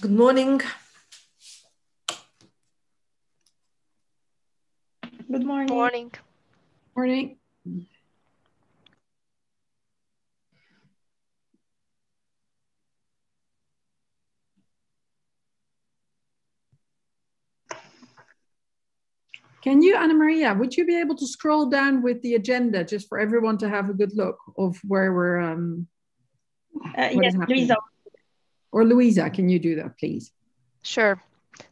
Good morning. Good morning. Morning. Morning. Can you, Anna Maria, would you be able to scroll down with the agenda just for everyone to have a good look of where we're um Uh, yes, is happening? Or Luisa, can you do that, please? Sure.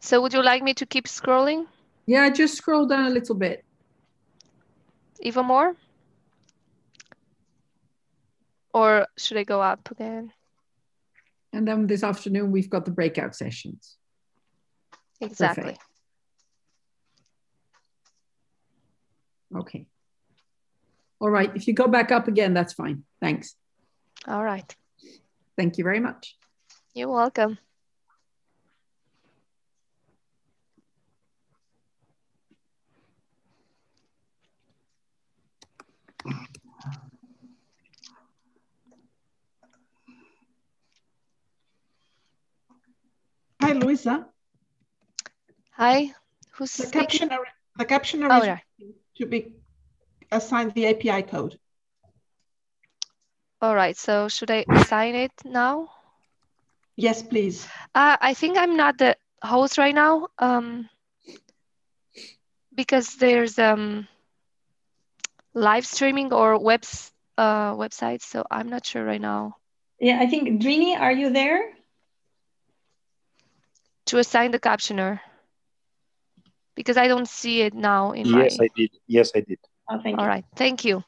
So would you like me to keep scrolling Yeah, just scroll down a little bit. even more? Or should I go up again? And then this afternoon, we've got the breakout sessions. Exactly. Perfect. Okay. All right, if you go back up again, that's fine. Thanks. All right. Thank you very much. You're welcome. Hi, Luisa. Hi. Who's The speaking? captioner, the captioner Oh, to be assigned the API code. All right. So should I assign it now? Yes, please. Uh, I think I'm not the host right now. Um, because there's um live streaming or webs uh websites, so I'm not sure right now Yeah, I think Drini, are you there? to assign the captioner because I don't see it now in Yes, my. I did. Yes, I did. Oh, thank All you. right. Thank you.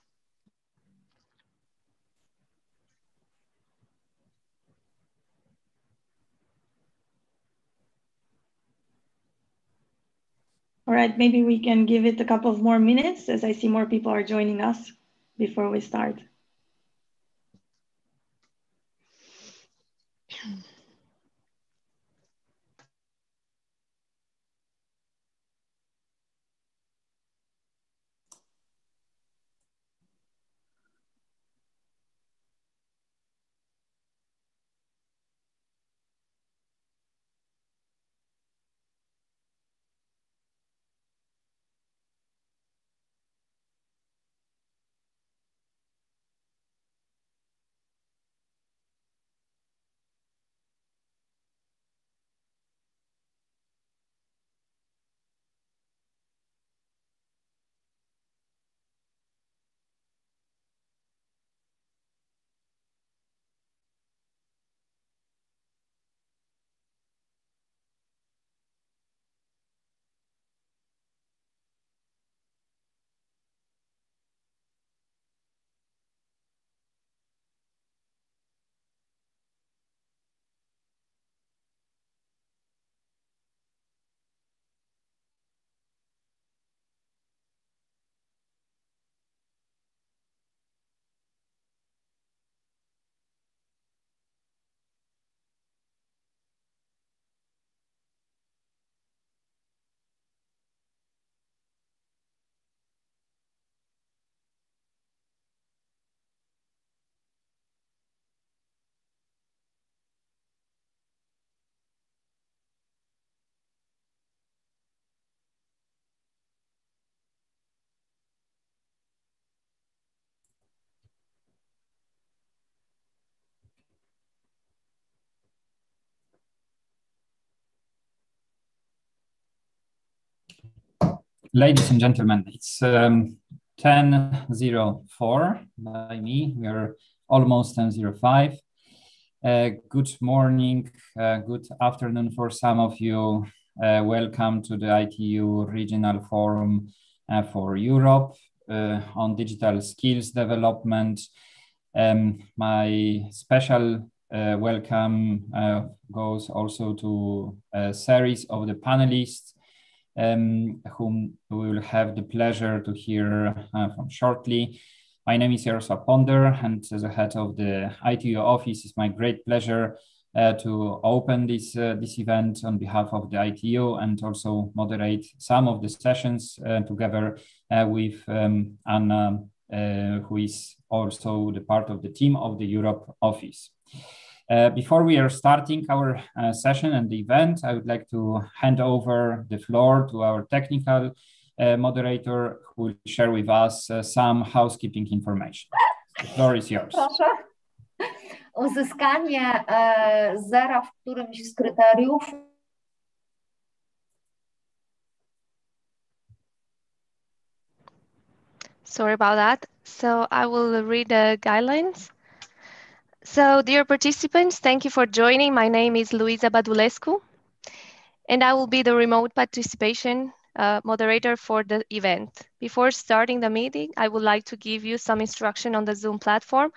All right, maybe we can give it a couple of more minutes as I see more people are joining us before we start. Ladies and gentlemen, it's um, 10.04 by me. We are almost 10.05. Uh, good morning, uh, good afternoon for some of you. Uh, welcome to the ITU Regional Forum uh, for Europe uh, on digital skills development. Um, my special uh, welcome goes also to a series of the panelists um, whom we will have the pleasure to hear uh, from shortly. My name is Jarosław Ponder, and as the head of the ITU office, it's my great pleasure uh, to open this, uh, this event on behalf of the ITU and also moderate some of the sessions uh, together uh, with um, Anna, uh, who is also the part of the team of the Europe office. Uh, before we are starting our uh, session and the event, I would like to hand over the floor to our technical uh, moderator who will share with us uh, some housekeeping information. The floor is yours. Proszę. Uzyskanie zera w którymś z kryteriów Sorry about that. So I will read the guidelines. So dear participants, thank you for joining. My name is Luisa Badulescu, and I will be the remote participation uh, moderator for the event. Before starting the meeting, I would like to give you some instruction on the Zoom platform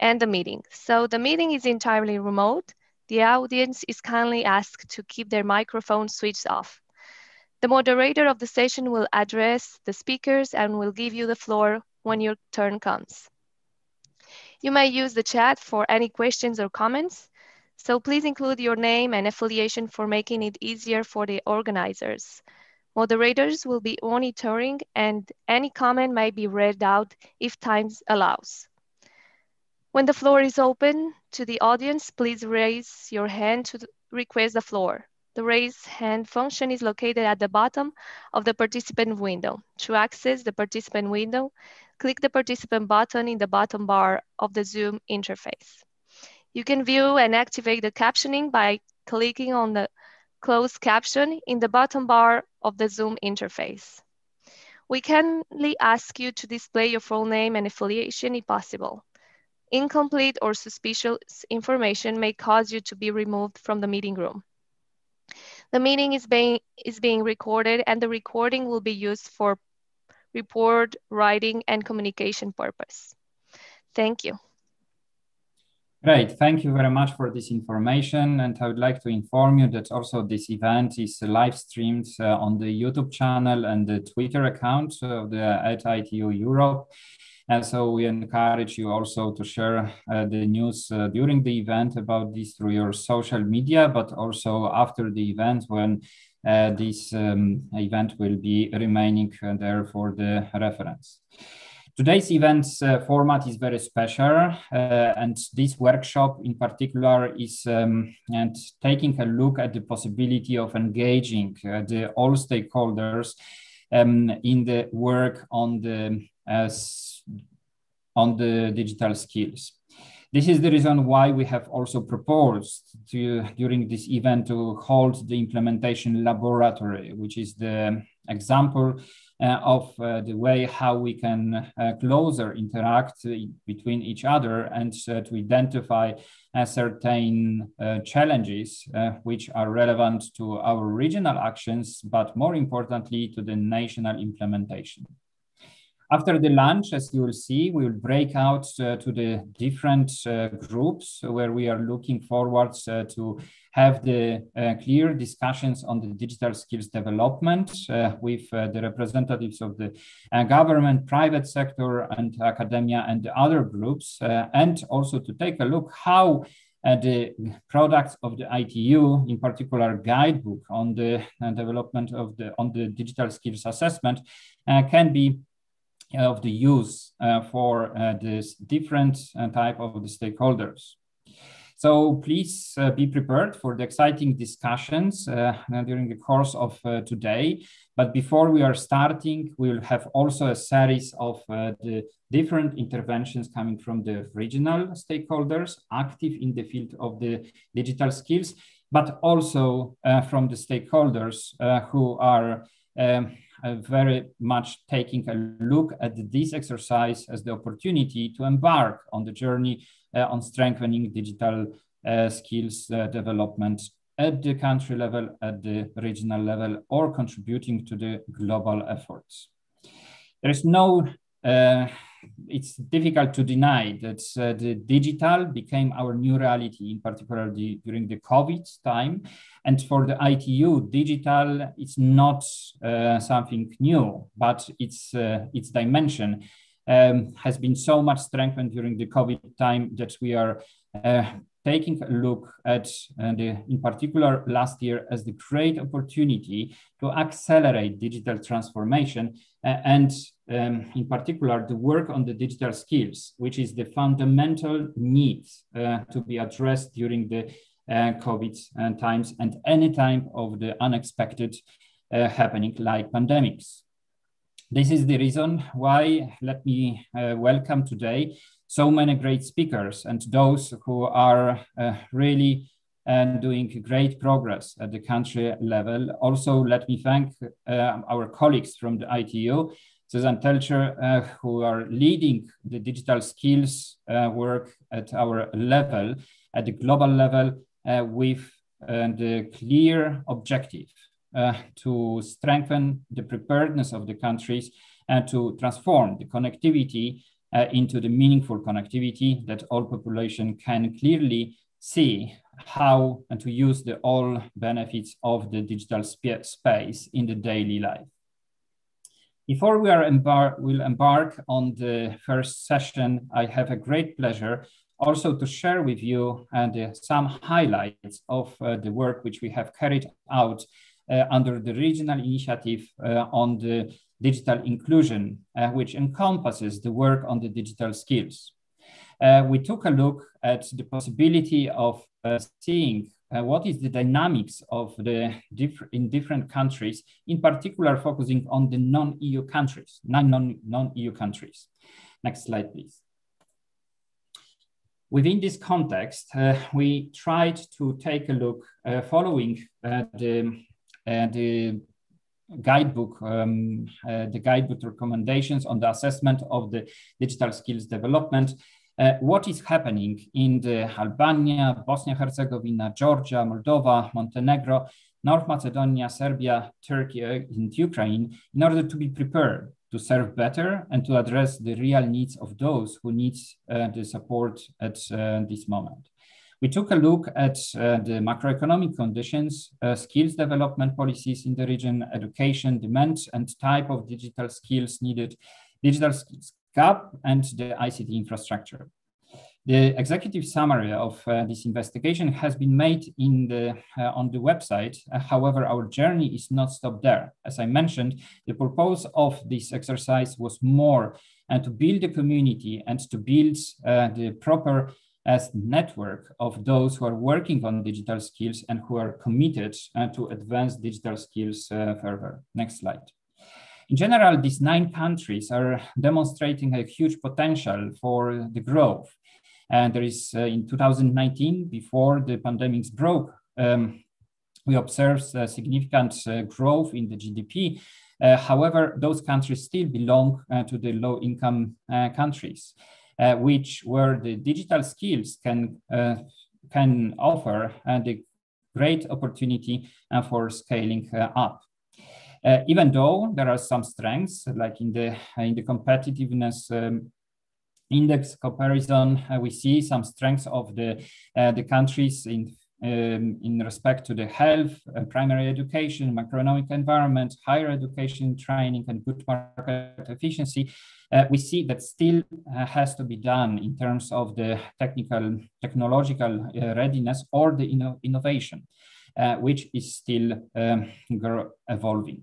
and the meeting. So the meeting is entirely remote. The audience is kindly asked to keep their microphone switched off. The moderator of the session will address the speakers and will give you the floor when your turn comes. You may use the chat for any questions or comments. So please include your name and affiliation for making it easier for the organizers. Moderators will be monitoring and any comment may be read out if time allows. When the floor is open to the audience, please raise your hand to request the floor. The raise hand function is located at the bottom of the participant window. To access the participant window, click the participant button in the bottom bar of the Zoom interface. You can view and activate the captioning by clicking on the closed caption in the bottom bar of the Zoom interface. We kindly ask you to display your full name and affiliation if possible. Incomplete or suspicious information may cause you to be removed from the meeting room. The meeting is being, is being recorded and the recording will be used for report writing and communication purpose. Thank you. Great, thank you very much for this information. And I would like to inform you that also this event is live streamed uh, on the YouTube channel and the Twitter account of the at ITU Europe. And so we encourage you also to share uh, the news uh, during the event about this through your social media, but also after the event when uh, this um, event will be remaining uh, there for the reference. Today's event uh, format is very special, uh, and this workshop in particular is um, and taking a look at the possibility of engaging the all stakeholders um, in the work on the as on the digital skills. This is the reason why we have also proposed to, during this event to hold the implementation laboratory, which is the example uh, of uh, the way how we can uh, closer interact between each other and uh, to identify uh, certain uh, challenges which are relevant to our regional actions, but more importantly to the national implementation. After the lunch, as you will see, we will break out uh, to the different uh, groups where we are looking forward uh, to have the uh, clear discussions on the digital skills development uh, with uh, the representatives of the government, private sector, and academia and the other groups, and also to take a look how the products of the ITU, in particular guidebook on the development of the on the digital skills assessment, can be of the use uh, for uh, this different uh, type of the stakeholders. So please uh, be prepared for the exciting discussions uh, during the course of uh, today. But before we are starting, we will have also a series of the different interventions coming from the regional stakeholders active in the field of the digital skills, but also from the stakeholders who are um, very much taking a look at this exercise as the opportunity to embark on the journey uh, on strengthening digital uh, skills uh, development at the country level, at the regional level, or contributing to the global efforts. There is no uh, it's difficult to deny that uh, the digital became our new reality, in particular the, during the COVID time. And for the ITU, digital is not uh, something new, but its uh, its dimension um, has been so much strengthened during the COVID time that we are uh, taking a look at, uh, the, in particular, last year as the great opportunity to accelerate digital transformation uh, and, um, in particular, the work on the digital skills, which is the fundamental need uh, to be addressed during the uh, COVID uh, times and any time of the unexpected uh, happening like pandemics. This is the reason why let me welcome today so many great speakers and those who are uh, really uh, doing great progress at the country level. Also, let me thank uh, our colleagues from the ITU, Susan Teltscher, uh, who are leading the digital skills uh, work at our level, at the global level, uh, with the clear objective to strengthen the preparedness of the countries and to transform the connectivity uh, into the meaningful connectivity that all population can clearly see how and to use the all benefits of the digital sp space in the daily life. Before we are embar will embark on the first session, I have a great pleasure also to share with you and uh, some highlights of uh, the work which we have carried out uh, under the regional initiative uh, on the digital inclusion, uh, which encompasses the work on the digital skills. Uh, we took a look at the possibility of uh, seeing uh, what is the dynamics of the diff in different countries, in particular focusing on the non-EU countries, non-EU countries. Next slide, please. Within this context, uh, we tried to take a look uh, following the, the guidebook, um, uh, the guidebook recommendations on the assessment of the digital skills development. Uh, what is happening in the Albania, Bosnia-Herzegovina, Georgia, Moldova, Montenegro, North Macedonia, Serbia, Turkey, uh, and Ukraine in order to be prepared to serve better and to address the real needs of those who need uh, the support at uh, this moment. We took a look at uh, the macroeconomic conditions, uh, skills development policies in the region, education, demand and type of digital skills needed, digital skills gap, and the ICT infrastructure. The executive summary of uh, this investigation has been made in the, uh, on the website. Uh, however, our journey is not stopped there. As I mentioned, the purpose of this exercise was more and to build a community and to build uh, the proper as network of those who are working on digital skills and who are committed uh, to advance digital skills uh, further. Next slide. In general, these nine countries are demonstrating a huge potential for the growth. And there is uh, in 2019, before the pandemics broke, um, we observed significant uh, growth in the GDP. Uh, however, those countries still belong uh, to the low income countries which where the digital skills can uh, can offer uh, the great opportunity uh, for scaling uh, up. Uh, even though there are some strengths, like in the in the competitiveness um, index comparison, we see some strengths of the the countries in um, in respect to the health, uh, primary education, macroeconomic environment, higher education, training, and good market efficiency, uh, we see that still uh, has to be done in terms of the technical, technological uh, readiness or the inno innovation, uh, which is still um, evolving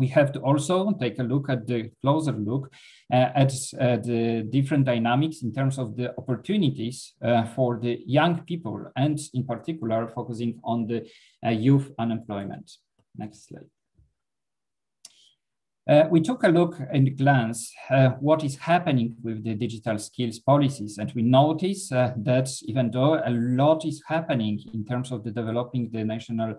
we have to also take a look at the closer look uh, at uh, the different dynamics in terms of the opportunities uh, for the young people and in particular focusing on the youth unemployment. Next slide. Uh, we took a look and glance uh, what is happening with the digital skills policies, and we notice uh, that even though a lot is happening in terms of the developing the national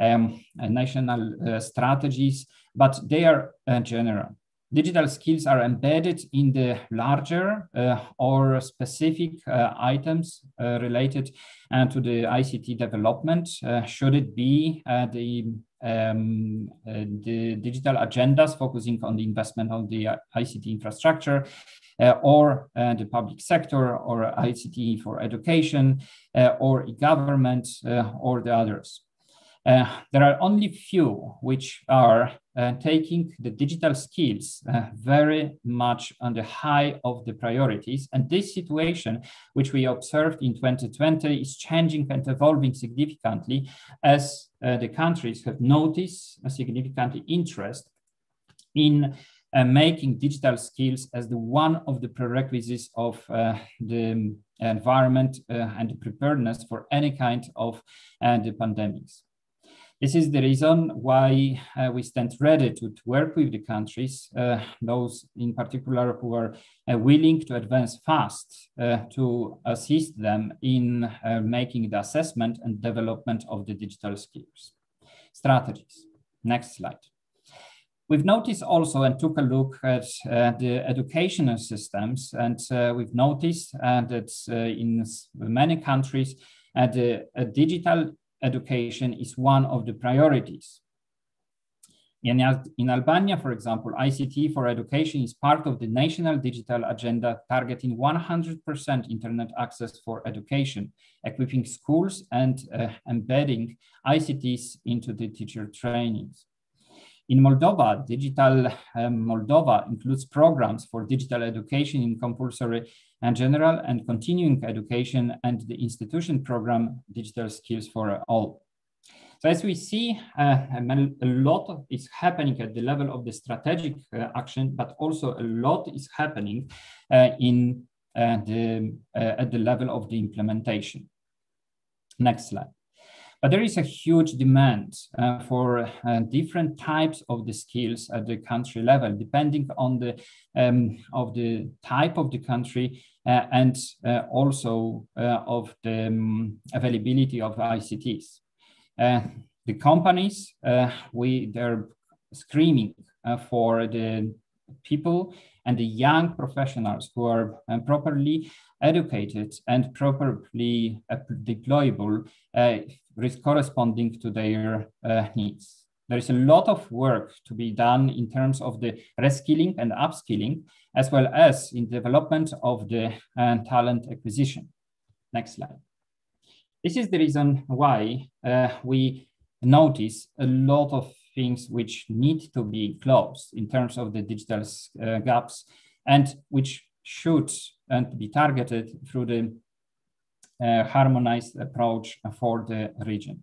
um, uh, national uh, strategies, but they are uh, general. Digital skills are embedded in the larger or specific items related to the ICT development. should it be the um, uh, the digital agendas focusing on the investment on the ICT infrastructure uh, or uh, the public sector or ICT for education or e-government or the others. Uh, there are only few which are uh, taking the digital skills uh, very much on the high of the priorities. And this situation, which we observed in 2020, is changing and evolving significantly as uh, the countries have noticed a significant interest in uh, making digital skills as the one of the prerequisites of uh, the environment and the preparedness for any kind of the pandemics. This is the reason why uh, we stand ready to, to, work with the countries, uh, those in particular who are uh, willing to advance fast to assist them in making the assessment and development of the digital skills. Strategies. Next slide. We've noticed also and took a look at uh, the educational systems, and uh, we've noticed uh, that uh, in many countries, uh, the digital education is one of the priorities. In, in Albania, for example, ICT for education is part of the national digital agenda targeting 100% internet access for education, equipping schools and uh, embedding ICTs into the teacher trainings. In Moldova, Digital um, Moldova includes programs for digital education in compulsory and general and continuing education and the institution program Digital Skills for All. So as we see, uh, a lot is happening at the level of the strategic uh, action, but also a lot is happening uh, in uh, the, uh, at the level of the implementation. Next slide. But there is a huge demand uh, for uh, different types of the skills at the country level, depending on the um, of the type of the country uh, and uh, also uh, of the um, availability of ICTs. Uh, the companies, we they're screaming for the people and the young professionals who are properly educated and properly deployable uh, corresponding to their uh, needs. There is a lot of work to be done in terms of the reskilling and upskilling, as well as in development of the uh, talent acquisition. Next slide. This is the reason why uh, we notice a lot of things which need to be closed in terms of the digital uh, gaps and which should and be targeted through the uh, harmonized approach for the region.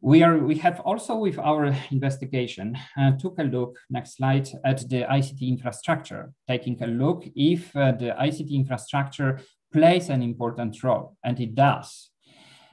We, are, we have also with our investigation uh, took a look, next slide, at the ICT infrastructure, taking a look if uh, the ICT infrastructure plays an important role, and it does.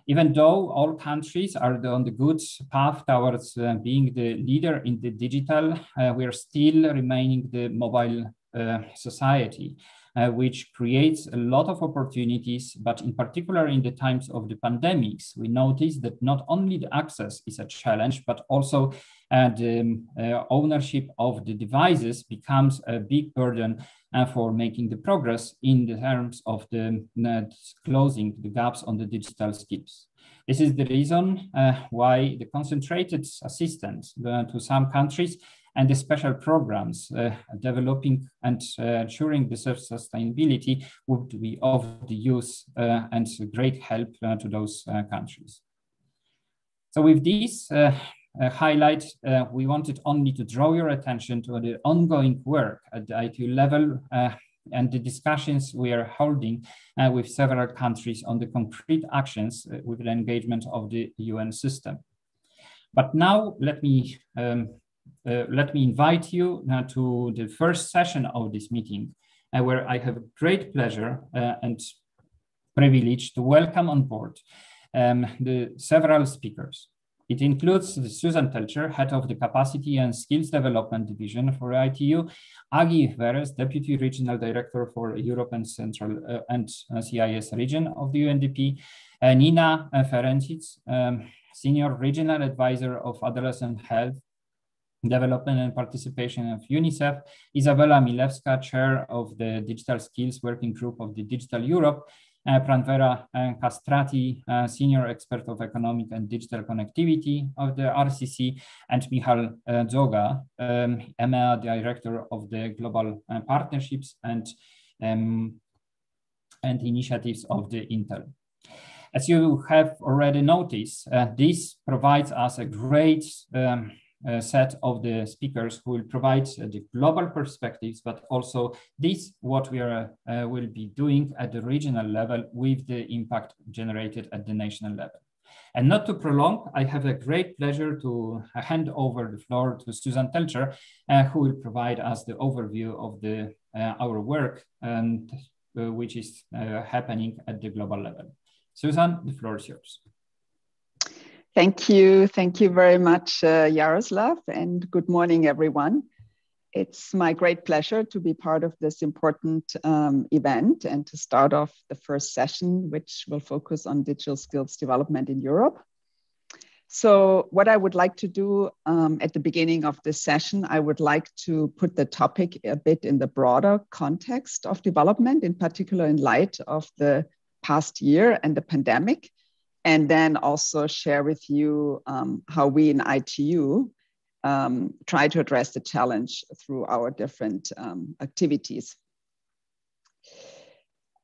Even though all countries are on the good path towards uh, being the leader in the digital, uh, we are still remaining the mobile uh, society. Uh, which creates a lot of opportunities, but in particular in the times of the pandemics, we notice that not only the access is a challenge, but also uh, the uh, ownership of the devices becomes a big burden uh, for making the progress in the terms of the uh, closing the gaps on the digital skills. This is the reason uh, why the concentrated assistance to some countries and the special programs uh, developing and uh, ensuring the self sustainability would be of the use uh, and great help uh, to those uh, countries. So with this uh, highlight, we wanted only to draw your attention to the ongoing work at the ITU level and the discussions we are holding uh, with several countries on the concrete actions uh, with the engagement of the UN system. But now let me um, uh, let me invite you uh, to the first session of this meeting, uh, where I have great pleasure uh, and privilege to welcome on board um, the several speakers. It includes Susan Teltscher, head of the Capacity and Skills Development Division for ITU, Agi Veres, Deputy Regional Director for Europe and Central uh, and uh, CIS region of the UNDP, Nina Ferencic, um, Senior Regional Advisor of Adolescent Health development and participation of UNICEF, Isabella Milewska, chair of the Digital Skills Working Group of the Digital Europe, uh, Pranvera uh, Kastrati, uh, senior expert of economic and digital connectivity of the RCC, and Michal uh, Zoga, um, EMEA director of the global uh, partnerships and, um, and initiatives of the Intel. As you have already noticed, uh, this provides us a great um, uh, set of the speakers who will provide uh, the global perspectives, but also this what we are uh, will be doing at the regional level with the impact generated at the national level. And not to prolong, I have a great pleasure to hand over the floor to Susan Teltscher, uh, who will provide us the overview of the uh, our work and uh, which is happening at the global level. Susan, the floor is yours. Thank you. Thank you very much, uh, Yaroslav, and good morning, everyone. It's my great pleasure to be part of this important um, event and to start off the first session, which will focus on digital skills development in Europe. So what I would like to do um, at the beginning of this session, I would like to put the topic a bit in the broader context of development, in particular in light of the past year and the pandemic, and then also share with you um, how we in ITU um, try to address the challenge through our different um, activities.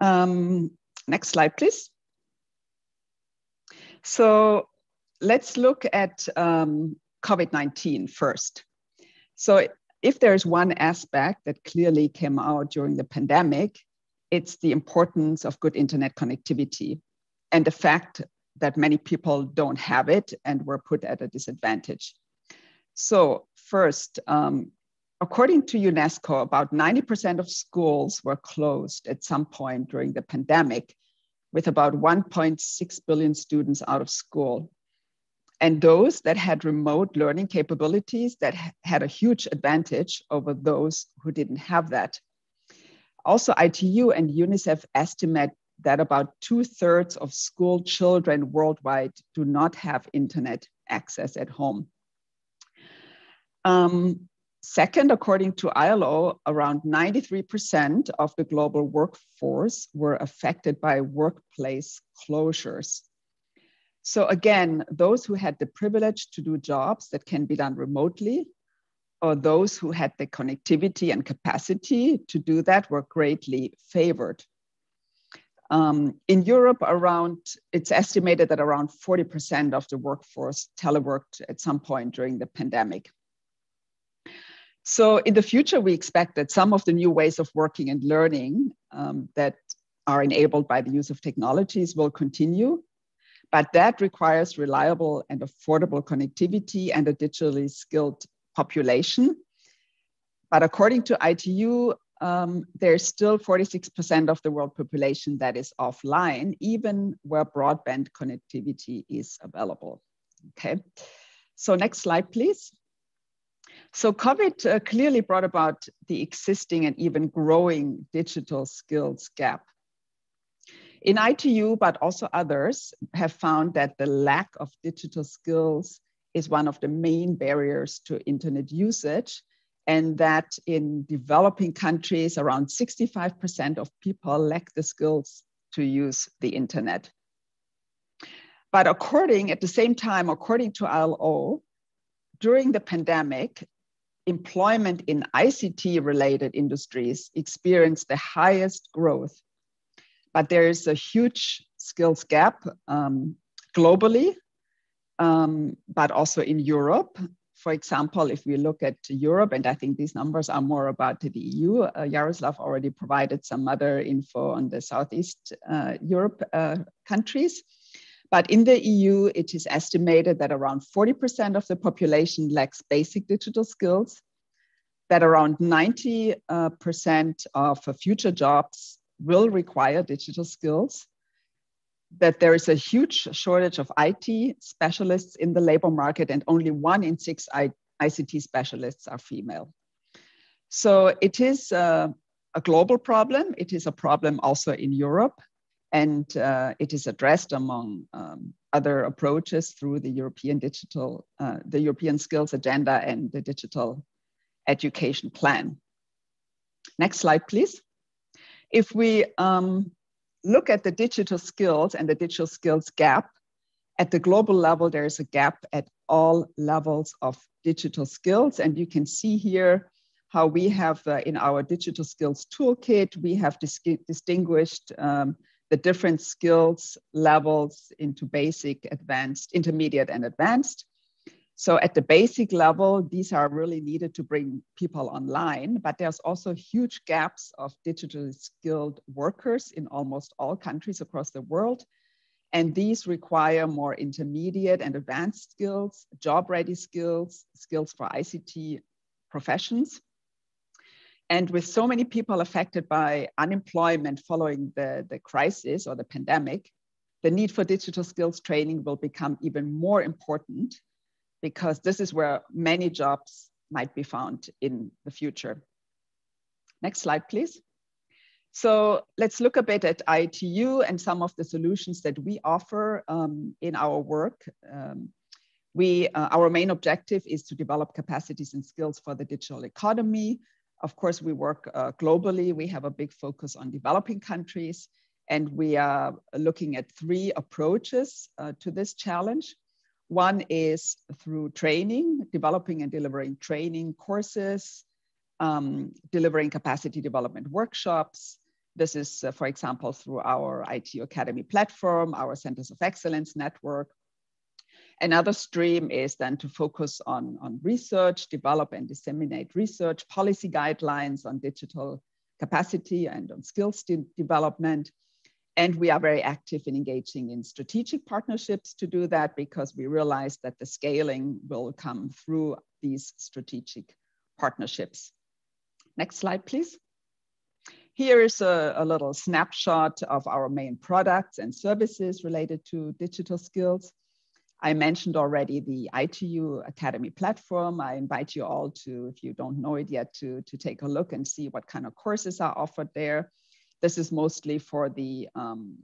Um, next slide, please. So let's look at um, COVID-19 first. So if there's one aspect that clearly came out during the pandemic, it's the importance of good internet connectivity and the fact that many people don't have it and were put at a disadvantage. So first, um, according to UNESCO, about 90% of schools were closed at some point during the pandemic, with about 1.6 billion students out of school. And those that had remote learning capabilities that had a huge advantage over those who didn't have that. Also, ITU and UNICEF estimate that about two thirds of school children worldwide do not have internet access at home. Um, second, according to ILO, around 93% of the global workforce were affected by workplace closures. So again, those who had the privilege to do jobs that can be done remotely, or those who had the connectivity and capacity to do that were greatly favored. Um, in Europe, around it's estimated that around 40% of the workforce teleworked at some point during the pandemic. So in the future, we expect that some of the new ways of working and learning um, that are enabled by the use of technologies will continue, but that requires reliable and affordable connectivity and a digitally skilled population. But according to ITU, um, there's still 46% of the world population that is offline, even where broadband connectivity is available. Okay, so next slide, please. So COVID uh, clearly brought about the existing and even growing digital skills gap. In ITU, but also others have found that the lack of digital skills is one of the main barriers to internet usage and that in developing countries, around 65% of people lack the skills to use the internet. But according, at the same time, according to ILO, during the pandemic, employment in ICT related industries experienced the highest growth. But there is a huge skills gap um, globally, um, but also in Europe. For example, if we look at Europe, and I think these numbers are more about the EU, uh, Yaroslav already provided some other info on the Southeast uh, Europe uh, countries. But in the EU, it is estimated that around 40% of the population lacks basic digital skills, that around 90% uh, of future jobs will require digital skills, that there is a huge shortage of IT specialists in the labor market, and only one in six I ICT specialists are female. So it is uh, a global problem. It is a problem also in Europe and uh, it is addressed among um, other approaches through the European digital, uh, the European skills agenda and the digital education plan. Next slide, please. If we um, look at the digital skills and the digital skills gap, at the global level, there is a gap at all levels of digital skills. And you can see here how we have uh, in our digital skills toolkit, we have dis distinguished um, the different skills levels into basic, advanced, intermediate, and advanced. So at the basic level, these are really needed to bring people online, but there's also huge gaps of digitally skilled workers in almost all countries across the world. And these require more intermediate and advanced skills, job ready skills, skills for ICT professions. And with so many people affected by unemployment following the, the crisis or the pandemic, the need for digital skills training will become even more important because this is where many jobs might be found in the future. Next slide, please. So let's look a bit at ITU and some of the solutions that we offer um, in our work. Um, we, uh, our main objective is to develop capacities and skills for the digital economy. Of course, we work uh, globally. We have a big focus on developing countries, and we are looking at three approaches uh, to this challenge. One is through training, developing and delivering training courses, um, delivering capacity development workshops. This is, uh, for example, through our ITU Academy platform, our Centers of Excellence network. Another stream is then to focus on, on research, develop and disseminate research, policy guidelines on digital capacity and on skills de development. And we are very active in engaging in strategic partnerships to do that because we realize that the scaling will come through these strategic partnerships. Next slide, please. Here is a, a, little snapshot of our main products and services related to digital skills. I mentioned already the ITU Academy platform. I invite you all to, if you don't know it yet, to, to take a look and see what kind of courses are offered there. This is mostly for the um,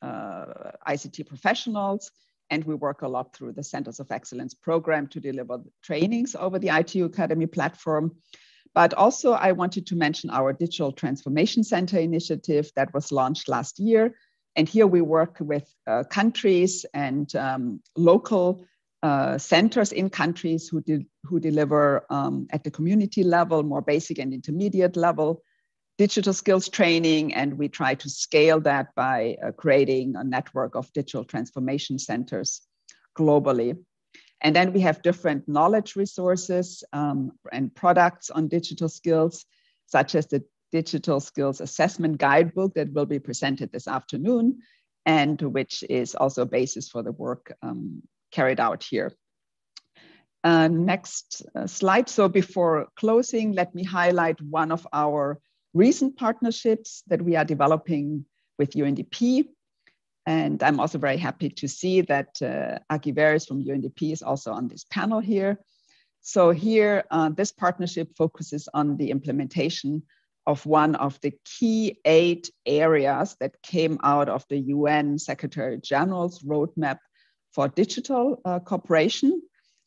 uh, ICT professionals, and we work a lot through the Centers of Excellence program to deliver trainings over the ITU Academy platform. But also I wanted to mention our Digital Transformation Center initiative that was launched last year. And here we work with uh, countries and um, local uh, centers in countries who, de who deliver um, at the community level, more basic and intermediate level, digital skills training, and we try to scale that by uh, creating a network of digital transformation centers globally. And then we have different knowledge resources um, and products on digital skills, such as the Digital Skills Assessment Guidebook that will be presented this afternoon, and which is also a basis for the work um, carried out here. Uh, next uh, slide. So before closing, let me highlight one of our recent partnerships that we are developing with UNDP. And I'm also very happy to see that uh, Agi Veres from UNDP is also on this panel here. So here, uh, this partnership focuses on the implementation of one of the key eight areas that came out of the UN Secretary General's roadmap for digital uh, cooperation.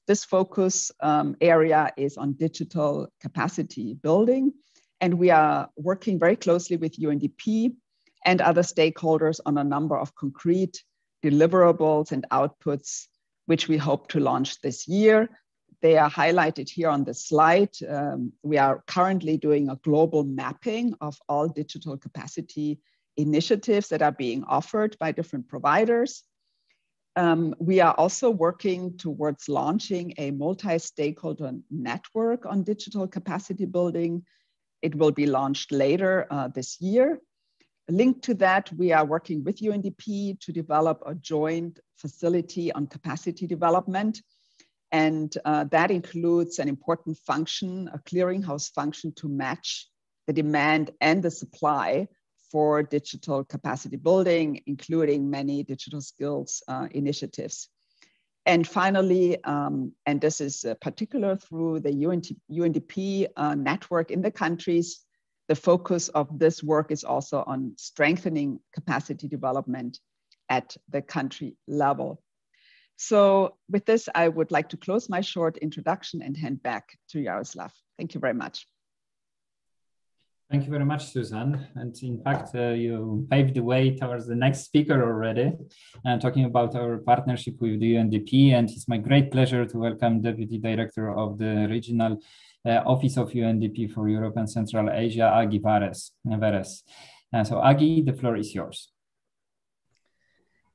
This focus um, area is on digital capacity building and we are working very closely with UNDP and other stakeholders on a number of concrete deliverables and outputs, which we hope to launch this year. They are highlighted here on the slide. Um, we are currently doing a global mapping of all digital capacity initiatives that are being offered by different providers. Um, we are also working towards launching a multi-stakeholder network on digital capacity building it will be launched later uh, this year. Linked to that, we are working with UNDP to develop a joint facility on capacity development. And uh, that includes an important function, a clearinghouse function to match the demand and the supply for digital capacity building, including many digital skills uh, initiatives. And finally, um, and this is uh, particular through the UNDP uh, network in the countries, the focus of this work is also on strengthening capacity development at the country level. So with this, I would like to close my short introduction and hand back to Jaroslav. Thank you very much. Thank you very much, Susan. And in fact, uh, you paved the way towards the next speaker already, uh, talking about our partnership with the UNDP. And it's my great pleasure to welcome Deputy Director of the Regional uh, Office of UNDP for Europe and Central Asia, Agi Veres. Uh, so Agi, the floor is yours.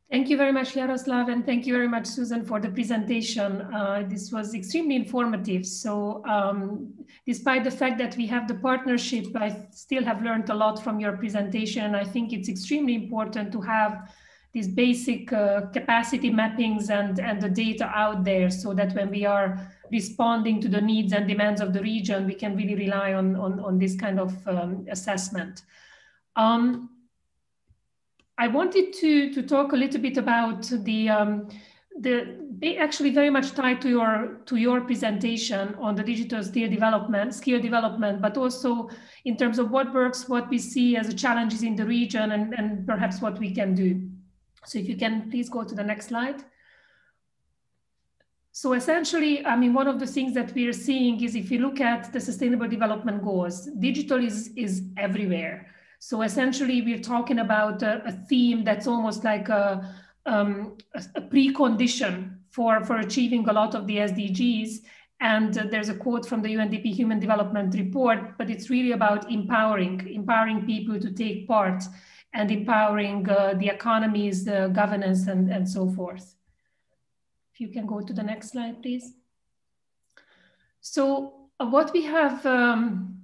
Thank you very much, Yaroslav, and thank you very much, Susan, for the presentation. Uh, this was extremely informative. So um, despite the fact that we have the partnership, I still have learned a lot from your presentation. And I think it's extremely important to have these basic uh, capacity mappings and, and the data out there so that when we are responding to the needs and demands of the region, we can really rely on, on, on this kind of um, assessment. Um, I wanted to, to talk a little bit about the, um, the actually very much tied to your, to your presentation on the digital skill development, skill development, but also in terms of what works, what we see as challenges in the region and, and perhaps what we can do. So if you can please go to the next slide. So essentially, I mean, one of the things that we are seeing is if you look at the sustainable development goals, digital is, is everywhere. So essentially, we're talking about a, a theme that's almost like a, um, a, precondition for, for achieving a lot of the SDGs. And uh, there's a quote from the UNDP Human Development Report, but it's really about empowering, empowering people to take part and empowering uh, the economies, the governance, and, and so forth. If you can go to the next slide, please. So uh, what we have um,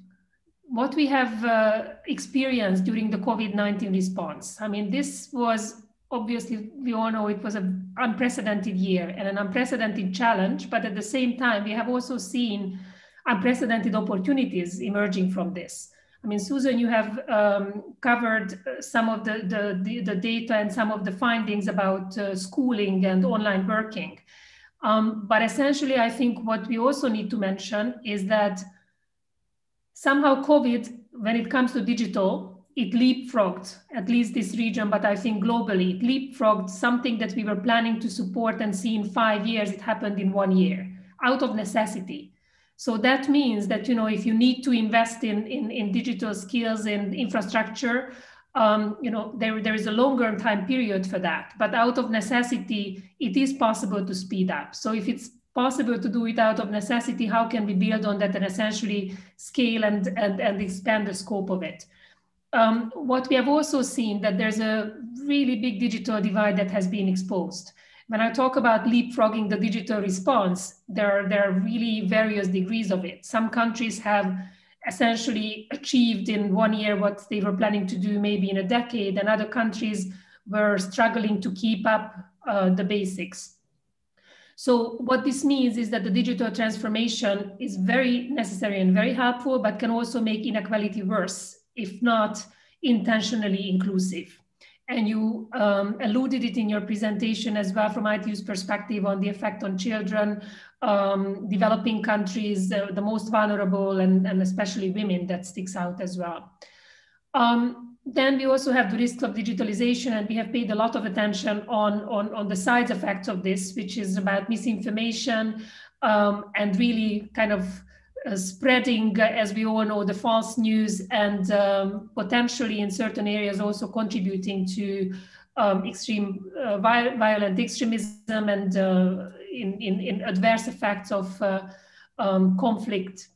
what we have uh, experienced during the COVID-19 response. I mean, this was obviously, we all know it was an unprecedented year and an unprecedented challenge, but at the same time, we have also seen unprecedented opportunities emerging from this. I mean, Susan, you have um, covered uh, some of the, the, the, the, data and some of the findings about uh, schooling and online working. Um, but essentially, I think what we also need to mention is that somehow COVID, when it comes to digital, it leapfrogged at least this region, but I think globally, it leapfrogged something that we were planning to support and see in five years. It happened in one year out of necessity. So that means that you know if you need to invest in in, in digital skills and infrastructure, um, you know there there is a longer time period for that. But out of necessity, it is possible to speed up. So if it's possible to do it out of necessity, how can we build on that and essentially scale and, and, and expand the scope of it? Um, what we have also seen that there's a really big digital divide that has been exposed. When I talk about leapfrogging the digital response, there are, there are really various degrees of it. Some countries have essentially achieved in one year what they were planning to do maybe in a decade, and other countries were struggling to keep up uh, the basics. So what this means is that the digital transformation is very necessary and very helpful, but can also make inequality worse, if not intentionally inclusive. And you um, alluded it in your presentation as well from ITU's perspective on the effect on children, um, developing countries, uh, the most vulnerable, and, and especially women that sticks out as well. Um, then we also have the risk of digitalization, and we have paid a lot of attention on, on, on the side effects of this, which is about misinformation um, and really kind of uh, spreading, uh, as we all know, the false news and um, potentially in certain areas also contributing to um, extreme uh, violent extremism and uh, in, in, in, adverse effects of uh, um, conflict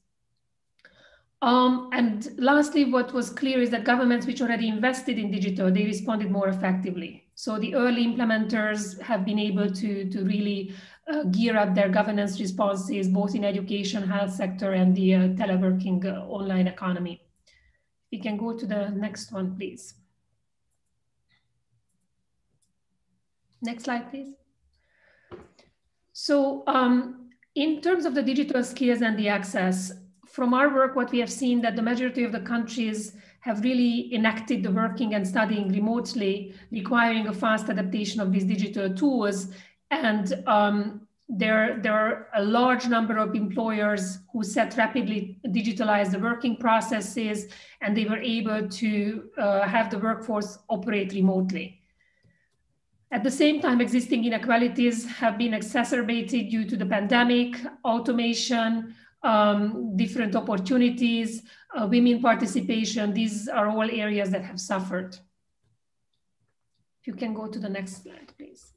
um, and lastly, what was clear is that governments which already invested in digital, they responded more effectively. So the early implementers have been able to, to really uh, gear up their governance responses, both in education, health sector, and the uh, teleworking uh, online economy. We can go to the next one, please. Next slide, please. So um, in terms of the digital skills and the access, from our work, what we have seen that the majority of the countries have really enacted the working and studying remotely, requiring a fast adaptation of these digital tools. And um, there, there are a large number of employers who set rapidly digitalized the working processes, and they were able to uh, have the workforce operate remotely. At the same time, existing inequalities have been exacerbated due to the pandemic, automation, um, different opportunities, uh, women participation. These are all areas that have suffered. If you can go to the next slide, please.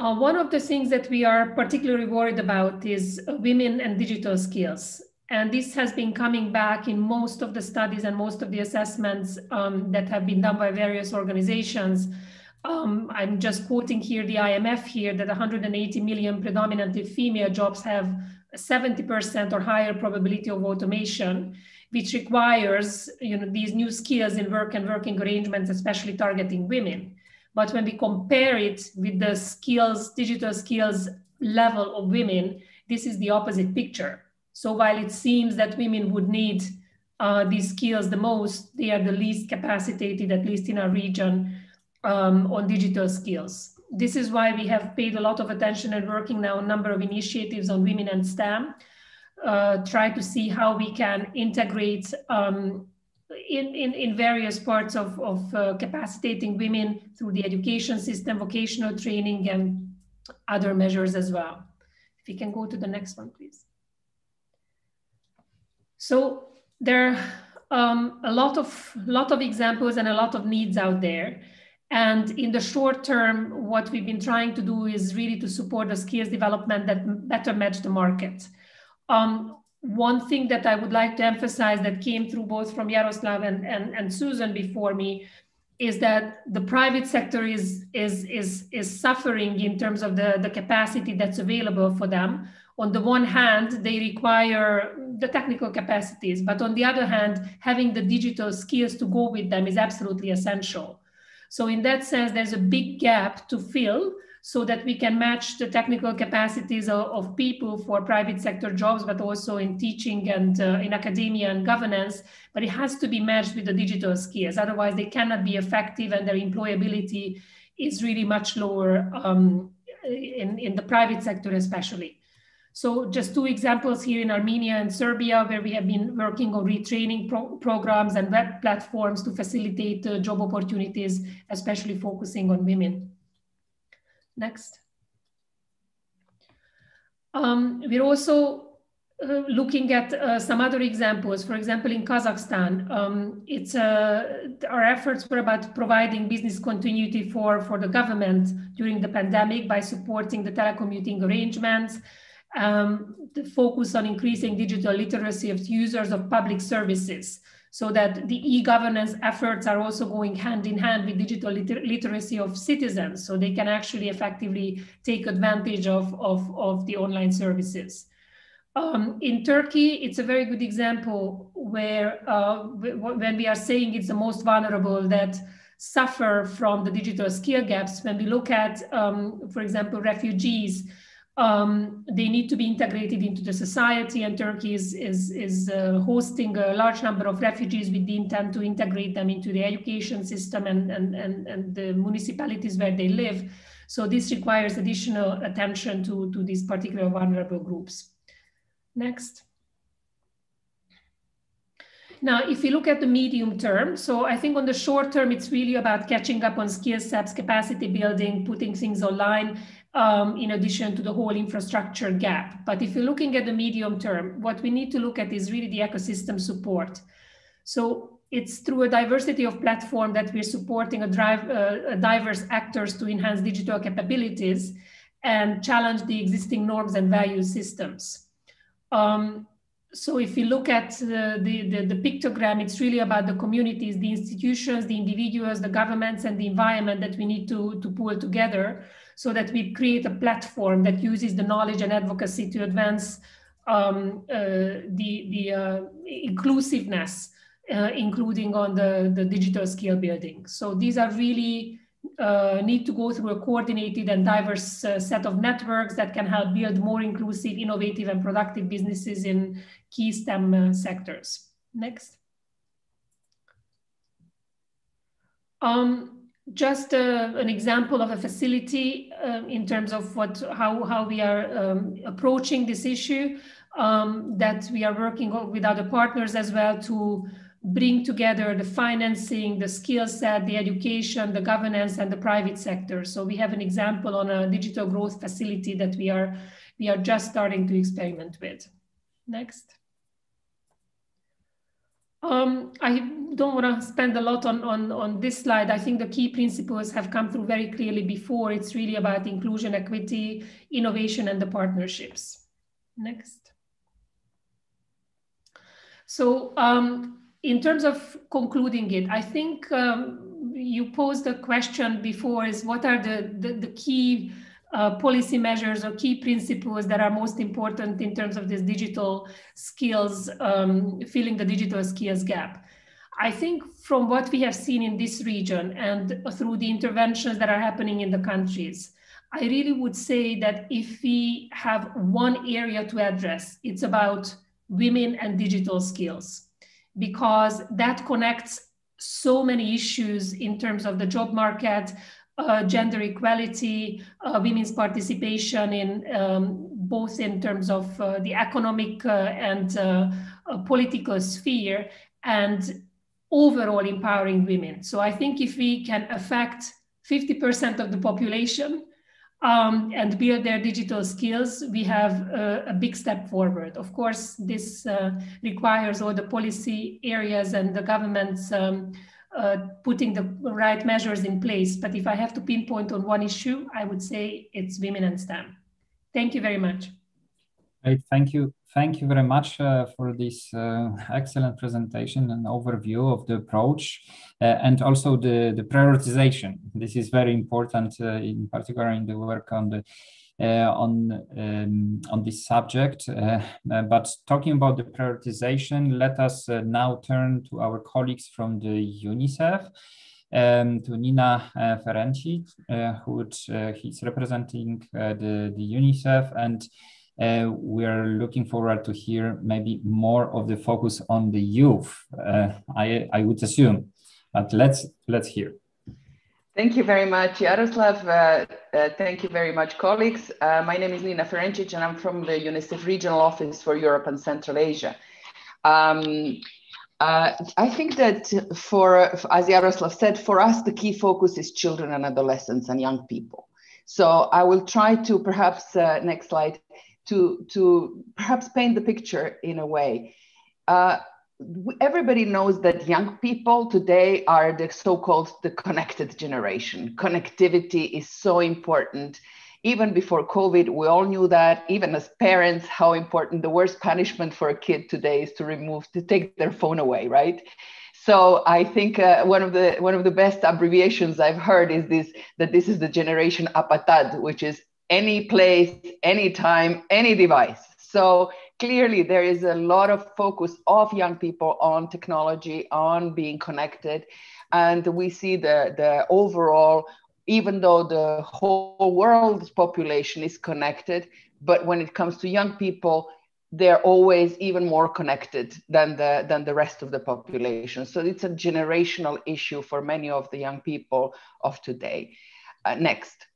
Uh, one of the things that we are particularly worried about is uh, women and digital skills. And this has been coming back in most of the studies and most of the assessments um, that have been done by various organizations. um, I'm just quoting here the IMF here that 180 million predominantly female jobs have 70% or higher probability of automation, which requires you know, these new skills in work and working arrangements, especially targeting women. But when we compare it with the skills, digital skills level of women, this is the opposite picture. So while it seems that women would need uh, these skills the most, they are the least capacitated, at least in our region, um, on digital skills. This is why we have paid a lot of attention and working now on a number of initiatives on women and STEM, uh, try to see how we can integrate um, in, in, in various parts of, of uh, capacitating women through the education system, vocational training, and other measures as well. If you can go to the next one, please. So there are um, a lot of, lot of examples and a lot of needs out there. And in the short term, what we've been trying to do is really to support the skills development that better match the market. Um, one thing that I would like to emphasize that came through both from Yaroslav and, and, and Susan before me is that the private sector is, is, is, is suffering in terms of the, the capacity that's available for them. On the one hand, they require the technical capacities, but on the other hand, having the digital skills to go with them is absolutely essential. So in that sense, there's a big gap to fill so that we can match the technical capacities of, of people for private sector jobs, but also in teaching and uh, in academia and governance. But it has to be matched with the digital skills. Otherwise, they cannot be effective and their employability is really much lower um, in, in the private sector, especially. So just two examples here in Armenia and Serbia, where we have been working on retraining pro programs and web platforms to facilitate uh, job opportunities, especially focusing on women. Next. Um, we're also uh, looking at uh, some other examples. For example, in Kazakhstan, um, it's uh, our efforts were about providing business continuity for, for the government during the pandemic by supporting the telecommuting arrangements, um, the focus on increasing digital literacy of users of public services so that the e-governance efforts are also going hand in hand with digital liter literacy of citizens so they can actually effectively take advantage of, of, of the online services. Um, in Turkey, it's a very good example where uh, when we are saying it's the most vulnerable that suffer from the digital skill gaps, when we look at, um, for example, refugees, um, they need to be integrated into the society and Turkey is, is, is uh, hosting a large number of refugees with the intent to integrate them into the education system and, and, and, and the municipalities where they live. So this requires additional attention to, to these particular vulnerable groups. Next. Now, if you look at the medium term, so I think on the short term, it's really about catching up on skill sets, capacity building, putting things online, um, in addition to the whole infrastructure gap. But if you're looking at the medium term, what we need to look at is really the ecosystem support. So it's through a diversity of platform that we're supporting a, drive, uh, a diverse actors to enhance digital capabilities and challenge the existing norms and value systems. Um, so if you look at the, the, the, pictogram, it's really about the communities, the institutions, the individuals, the governments, and the environment that we need to, to pull together so that we create a platform that uses the knowledge and advocacy to advance um, uh, the, the uh, inclusiveness, uh, including on the, the digital skill building. So these are really uh, need to go through a coordinated and diverse uh, set of networks that can help build more inclusive, innovative, and productive businesses in key STEM uh, sectors. Next. Um, just uh, an example of a facility uh, in terms of what how, how we are um, approaching this issue um, that we are working with other partners as well to bring together the financing, the skill set, the education, the governance, and the private sector. So we have an example on a digital growth facility that we are we are just starting to experiment with. Next. Um, I don't want to spend a lot on, on, on this slide. I think the key principles have come through very clearly before. It's really about inclusion, equity, innovation, and the partnerships. Next. So um, in terms of concluding it, I think um, you posed a question before is what are the, the, the key uh, policy measures or key principles that are most important in terms of this digital skills, um, filling the digital skills gap. I think from what we have seen in this region and through the interventions that are happening in the countries, I really would say that if we have one area to address, it's about women and digital skills, because that connects so many issues in terms of the job market, uh, gender equality, uh, women's participation in um, both in terms of uh, the economic uh, and uh, uh, political sphere, and overall empowering women. So I think if we can affect 50% of the population um, and build their digital skills, we have a, a big step forward. Of course, this requires all the policy areas and the government's um, uh, putting the right measures in place. But if I have to pinpoint on one issue, I would say it's women and STEM. Thank you very much. Great, thank you. Thank you very much uh, for this uh, excellent presentation and overview of the approach uh, and also the, the prioritization. This is very important, uh, in particular in the work on the on um, on this subject. Uh, but talking about the prioritization, let us now turn to our colleagues from the UNICEF. Um, to Nina uh, Ferencic, who would, he's representing the, the UNICEF and uh, we are looking forward to hear maybe more of the focus on the youth. Uh, I, I would assume, but let's let's hear. Thank you very much, Yaroslav. Uh, uh thank you very much, colleagues. Uh, my name is Nina Ferencic, and I'm from the UNICEF Regional Office for Europe and Central Asia. Um, uh, I think that for, as Yaroslav said, for us, the key focus is children and adolescents and young people. So I will try to perhaps, next slide, to, to perhaps paint the picture in a way. Everybody knows that young people today are the so-called the connected generation. Connectivity is so important. Even before COVID, we all knew that, even as parents, how important the worst punishment for a kid today is to remove, to take their phone away, right? So I think uh, one of the one of the best abbreviations I've heard is this that this is the generation apatad, which is any place, any time, any device. So clearly, there is a lot of focus of young people on technology, on being connected. And we see the, the overall, even though the whole world's population is connected, but when it comes to young people, they're always even more connected than the than the rest of the population. So it's a generational issue for many of the young people of today. Uh, next.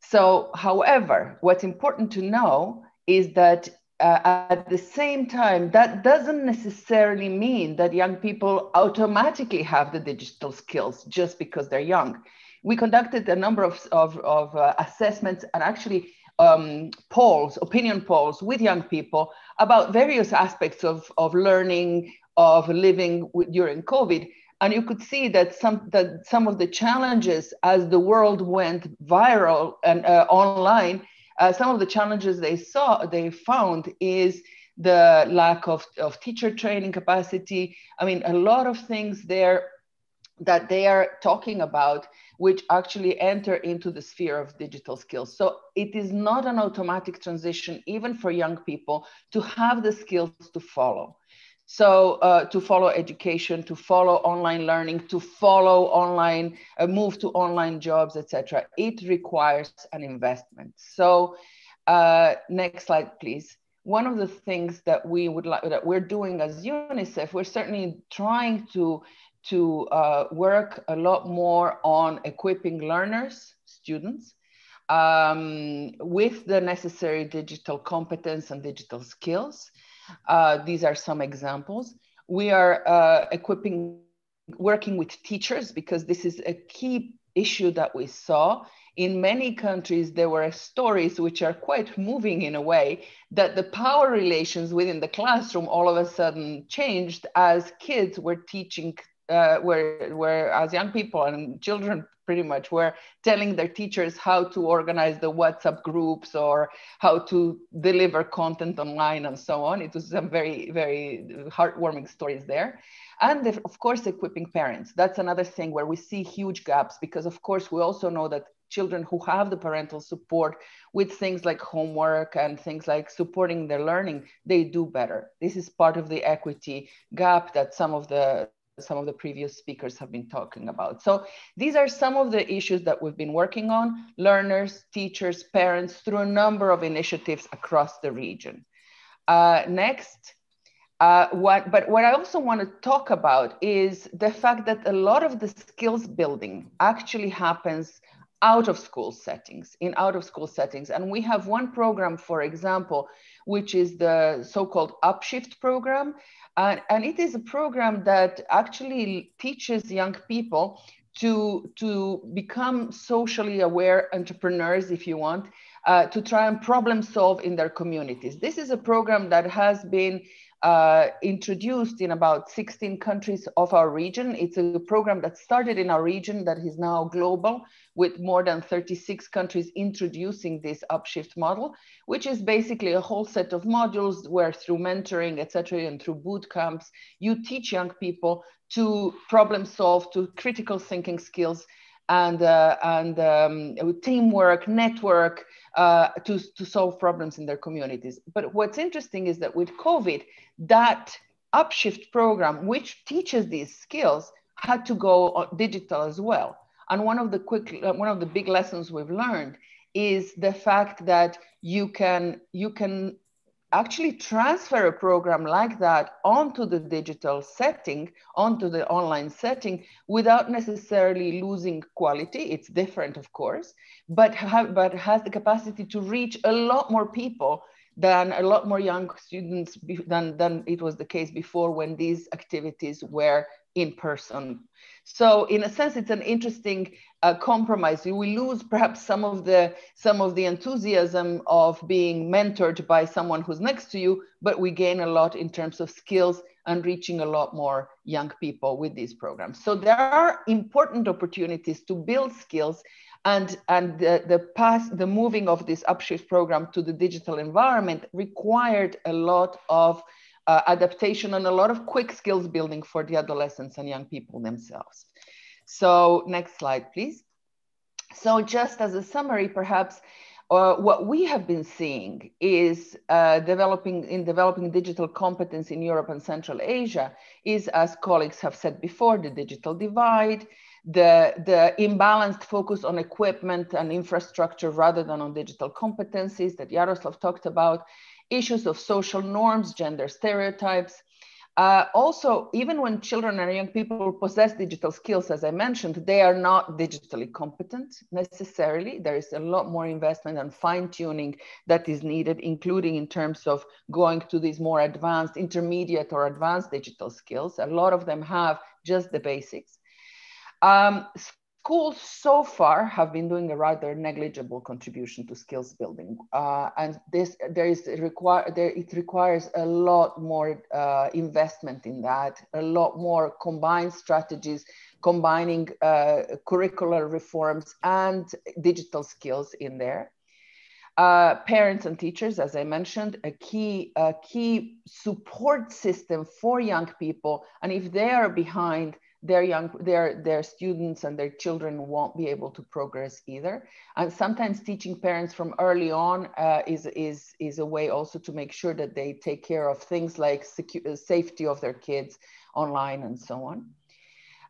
So, however, what's important to know is that uh, at the same time, that doesn't necessarily mean that young people automatically have the digital skills just because they're young. We conducted a number of, of, of uh, assessments and actually um, polls, opinion polls with young people about various aspects of, of learning, of living during COVID and you could see that some that some of the challenges as the world went viral and uh, online uh, some of the challenges they saw they found is the lack of, of teacher training capacity. I mean a lot of things there that they are talking about which actually enter into the sphere of digital skills. So it is not an automatic transition even for young people to have the skills to follow so uh, to follow education, to follow online learning, to follow online, uh, move to online jobs, etc. It requires an investment. So uh, next slide, please. One of the things that we would like that we're doing as UNICEF, we're certainly trying to to uh, work a lot more on equipping learners, students, um, with the necessary digital competence and digital skills. Uh, these are some examples. We are uh, equipping, working with teachers because this is a key issue that we saw. In many countries, there were stories which are quite moving in a way that the power relations within the classroom all of a sudden changed as kids were teaching uh, where, where as young people and children pretty much were telling their teachers how to organize the WhatsApp groups or how to deliver content online and so on. It was some very, very heartwarming stories there. And of course, equipping parents. That's another thing where we see huge gaps because, of course, we also know that children who have the parental support with things like homework and things like supporting their learning, they do better. This is part of the equity gap that some of the some of the previous speakers have been talking about. So these are some of the issues that we've been working on, learners, teachers, parents, through a number of initiatives across the region. Uh, next, uh, what, but what I also want to talk about is the fact that a lot of the skills building actually happens out of school settings, in out of school settings. And we have one program, for example, which is the so-called Upshift program. Uh, and it is a program that actually teaches young people to, to become socially aware entrepreneurs, if you want, uh, to try and problem solve in their communities. This is a program that has been uh, introduced in about 16 countries of our region. It's a program that started in our region that is now global with more than 36 countries introducing this upshift model, which is basically a whole set of modules where through mentoring, etc., and through boot camps, you teach young people to problem solve, to critical thinking skills, and, uh, and um, teamwork, network, uh, to, to solve problems in their communities. But what's interesting is that with COVID, that upshift program, which teaches these skills, had to go digital as well. And one of the quick, uh, one of the big lessons we've learned is the fact that you can you can actually transfer a program like that onto the digital setting, onto the online setting, without necessarily losing quality. It's different, of course, but, but has the capacity to reach a lot more people than a lot more young students than, than it was the case before when these activities were in person. So in a sense, it's an interesting uh, compromise. You will lose perhaps some of the some of the enthusiasm of being mentored by someone who's next to you, but we gain a lot in terms of skills and reaching a lot more young people with these programs. So there are important opportunities to build skills and, and the, the past, the moving of this upshift program to the digital environment required a lot of uh, adaptation and a lot of quick skills building for the adolescents and young people themselves. So next slide, please. So just as a summary, perhaps, uh, what we have been seeing is uh, developing in developing digital competence in Europe and Central Asia is, as colleagues have said before, the digital divide, the, the imbalanced focus on equipment and infrastructure rather than on digital competencies that Yaroslav talked about, issues of social norms, gender stereotypes. Uh, also, even when children and young people possess digital skills, as I mentioned, they are not digitally competent necessarily. There is a lot more investment and fine tuning that is needed, including in terms of going to these more advanced, intermediate or advanced digital skills. A lot of them have just the basics. Um, schools so far have been doing a rather negligible contribution to skills building uh, and this there is require there it requires a lot more uh, investment in that a lot more combined strategies combining uh, curricular reforms and digital skills in there uh, parents and teachers, as I mentioned, a key, a key support system for young people. And if they are behind, their young their their students and their children won't be able to progress either. And sometimes teaching parents from early on uh, is is is a way also to make sure that they take care of things like secu- uh, safety of their kids online and so on.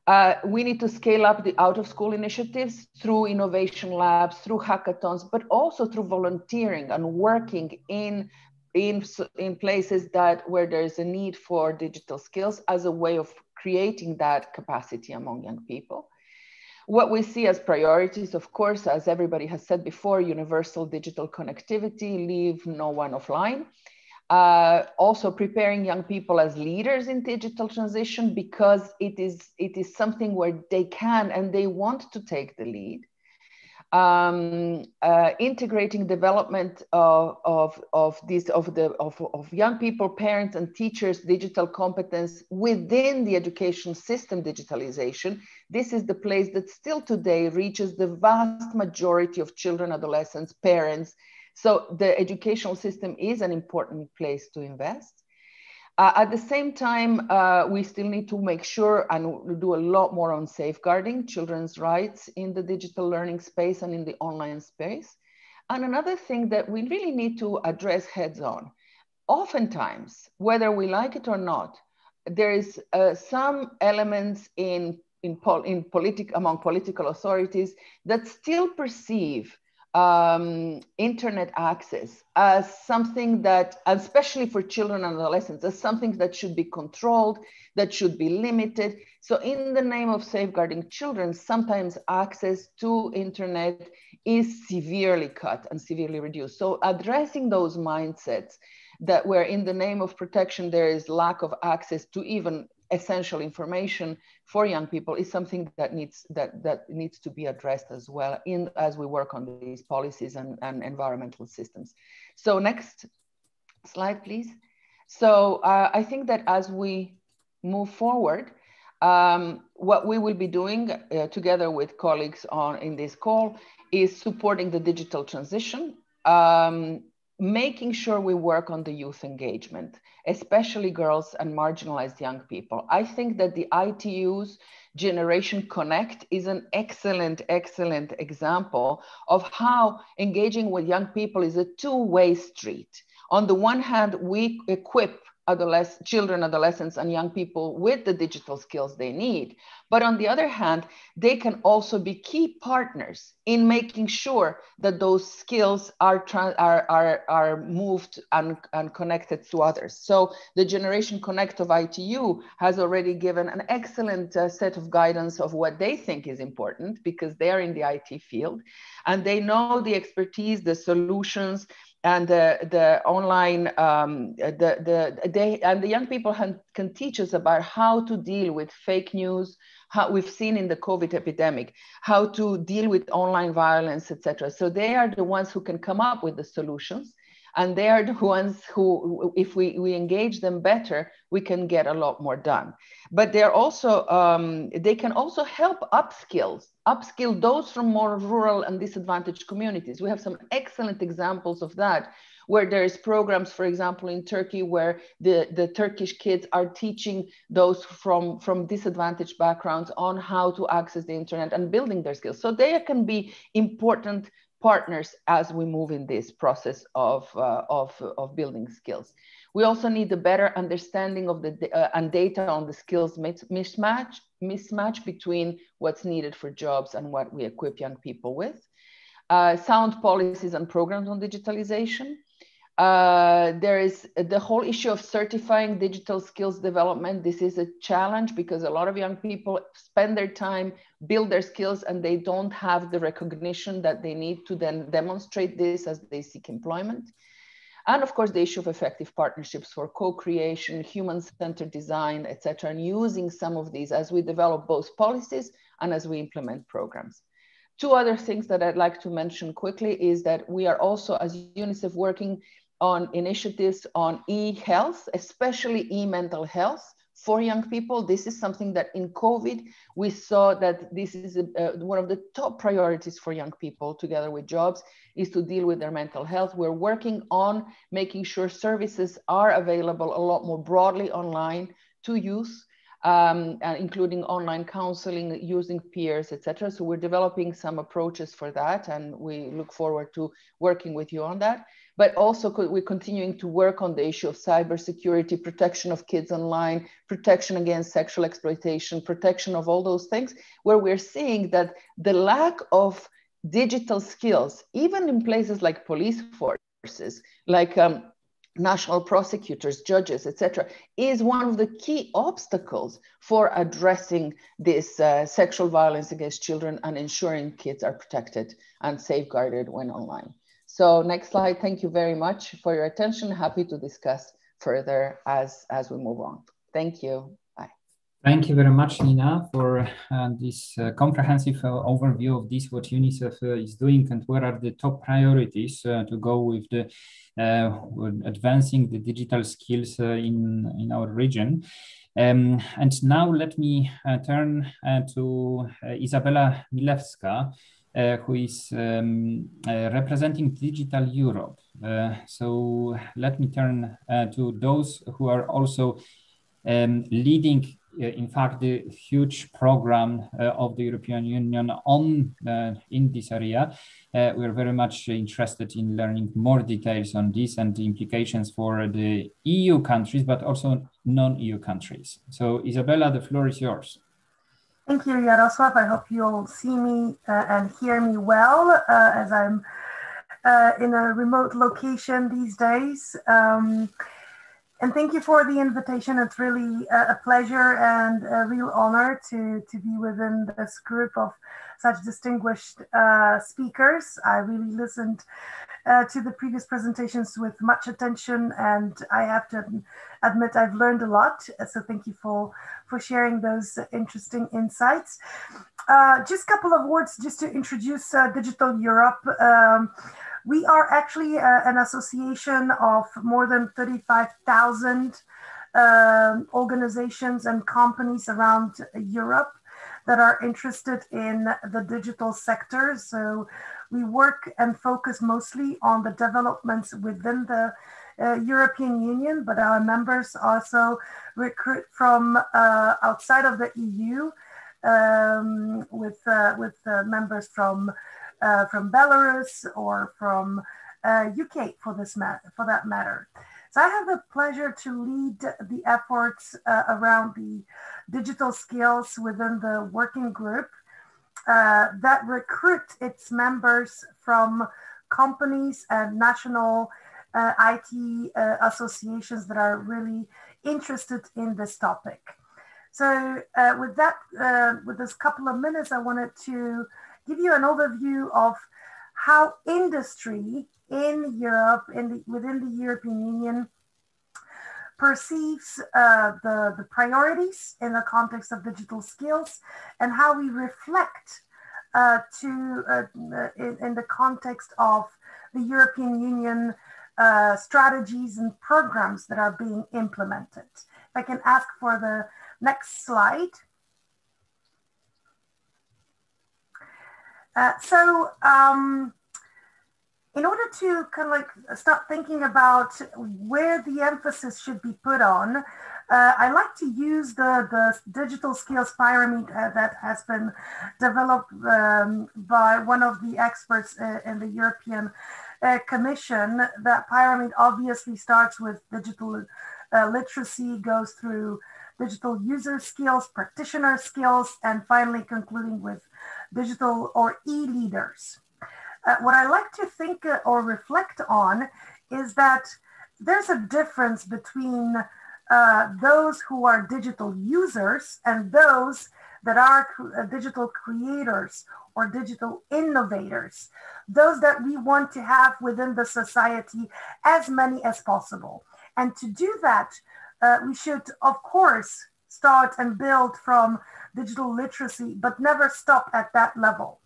Uh, we need to scale up the out of school initiatives through innovation labs through hackathons but also through volunteering and working in in, in places that where there is a need for digital skills as a way of creating that capacity among young people. What we see as priorities, of course, as everybody has said before, universal digital connectivity, leave no one offline. Uh, also preparing young people as leaders in digital transition because it is, it is something where they can and they want to take the lead. Um, uh, integrating development of, of, of these of the of, of young people, parents, and teachers' digital competence within the education system digitalization. This is the place that still today reaches the vast majority of children, adolescents, parents. So the educational system is an important place to invest. Uh, at the same time, uh, we still need to make sure and do a lot more on safeguarding children's rights in the digital learning space and in the online space. And another thing that we really need to address heads on, oftentimes, whether we like it or not, there is uh, some elements in, in, pol in politic, among political authorities that still perceive um, internet access as something that, especially for children and adolescents, as something that should be controlled, that should be limited. So in the name of safeguarding children, sometimes access to internet is severely cut and severely reduced. So addressing those mindsets that where in the name of protection, there is lack of access to even essential information for young people is something that needs that that needs to be addressed as well in as we work on these policies and, and environmental systems. So next slide please. So uh, i think that as we move forward um, what we will be doing uh, together with colleagues on in this call is supporting the digital transition. Um, making sure we work on the youth engagement, especially girls and marginalized young people. I think that the ITU's Generation Connect is an excellent, excellent example of how engaging with young people is a two way street. On the one hand, we equip adolescent, children, adolescents, and young people with the digital skills they need. But on the other hand, they can also be key partners in making sure that those skills are, are, are, are moved and, and connected to others. So the Generation Connect of ITU has already given an excellent uh, set of guidance of what they think is important because they're in the IT field and they know the expertise, the solutions, and the, the online um, the, the they and the young people can, can teach us about how to deal with fake news how we've seen in the covid epidemic how to deal with online violence etc so they are the ones who can come up with the solutions and they are the ones who if we, we engage them better we can get a lot more done but they're also um, they can also help upskills upskill those from more rural and disadvantaged communities. We have some excellent examples of that where there's programs, for example, in Turkey, where the, the Turkish kids are teaching those from, from disadvantaged backgrounds on how to access the internet and building their skills. So they can be important partners as we move in this process of, uh, of, of building skills. We also need a better understanding of the uh, and data on the skills mismatch, mismatch between what's needed for jobs and what we equip young people with. Uh, sound policies and programs on digitalization. Uh, there is the whole issue of certifying digital skills development. This is a challenge because a lot of young people spend their time, build their skills, and they don't have the recognition that they need to then demonstrate this as they seek employment. And of course, the issue of effective partnerships for co-creation, human-centered design, etc., and using some of these as we develop both policies and as we implement programs. Two other things that I'd like to mention quickly is that we are also, as UNICEF, working on initiatives on e-health, especially e-mental health, for young people. This is something that in COVID, we saw that this is a, uh, one of the top priorities for young people together with jobs is to deal with their mental health. We're working on making sure services are available a lot more broadly online to youth. Um, including online counseling, using peers, etc. So we're developing some approaches for that, and we look forward to working with you on that but also we're continuing to work on the issue of cybersecurity, protection of kids online, protection against sexual exploitation, protection of all those things, where we're seeing that the lack of digital skills, even in places like police forces, like um, national prosecutors, judges, etc., is one of the key obstacles for addressing this uh, sexual violence against children and ensuring kids are protected and safeguarded when online. So next slide, thank you very much for your attention. Happy to discuss further as, as we move on. Thank you. Bye. Thank you very much, Nina, for uh, this uh, comprehensive uh, overview of this, what UNICEF uh, is doing and where are the top priorities uh, to go with the uh, advancing the digital skills in, in our region. Um, and now let me turn to Isabella Milewska, who is um, representing Digital Europe. so let me turn to those who are also um, leading uh, in fact, the huge program uh, of the European Union on uh, in this area. we're very much interested in learning more details on this and the implications for the EU countries, but also non-EU countries. So, Isabella, the floor is yours. Thank you, Yaroslav. I hope you'll see me uh, and hear me well uh, as I'm uh, in a remote location these days. Um, and thank you for the invitation. It's really a pleasure and a real honor to, to be within this group of such distinguished uh, speakers. I really listened uh, to the previous presentations with much attention, and I have to admit I've learned a lot. So thank you for, for sharing those interesting insights. Uh, just a couple of words just to introduce uh, Digital Europe. Um, we are actually uh, an association of more than 35,000 um, organizations and companies around Europe that are interested in the digital sector. So we work and focus mostly on the developments within the uh, European Union, but our members also recruit from uh, outside of the EU um, with, uh, with uh, members from uh, from Belarus or from UK uh, for this for that matter. So I have the pleasure to lead the efforts around the digital skills within the working group uh, that recruit its members from companies and national uh, IT uh, associations that are really interested in this topic. So with that, with this couple of minutes, I wanted to give you an overview of how industry in Europe, in the, within the European Union, perceives uh, the, the priorities in the context of digital skills and how we reflect uh, to uh, in, in, the context of the European Union uh, strategies and programs that are being implemented. If I can ask for the next slide. Uh, so, um, in order to kind of like start thinking about where the emphasis should be put on, uh, I like to use the, the digital skills pyramid uh, that has been developed um, by one of the experts uh, in the European uh, Commission. That pyramid obviously starts with digital uh, literacy, goes through digital user skills, practitioner skills, and finally concluding with digital or e-leaders. Uh, what I like to think uh, or reflect on is that there's a difference between uh, those who are digital users and those that are uh, digital creators or digital innovators, those that we want to have within the society as many as possible. And to do that, uh, we should, of course, start and build from digital literacy, but never stop at that level.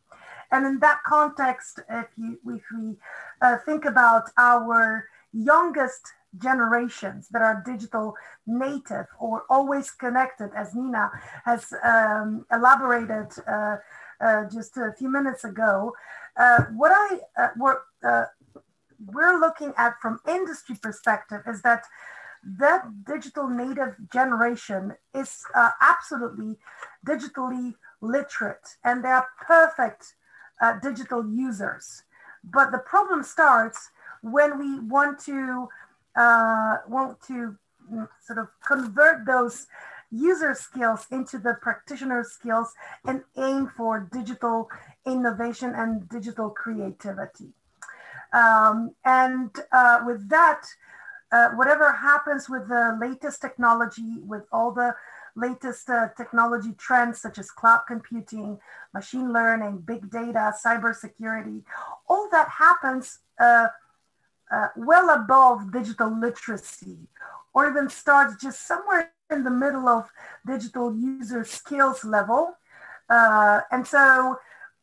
And in that context, if, you, if we uh, think about our youngest generations that are digital native or always connected, as Nina has um, elaborated uh, uh, just a few minutes ago, uh, what I uh, what, uh, we're looking at from industry perspective is that that digital native generation is absolutely digitally literate and they are perfect uh, digital users. But the problem starts when we want to uh, want to mm, sort of convert those user skills into the practitioner skills and aim for digital innovation and digital creativity. Um, and uh, with that, uh, whatever happens with the latest technology, with all the latest uh, technology trends such as cloud computing, machine learning, big data, cybersecurity, all that happens uh, uh, well above digital literacy, or even starts just somewhere in the middle of digital user skills level. Uh, and so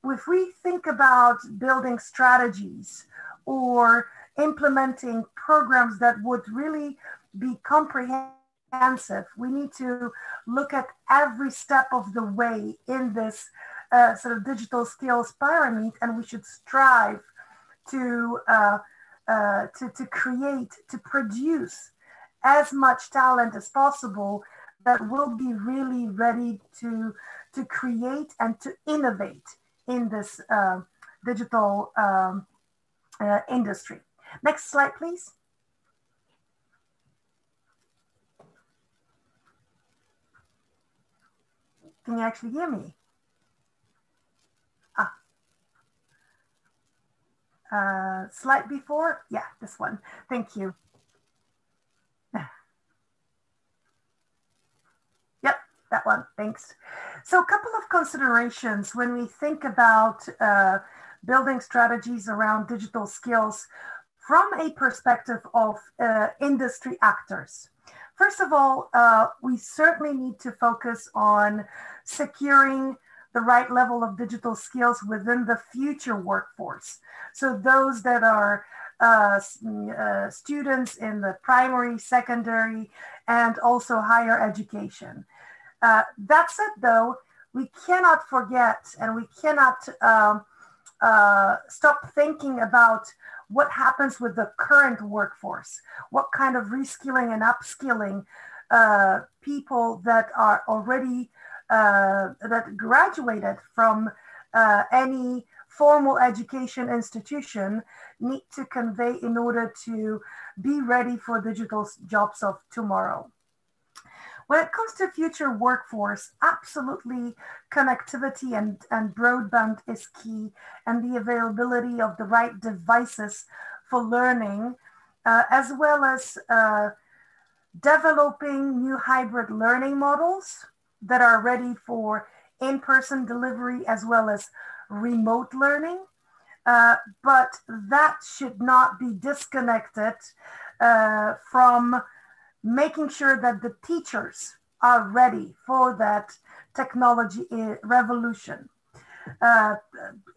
if we think about building strategies or implementing programs that would really be comprehensive, we need to look at every step of the way in this uh, sort of digital skills pyramid, and we should strive to, uh, uh, to, to create, to produce as much talent as possible that will be really ready to, to create and to innovate in this uh, digital um, uh, industry. Next slide, please. Can you actually hear me? Ah. Uh, slide before? Yeah, this one. Thank you. Yep, that one. Thanks. So a couple of considerations when we think about uh, building strategies around digital skills from a perspective of uh, industry actors. First of all, uh, we certainly need to focus on securing the right level of digital skills within the future workforce. So those that are uh, uh, students in the primary, secondary, and also higher education. Uh, that said, though, we cannot forget and we cannot um, uh, stop thinking about what happens with the current workforce, what kind of reskilling and upskilling uh, people that are already uh, that graduated from uh, any formal education institution need to convey in order to be ready for digital jobs of tomorrow. When it comes to future workforce, absolutely connectivity and, and broadband is key and the availability of the right devices for learning, uh, as well as uh, developing new hybrid learning models that are ready for in-person delivery as well as remote learning. Uh, but that should not be disconnected uh, from making sure that the teachers are ready for that technology eh, revolution. Uh,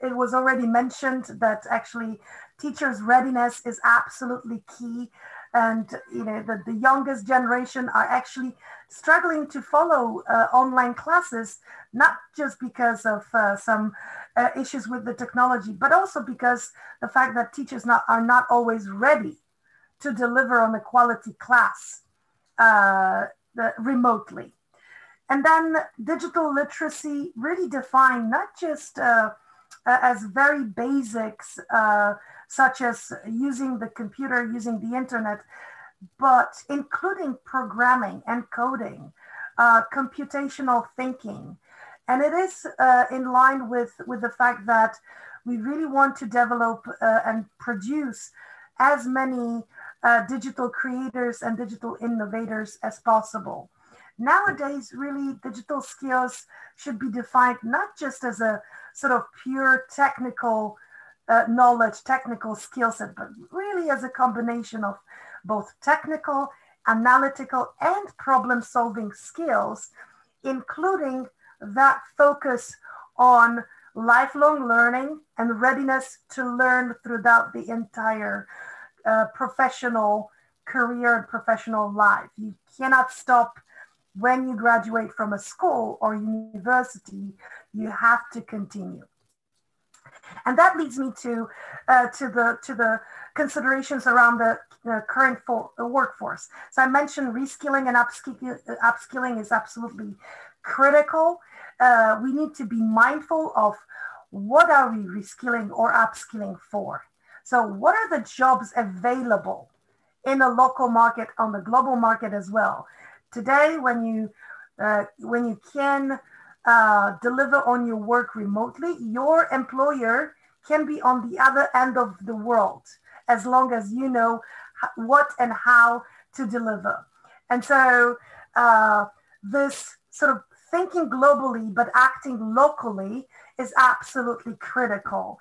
it was already mentioned that actually teachers' readiness is absolutely key. And you know the, the youngest generation are actually struggling to follow uh, online classes, not just because of uh, some uh, issues with the technology, but also because the fact that teachers not, are not always ready to deliver on a quality class uh, the, remotely. And then digital literacy really defined not just uh, as very basics, uh, such as using the computer, using the internet, but including programming and coding, uh, computational thinking. And it is uh, in line with, with the fact that we really want to develop uh, and produce as many uh, digital creators and digital innovators as possible. Nowadays, really, digital skills should be defined not just as a sort of pure technical uh, knowledge, technical skill set, but really as a combination of both technical, analytical, and problem solving skills, including that focus on lifelong learning and readiness to learn throughout the entire uh, professional career and professional life. You cannot stop when you graduate from a school or university. You have to continue. And that leads me to uh, to the to the considerations around the, the current for, the workforce. So I mentioned reskilling and upskilling, upskilling is absolutely critical. Uh, we need to be mindful of what are we reskilling or upskilling for. So, what are the jobs available in the local market, on the global market as well? Today, when you uh, when you can uh, deliver on your work remotely, your employer can be on the other end of the world as long as you know what and how to deliver. And so, uh, this sort of thinking globally but acting locally is absolutely critical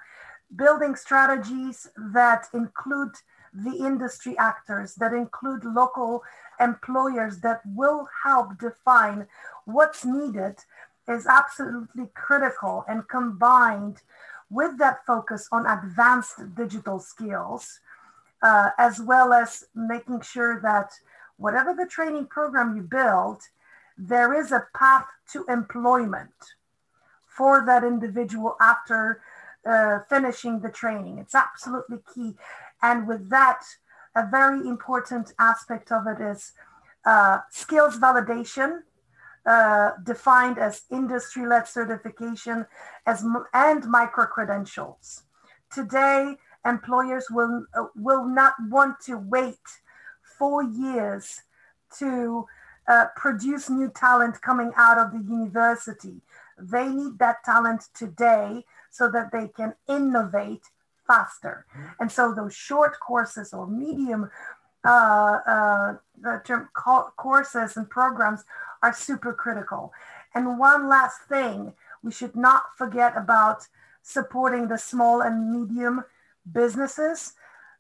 building strategies that include the industry actors that include local employers that will help define what's needed is absolutely critical and combined with that focus on advanced digital skills, uh, as well as making sure that whatever the training program you build, there is a path to employment for that individual after uh, finishing the training. It's absolutely key. And with that, a very important aspect of it is uh, skills validation, uh, defined as industry-led certification as, and micro-credentials. Today, employers will, uh, will not want to wait four years to uh, produce new talent coming out of the university. They need that talent today so that they can innovate faster. And so those short courses or medium uh, uh, term courses and programs are super critical. And one last thing, we should not forget about supporting the small and medium businesses.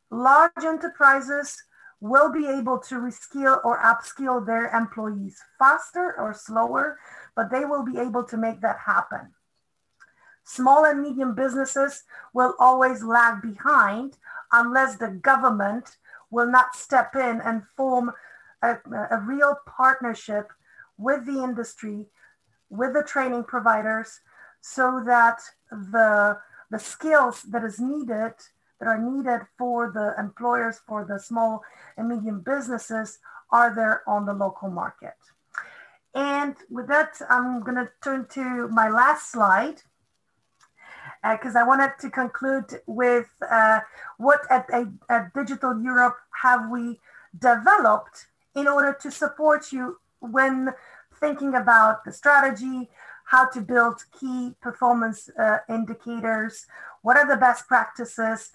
Large enterprises will be able to reskill or upskill their employees faster or slower, but they will be able to make that happen. Small and medium businesses will always lag behind unless the government will not step in and form a, a real partnership with the industry, with the training providers, so that the, the skills that is needed, that are needed for the employers, for the small and medium businesses are there on the local market. And with that, I'm gonna turn to my last slide because uh, I wanted to conclude with uh, what at, at, Digital Europe have we developed in order to support you when thinking about the strategy, how to build key performance uh, indicators, what are the best practices,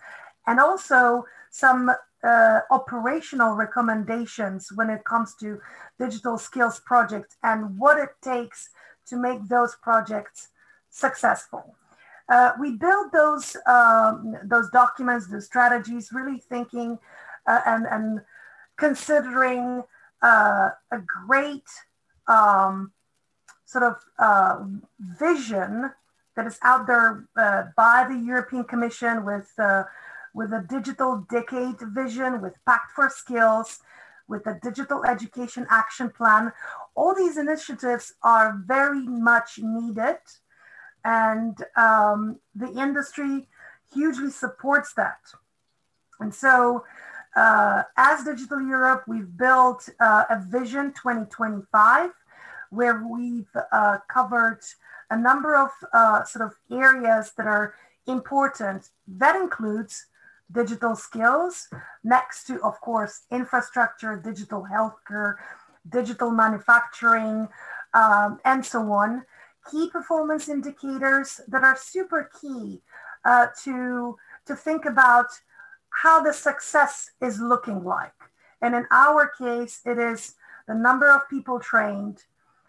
and also some uh, operational recommendations when it comes to digital skills projects and what it takes to make those projects successful. Uh, we build those um, those documents, the strategies, really thinking uh, and and considering uh, a great um, sort of uh, vision that is out there uh, by the European Commission with uh, with a digital decade vision, with Pact for Skills, with the Digital Education Action Plan. All these initiatives are very much needed and um, the industry hugely supports that. And so, uh, as Digital Europe, we've built uh, a Vision 2025 where we've uh, covered a number of uh, sort of areas that are important. That includes digital skills, next to, of course, infrastructure, digital healthcare, digital manufacturing, um, and so on key performance indicators that are super key uh, to, to think about how the success is looking like. And in our case, it is the number of people trained,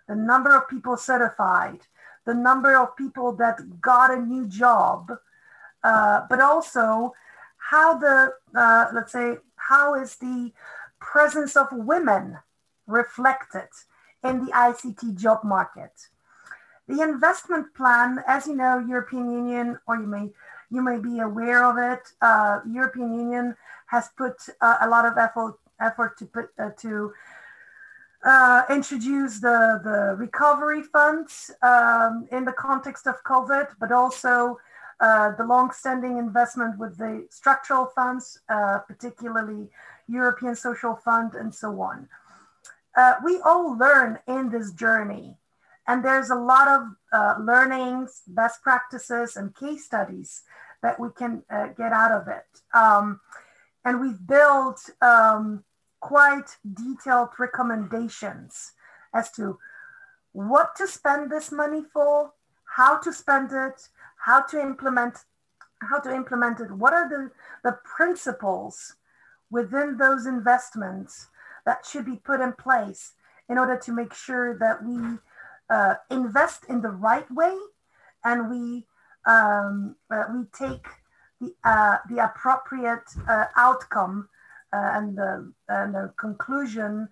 the number of people certified, the number of people that got a new job, uh, but also how the, uh, let's say, how is the presence of women reflected in the ICT job market? The investment plan, as you know, European Union, or you may you may be aware of it. Uh, European Union has put uh, a lot of effort effort to put uh, to uh, introduce the the recovery funds um, in the context of COVID, but also uh, the long-standing investment with the structural funds, uh, particularly European Social Fund, and so on. we all learn in this journey and there's a lot of uh, learnings, best practices, and case studies that we can uh, get out of it. Um, and we've built um, quite detailed recommendations as to what to spend this money for, how to spend it, how to implement, how to implement it. What are the, the principles within those investments that should be put in place in order to make sure that we uh, invest in the right way and we um, uh, we take the uh, the appropriate uh, outcome and the and the conclusion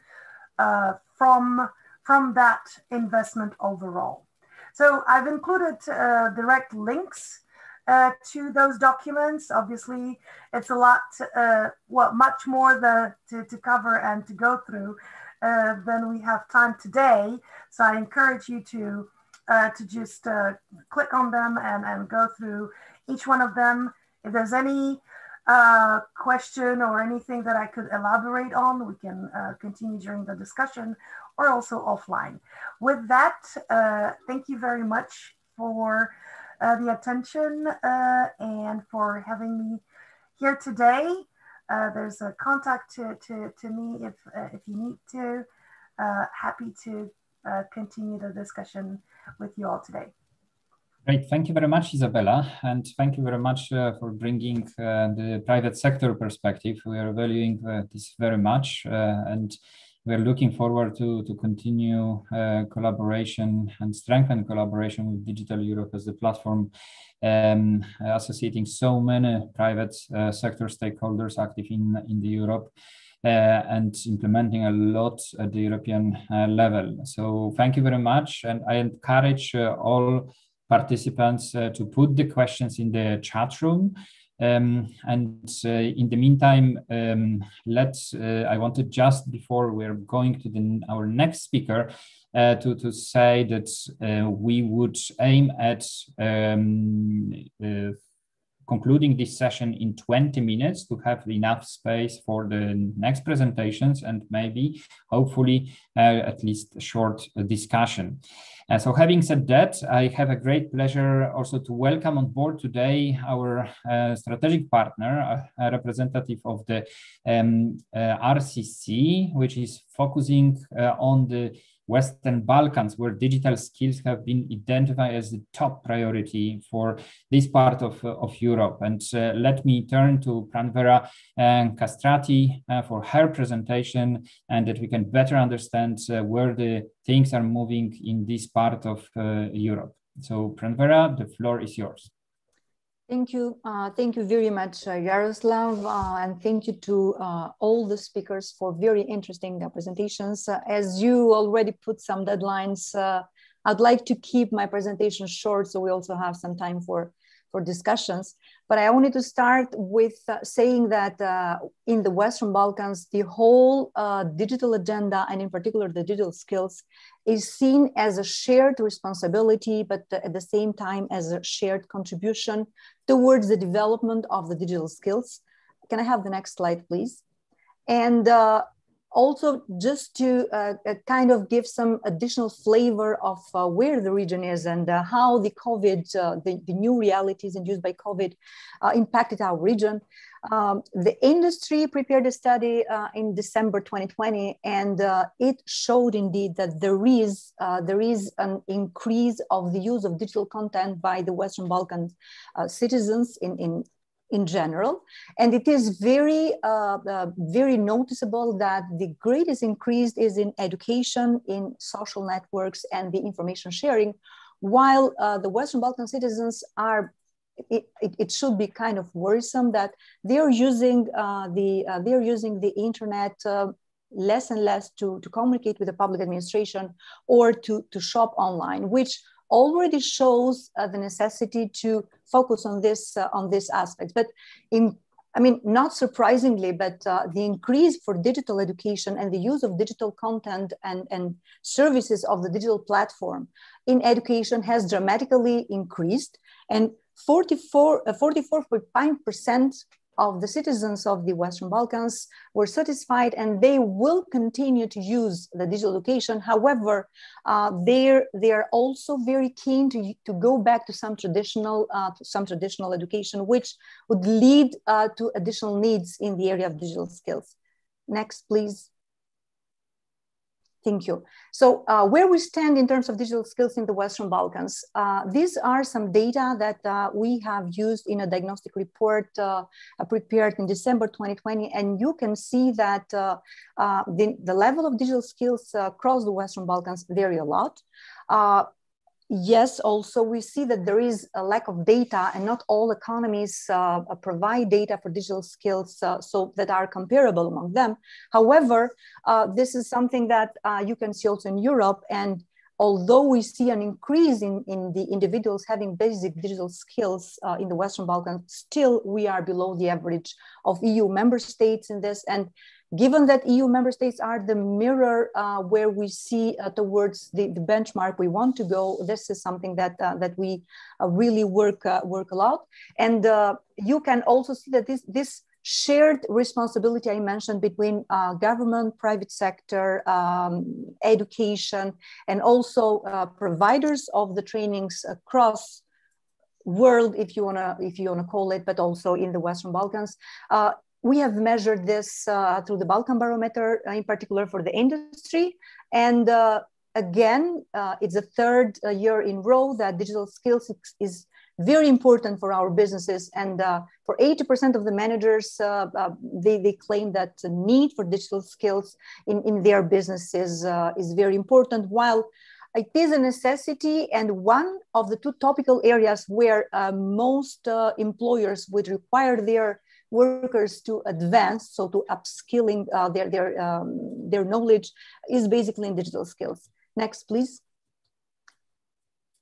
uh, from from that investment overall. So I've included uh, direct links uh, to those documents. Obviously, it's a lot, uh, well, much more the, to, to cover and to go through uh, than we have time today. So I encourage you to uh, to just uh, click on them and, and go through each one of them. If there's any question or anything that I could elaborate on, we can continue during the discussion or also offline. With that, uh, thank you very much for uh, the attention uh, and for having me here today. Uh, there's a contact to, to, to me if, uh, if you need to. Uh, happy to continue the discussion with you all today. Great, thank you very much, Isabella, and thank you very much uh, for bringing uh, the private sector perspective. We are valuing uh, this very much, and we're looking forward to, to continue uh, collaboration and strengthen collaboration with Digital Europe as the platform um, associating so many private uh, sector stakeholders active in, in the Europe. Uh, and implementing a lot at the European uh, level. So thank you very much. And I encourage uh, all participants uh, to put the questions in the chat room. Um, and uh, in the meantime, um, let's, uh, I wanted just before we're going to the, our next speaker uh, to, to say that uh, we would aim at um, uh, concluding this session in 20 minutes to have enough space for the next presentations and maybe, hopefully, uh, at least a short discussion. Uh, so having said that, I have a great pleasure also to welcome on board today our uh, strategic partner, a, a, representative of the um, uh, RCC, which is focusing uh, on the Western Balkans, where digital skills have been identified as the top priority for this part of, uh, of Europe. And uh, let me turn to Pranvera Kastrati uh, for her presentation and that we can better understand uh, where the things are moving in this part of uh, Europe. So Pranvera, the floor is yours. Thank you. Uh, thank you very much, uh, Yaroslav, uh, and thank you to uh, all the speakers for very interesting uh, presentations. Uh, as you already put some deadlines, I'd like to keep my presentation short so we also have some time for for discussions. But I wanted to start with saying that in the Western Balkans, the whole digital agenda, and in particular the digital skills, is seen as a shared responsibility, but at the same time as a shared contribution towards the development of the digital skills. Can I have the next slide, please? And uh, also just to uh, uh, kind of give some additional flavor of uh, where the region is and uh, how the COVID, uh, the, the, new realities induced by COVID impacted our region. Um, the industry prepared a study in December 2020, and it showed indeed that there is, there is an increase of the use of digital content by the Western Balkan citizens in, in in general. And it is very, uh, uh, very noticeable that the greatest increase is in education, in social networks, and the information sharing, while uh, the Western Balkan citizens are it, it, should be kind of worrisome that they're using uh, the uh, they're using the internet uh, less and less to, to communicate with the public administration or to, to shop online, which already shows uh, the necessity to focus on this uh, on this aspect. But in I mean, not surprisingly, but uh, the increase for digital education and the use of digital content and, and services of the digital platform in education has dramatically increased. And 44, 44.5% of the citizens of the Western Balkans were satisfied and they will continue to use the digital education. However, uh, they're, they're also very keen to, to go back to some traditional, uh, to some traditional education, which would lead uh, to additional needs in the area of digital skills. Next, please. Thank you. So uh, where we stand in terms of digital skills in the Western Balkans, uh, these are some data that uh, we have used in a diagnostic report uh, prepared in December 2020. And you can see that uh, uh, the, the, level of digital skills across the Western Balkans vary a lot yes, also we see that there is a lack of data, and not all economies uh, provide data for digital skills uh, so that are comparable among them. However, uh, this is something that uh, you can see also in Europe, and although we see an increase in, in the individuals having basic digital skills uh, in the Western Balkans, still we are below the average of EU member states in this. And given that EU member states are the mirror uh, where we see uh, towards the, the, benchmark we want to go, this is something that uh, that we uh, really work uh, work a lot. And you can also see that this this shared responsibility I mentioned between government, private sector, um, education, and also providers of the trainings across world if you want to if you want to call it but also in the western balkans uh, we have measured this uh, through the Balkan Barometer, uh, in particular for the industry. And uh, again, uh, it's the third uh, year in row that digital skills is very important for our businesses. And uh, for 80% of the managers, they, they claim that the need for digital skills in, in their businesses is very important, while it is a necessity and one of the two topical areas where most employers would require their workers to advance, so to upskilling uh, their, their, um, their knowledge is basically in digital skills. Next, please.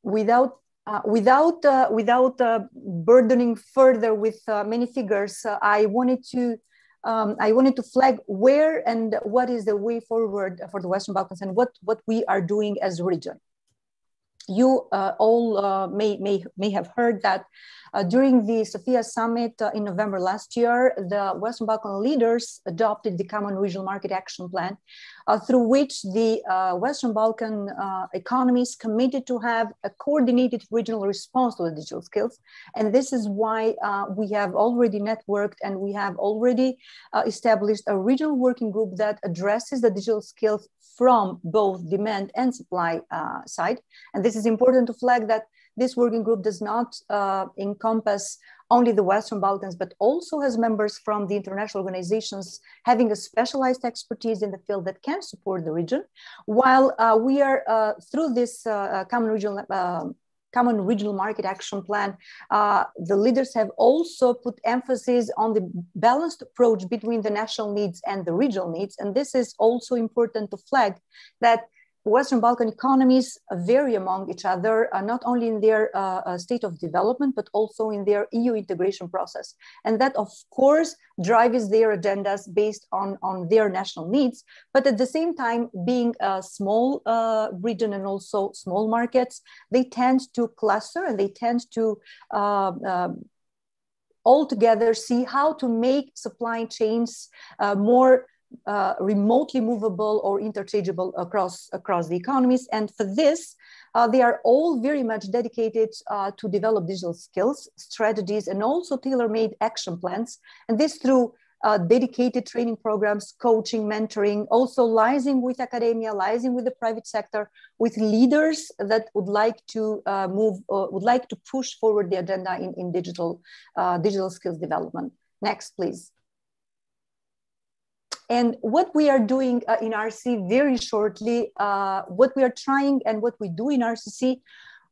Without uh, without uh, without uh, burdening further with uh, many figures, uh, I wanted to um, I wanted to flag where and what is the way forward for the Western Balkans and what what we are doing as a region. You all may may may have heard that uh, during the Sofia summit uh, in November last year, the Western Balkan leaders adopted the Common Regional Market Action Plan, uh, through which the uh, Western Balkan uh, economies committed to have a coordinated regional response to the digital skills. And this is why uh, we have already networked and we have already established a regional working group that addresses the digital skills from both demand and supply side. And this is important to flag that this working group does not uh, encompass only the Western Balkans, but also has members from the international organizations having a specialized expertise in the field that can support the region. While uh, we are, uh, through this uh, uh, common regional uh, common regional market action plan, uh, the leaders have also put emphasis on the balanced approach between the national needs and the regional needs. And this is also important to flag that Western Balkan economies vary among each other, uh, not only in their uh, uh state of development, but also in their EU integration process. And that, of course, drives their agendas based on, on their national needs. But at the same time, being a small uh, region and also small markets, they tend to cluster and they tend to uh, um, altogether see how to make supply chains uh, more uh, remotely movable or interchangeable across across the economies. And for this, uh, they are all very much dedicated uh, to develop digital skills, strategies, and also tailor-made action plans. And this through uh, dedicated training programs, coaching, mentoring, also liaising with academia, liaising with the private sector, with leaders that would like to uh, move, uh, would like to push forward the agenda in, in digital, digital skills development. Next, please. And what we are doing uh, in RC very shortly, uh, what we are trying and what we do in RCC,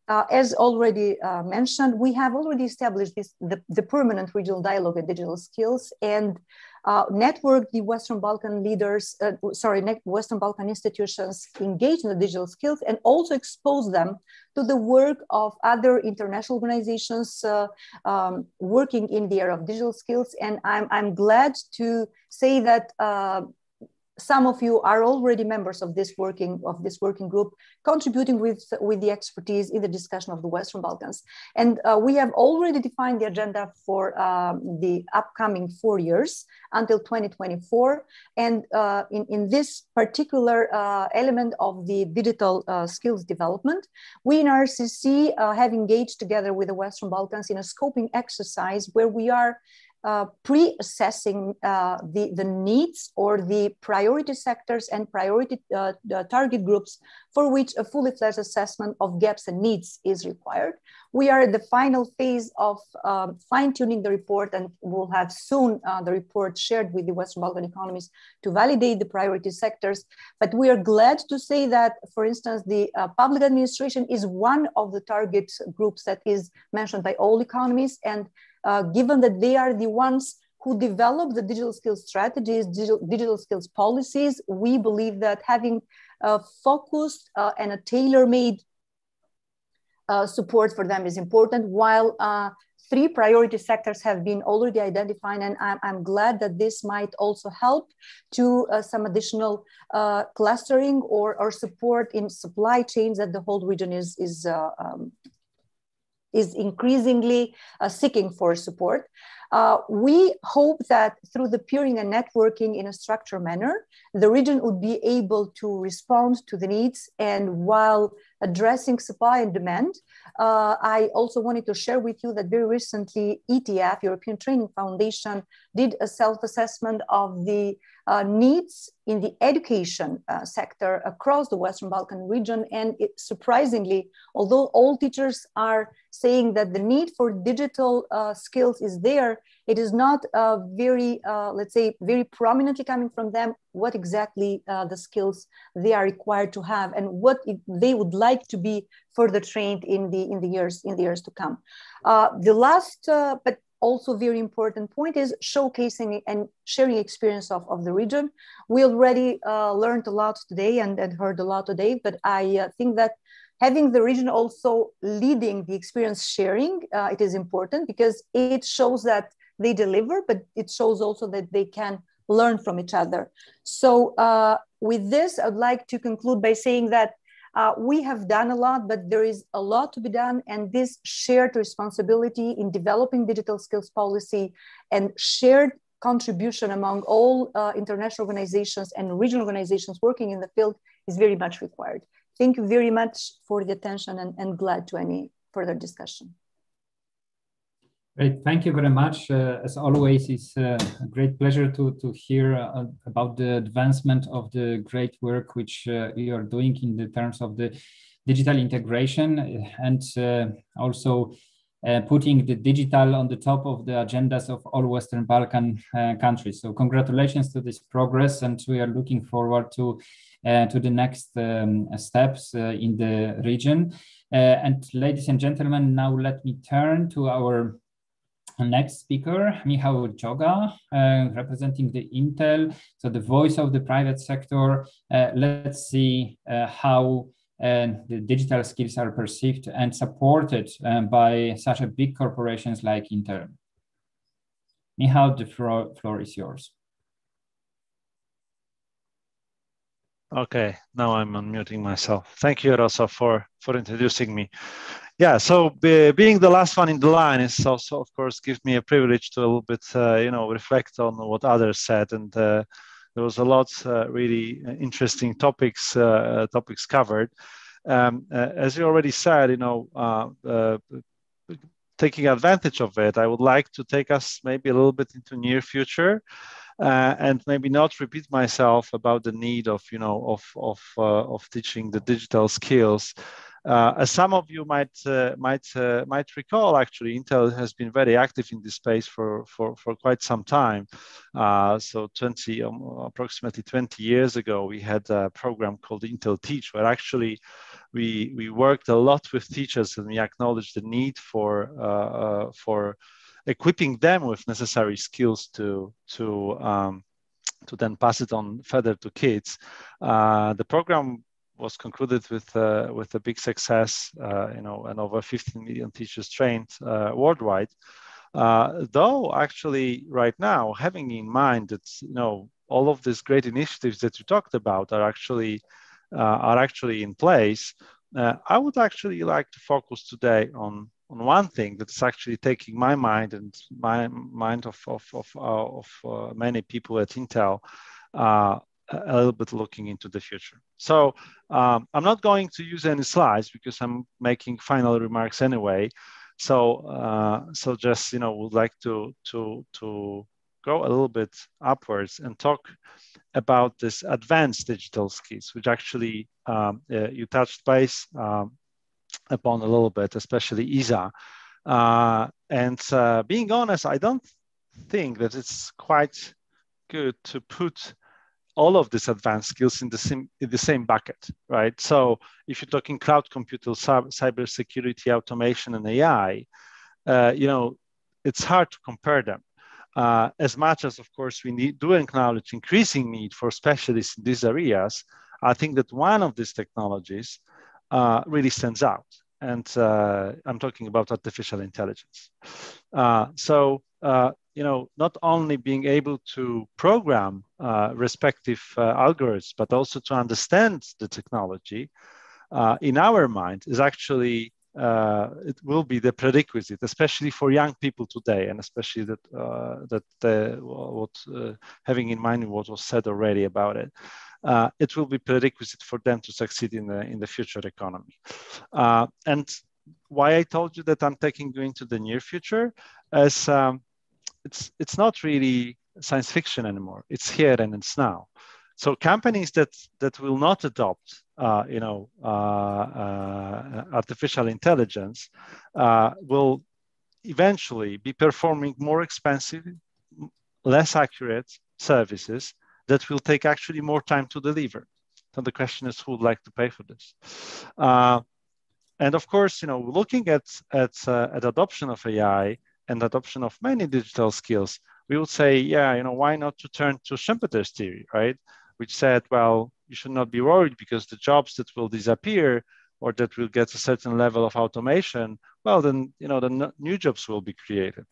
uh, as already uh, mentioned, we have already established this, the, the permanent regional dialogue on digital skills. And uh, network the Western Balkan leaders, uh, sorry, Western Balkan institutions engage in the digital skills and also expose them to the work of other international organizations uh, um, working in the area of digital skills. And I'm, I'm glad to say that uh, some of you are already members of this working of this working group, contributing with with the expertise in the discussion of the Western Balkans. And uh, we have already defined the agenda for um, the upcoming four years until 2024. And uh, in in this particular uh, element of the digital uh, skills development, we in RCC uh, have engaged together with the Western Balkans in a scoping exercise where we are uh, pre-assessing uh, the, the needs or the priority sectors and priority uh, target groups for which a fully fledged assessment of gaps and needs is required. We are at the final phase of um, fine-tuning the report and we'll have soon uh, the report shared with the Western Balkan economies to validate the priority sectors. But we are glad to say that, for instance, the uh, public administration is one of the target groups that is mentioned by all economies and uh, given that they are the ones who develop the digital skills strategies, digital, digital skills policies, we believe that having a focused uh, and a tailor-made uh, support for them is important, while uh, three priority sectors have been already identified, and I'm, I'm glad that this might also help to uh, some additional clustering or, or support in supply chains that the whole region is, is um, is increasingly uh, seeking for support. Uh, we hope that through the peering and networking in a structured manner, the region would be able to respond to the needs and while addressing supply and demand. Uh, I also wanted to share with you that very recently ETF, European Training Foundation, did a self-assessment of the uh, needs in the education uh, sector across the Western Balkan region. And it, surprisingly, although all teachers are saying that the need for digital uh, skills is there, it is not uh, very, uh, let's say, very prominently coming from them what exactly uh, the skills they are required to have and what they would like to be further trained in the in the years in the years to come. the last, but also very important point is showcasing and sharing experience of, of the region. We already uh, learned a lot today and, and heard a lot today, but I uh, think that having the region also leading the experience sharing, uh, it is important because it shows that they deliver, but it shows also that they can learn from each other. So uh, with this, I'd like to conclude by saying that uh, we have done a lot, but there is a lot to be done. And this shared responsibility in developing digital skills policy and shared contribution among all uh, international organizations and regional organizations working in the field is very much required. Thank you very much for the attention and, and glad to any further discussion. Great, thank you very much. Uh, as always, it's uh, a great pleasure to, to hear uh, about the advancement of the great work which uh, you are doing in the terms of the digital integration and uh, also uh, putting the digital on the top of the agendas of all Western Balkan countries. So congratulations to this progress and we are looking forward to, to the next um, steps in the region. and ladies and gentlemen, now let me turn to our next speaker, Michał Joga, uh, representing the Intel, so the voice of the private sector. Uh, let's see uh, how uh, the digital skills are perceived and supported um, by such a big corporations like Intel. Michał, the floor, floor is yours. Okay, now I'm unmuting myself. Thank you, Rosa, for, for introducing me yeah so be, being the last one in the line is also of course gives me a privilege to a little bit uh, you know reflect on what others said. And uh, there was a lot uh, really interesting topics uh, topics covered. Um, uh, as you already said you know uh, taking advantage of it i would like to take us maybe a little bit into near future and maybe not repeat myself about the need of you know of of of teaching the digital skills. uh, as some of you might uh, might uh, might recall, actually, Intel has been very active in this space for for, for quite some time. Uh, so, 20 um, approximately 20 years ago, we had a program called Intel Teach, where actually we we worked a lot with teachers and we acknowledged the need for uh, uh, for equipping them with necessary skills to to um, to then pass it on further to kids. the program was concluded with uh, with a big success, uh, you know, and over 15 million teachers trained uh, worldwide. Uh, though actually, right now, having in mind that you know all of these great initiatives that you talked about are actually uh, are actually in place, uh, I would actually like to focus today on on one thing that's actually taking my mind and my mind of of of, of many people at Intel a little bit looking into the future. So um, I'm not going to use any slides because I'm making final remarks anyway. So, uh, so just you know, would like to to to go a little bit upwards and talk about this advanced digital skills, which actually um, uh, you touched base um, upon a little bit, especially Isa. Uh, and uh, being honest, I don't think that it's quite good to put all of these advanced skills in the same in the same bucket, right? So if you're talking cloud computing, cyber security, automation, and AI, uh, you know, it's hard to compare them. Uh, as much as, of course, we need, do acknowledge increasing need for specialists in these areas, I think that one of these technologies uh, really stands out. And uh, I'm talking about artificial intelligence. Uh, so uh, you know, not only being able to program uh, respective uh, algorithms, but also to understand the technology uh, in our mind is actually, uh, it will be the prerequisite, especially for young people today, and especially that, uh, that what, having in mind what was said already about it. it will be prerequisite for them to succeed in the, in the future economy. and why I told you that I'm taking you into the near future is um, it's it's not really science fiction anymore. It's here and it's now. So companies that that will not adopt, uh, you know, uh, uh, artificial intelligence uh, will eventually be performing more expensive, less accurate services that will take actually more time to deliver. So the question is, who would like to pay for this? Uh, and of course, you know, looking at at, uh, at adoption of AI, and adoption of many digital skills, we would say, yeah, you know, why not to turn to Schumpeter's theory, right? Which said, well, you should not be worried because the jobs that will disappear or that will get a certain level of automation, well, then, you know, the new jobs will be created.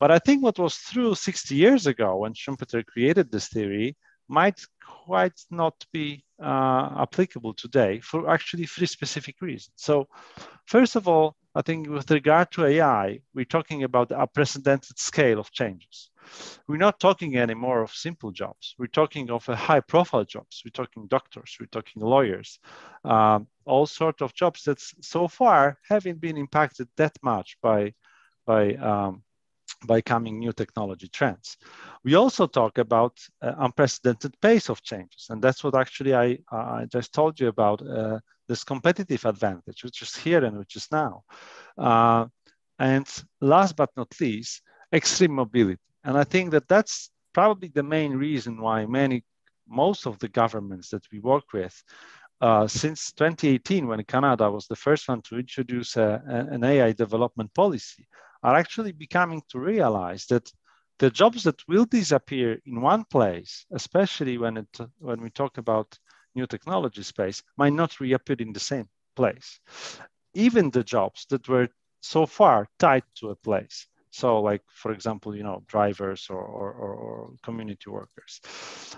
But I think what was true 60 years ago when Schumpeter created this theory might quite not be uh, applicable today for actually three specific reasons. So, first of all, I think with regard to AI, we're talking about the unprecedented scale of changes. We're not talking anymore of simple jobs. We're talking of high profile jobs. We're talking doctors, we're talking lawyers, um, all sorts of jobs that so far haven't been impacted that much by, by um, by coming new technology trends. We also talk about uh, unprecedented pace of changes, and that's what actually I, I just told you about uh, this competitive advantage, which is here and which is now. Uh, and last but not least, extreme mobility. And I think that that's probably the main reason why many, most of the governments that we work with uh, since 2018, when Canada was the first one to introduce a, a, an AI development policy, are actually becoming to realize that the jobs that will disappear in one place, especially when it when we talk about new technology space, might not reappear in the same place. Even the jobs that were so far tied to a place. So, like for example, you know, drivers or, or, or community workers.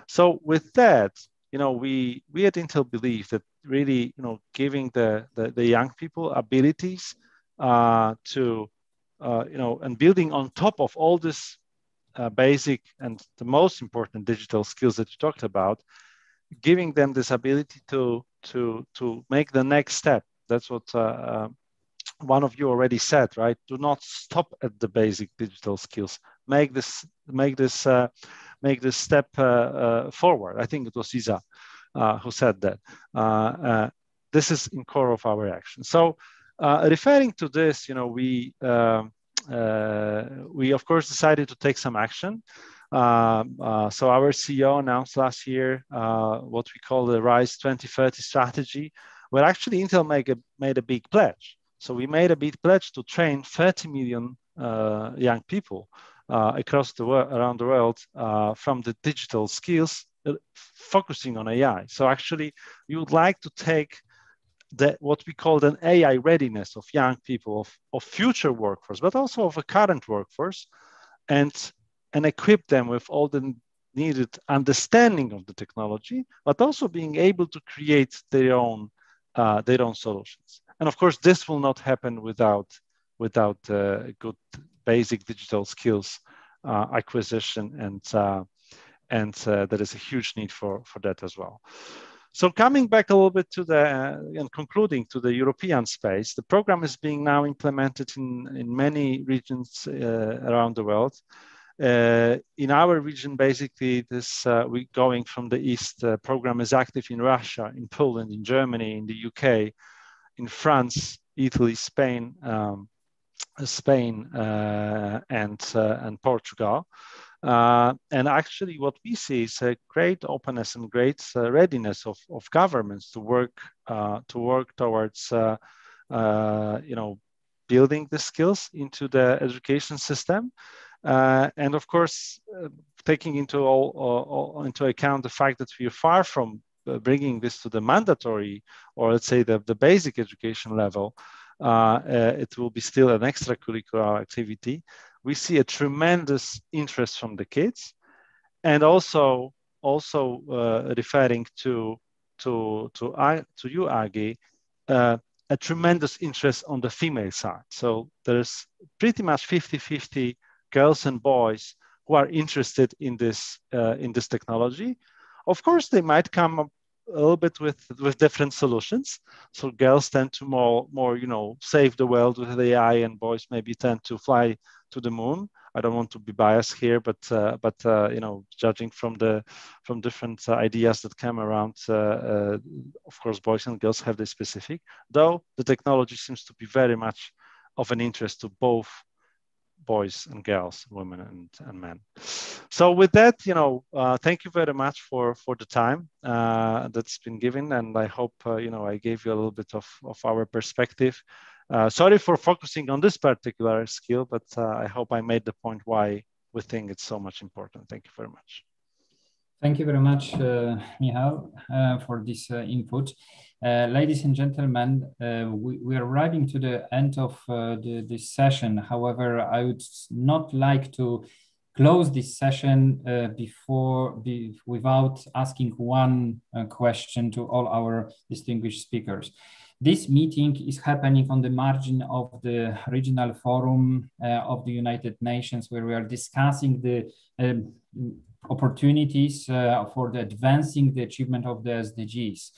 So with that, you know, we we at Intel believe that really, you know, giving the the, the young people abilities uh, to uh, you know, and building on top of all this uh, basic and the most important digital skills that you talked about, giving them this ability to to to make the next step. That's what uh, uh one of you already said, right? Do not stop at the basic digital skills. Make this make this uh, make this step forward. I think it was Isa who said that. this is in core of our action. So uh, referring to this, you know, we um, uh, we of course decided to take some action. Um, uh, so our CEO announced last year uh, what we call the Rise 2030 strategy, where actually Intel made a, made a big pledge. So we made a big pledge to train 30 million uh, young people across the world, around the world, from the digital skills, focusing on AI. So actually, we would like to take the, what we call an AI readiness of young people, of, of future workforce, but also of a current workforce, and, and equip them with all the needed understanding of the technology, but also being able to create their own, uh, their own solutions. And of course, this will not happen without, without uh, good basic digital skills uh, acquisition, and, uh, and uh, there is a huge need for, for that as well. So coming back a little bit to the, uh, and concluding to the European space, the program is being now implemented in, in many regions uh, around the world. Uh, in our region, basically, this uh, we going from the east uh, program is active in Russia, in Poland, in Germany, in the UK, in France, Italy, Spain, um, Spain, uh, and and Portugal. Uh, and actually, what we see is a great openness and great uh, readiness of, of governments to work uh, to work towards, uh, uh, you know, building the skills into the education system, and of course, taking into all, all, into account the fact that we are far from bringing this to the mandatory or let's say the, the basic education level. it will be still an extracurricular activity we see a tremendous interest from the kids and also also uh, referring to to to I, to you Agi, uh, a tremendous interest on the female side. So there's pretty much 50-50 girls and boys who are interested in this uh, in this technology. Of course they might come up a little bit with with different solutions. So girls tend to more more you know save the world with ai and boys maybe tend to fly to the moon. I don't want to be biased here, but uh, but uh, you know, judging from the from different uh, ideas that come around, uh, uh, of course, boys and girls have this specific. Though the technology seems to be very much of an interest to both boys and girls, women and, and men. So with that, you know, uh, thank you very much for for the time that's been given, and I hope you know I gave you a little bit of of our perspective. Uh, sorry for focusing on this particular skill, but uh, I hope I made the point why we think it's so much important. Thank you very much. Thank you very much, uh, Michal, uh, for this uh, input. Uh, ladies and gentlemen, we, we, are arriving to the end of the, this session. However, I would not like to close this session before be, without asking one question to all our distinguished speakers. This meeting is happening on the margin of the regional forum uh, of the United Nations, where we are discussing the um, opportunities uh, for the advancing the achievement of the SDGs.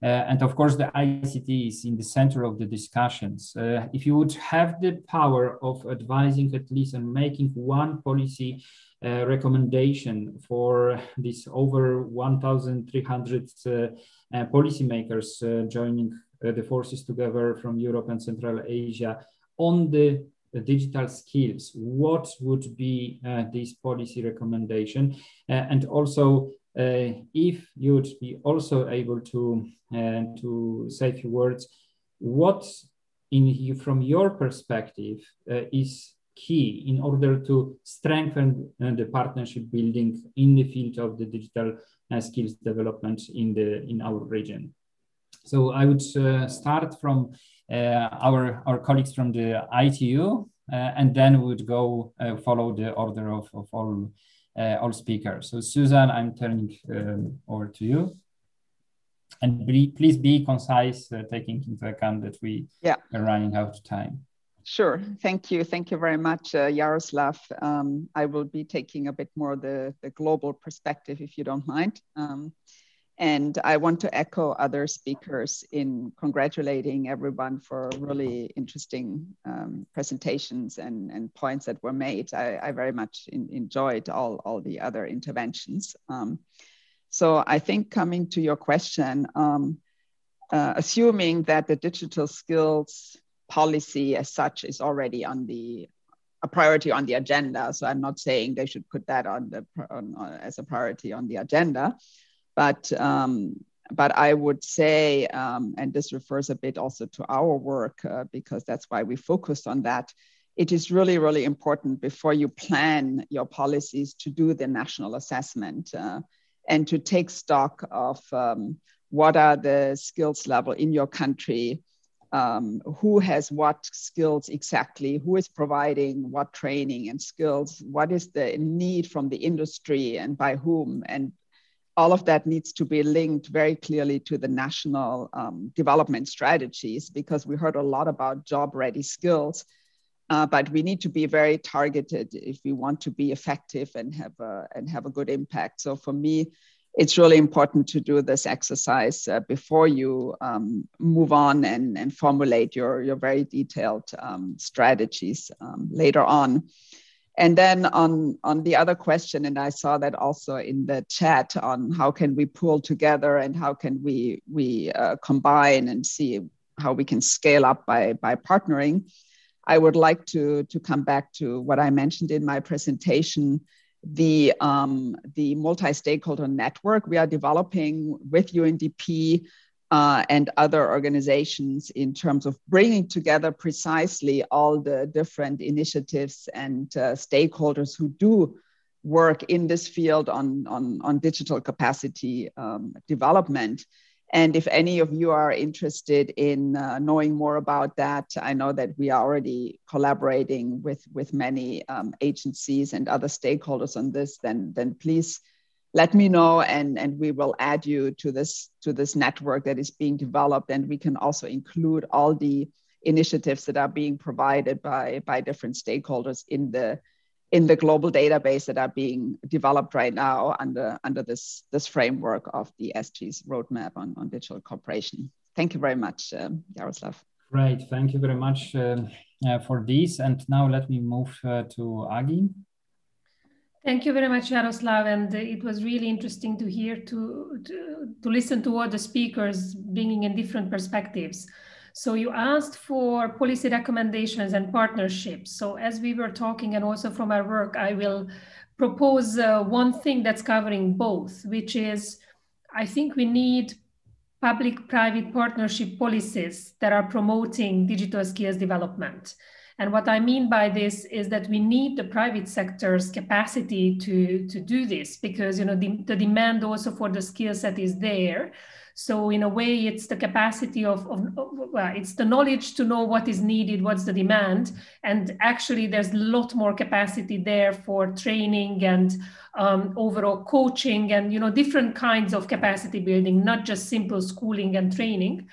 Uh, and of course, the ICT is in the center of the discussions. Uh, if you would have the power of advising at least and making one policy uh, recommendation for these over 1,300 uh, policymakers joining the forces together from Europe and Central Asia on the digital skills, what would be uh, this policy recommendation? Uh, and also, uh, if you'd be also able to, uh, to say a few words, what in from your perspective uh, is key in order to strengthen the partnership building in the field of the digital skills development in, the, in our region? So I would uh, start from uh, our, our colleagues from the ITU, uh, and then we would go follow the order of, of all, all speakers. So Susan, I'm turning um, over to you. And be, please be concise, taking into account that we yeah. are running out of time. Sure. Thank you. Thank you very much, uh, Yaroslav. Um, I will be taking a bit more the, the global perspective, if you don't mind. Um, and I want to echo other speakers in congratulating everyone for really interesting um, presentations and, and points that were made. I, I very much in, enjoyed all, all the other interventions. Um, so I think coming to your question, um, uh, assuming that the digital skills policy as such is already on the a priority on the agenda. So I'm not saying they should put that on the on, on, as a priority on the agenda. But um, but I would say, um, and this refers a bit also to our work uh, because that's why we focused on that. It is really, really important before you plan your policies to do the national assessment uh, and to take stock of um, what are the skills level in your country, um, who has what skills exactly, who is providing what training and skills, what is the need from the industry and by whom, and all of that needs to be linked very clearly to the national um, development strategies because we heard a lot about job ready skills. Uh, but we need to be very targeted if we want to be effective and have a, and have a good impact. So for me, it's really important to do this exercise uh, before you um, move on and, and formulate your, your very detailed um, strategies um, later on. And then on, on the other question, and I saw that also in the chat on how can we pull together and how can we, we uh, combine and see how we can scale up by, by partnering. I would like to, to come back to what I mentioned in my presentation the um, the multi-stakeholder network we are developing with UNDP uh, and other organizations in terms of bringing together precisely all the different initiatives and uh, stakeholders who do work in this field on, on, on digital capacity um, development. And if any of you are interested in uh, knowing more about that, I know that we are already collaborating with, with many um, agencies and other stakeholders on this, then, then please let me know and, and we will add you to this, to this network that is being developed. And we can also include all the initiatives that are being provided by, by different stakeholders in the, in the global database that are being developed right now under, under this, this framework of the SG's roadmap on, on digital cooperation. Thank you very much, um, Jaroslav. Great, thank you very much uh, uh, for this. And now let me move uh, to Agi. Thank you very much, Jaroslav. And it was really interesting to hear, to, to, to listen to all the speakers bringing in different perspectives. So you asked for policy recommendations and partnerships. So as we were talking and also from our work, I will propose uh, one thing that's covering both, which is I think we need public-private partnership policies that are promoting digital skills development. And what I mean by this is that we need the private sector's capacity to, to do this because you know the, the demand also for the skill set is there. So in a way, it's the capacity of, of, well, it's the knowledge to know what is needed, what's the demand, and actually there's a lot more capacity there for training and um, overall coaching and you know different kinds of capacity building, not just simple schooling and training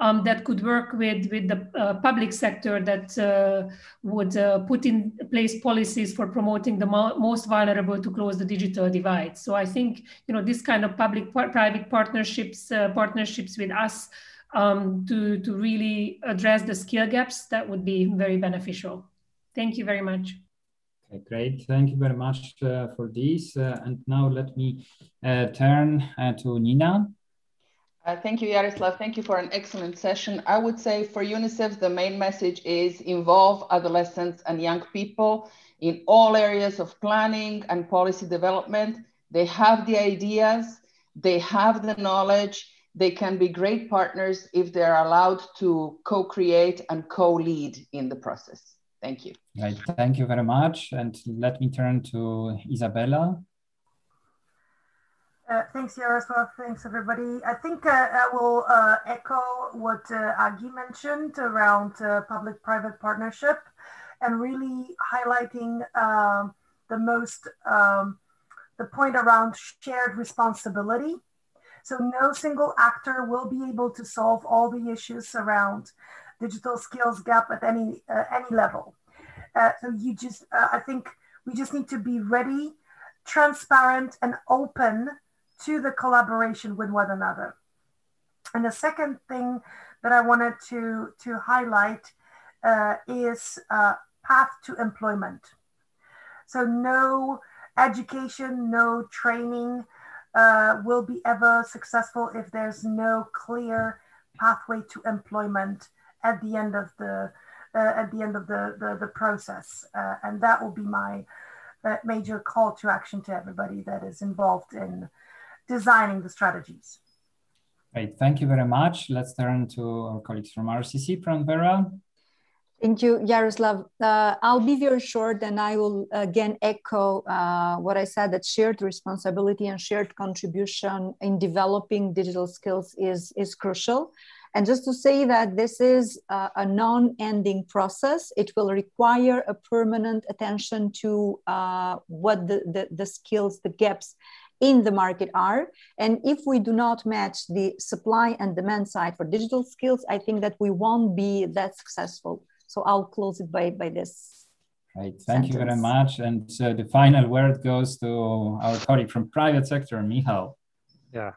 um, that could work with, with the uh, public sector that uh, would uh, put in place policies for promoting the mo most vulnerable to close the digital divide. So I think you know this kind of public-private partnerships uh, partnerships with us um, to, to really address the skill gaps that would be very beneficial. Thank you very much. Okay, great. Thank you very much uh, for this. Uh, and now let me turn to Nina. Uh, thank you, Yaroslav. Thank you for an excellent session. I would say for UNICEF, the main message is involve adolescents and young people in all areas of planning and policy development. They have the ideas, they have the knowledge, they can be great partners if they're allowed to co-create and co-lead in the process. Thank you. Right. Thank you very much. And let me turn to Isabella. Uh, thanks, Jaroslav. Thanks, everybody. I think uh, I will uh, echo what uh, Agi mentioned around uh, public-private partnership and really highlighting um, the most, um, the point around shared responsibility. So no single actor will be able to solve all the issues around digital skills gap at any, uh, any level. so you just, I think we just need to be ready, transparent and open to the collaboration with one another. And the second thing that I wanted to, to highlight uh, is uh, path to employment. So no education, no training uh, will be ever successful if there's no clear pathway to employment at the end of the uh, at the end of the the, the process, uh, and that will be my uh, major call to action to everybody that is involved in designing the strategies. Great, thank you very much. Let's turn to our colleagues from RCC, Pranvera. Thank you, Yaroslav. Uh, I'll be very short and I will again echo uh, what I said that shared responsibility and shared contribution in developing digital skills is, is crucial. And just to say that this is uh, a non-ending process, it will require a permanent attention to uh, what the, the, the skills, the gaps in the market are. And if we do not match the supply and demand side for digital skills, I think that we won't be that successful. So I'll close it by, by this. Right, thank sentence. you very much. And uh, the final word goes to our colleague from private sector, Michal. Yeah,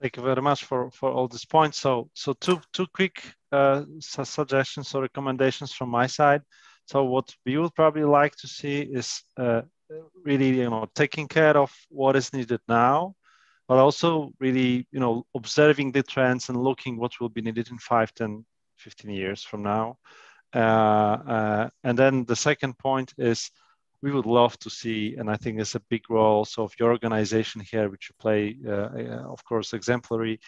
thank you very much for for all these points. So so two two quick uh, su suggestions or recommendations from my side. So what we would probably like to see is uh, really you know taking care of what is needed now, but also really you know observing the trends and looking what will be needed in 5, 10, 15 years from now. Uh, uh, and then the second point is we would love to see, and I think it's a big role also of your organization here, which you play, uh, uh, of course, exemplary,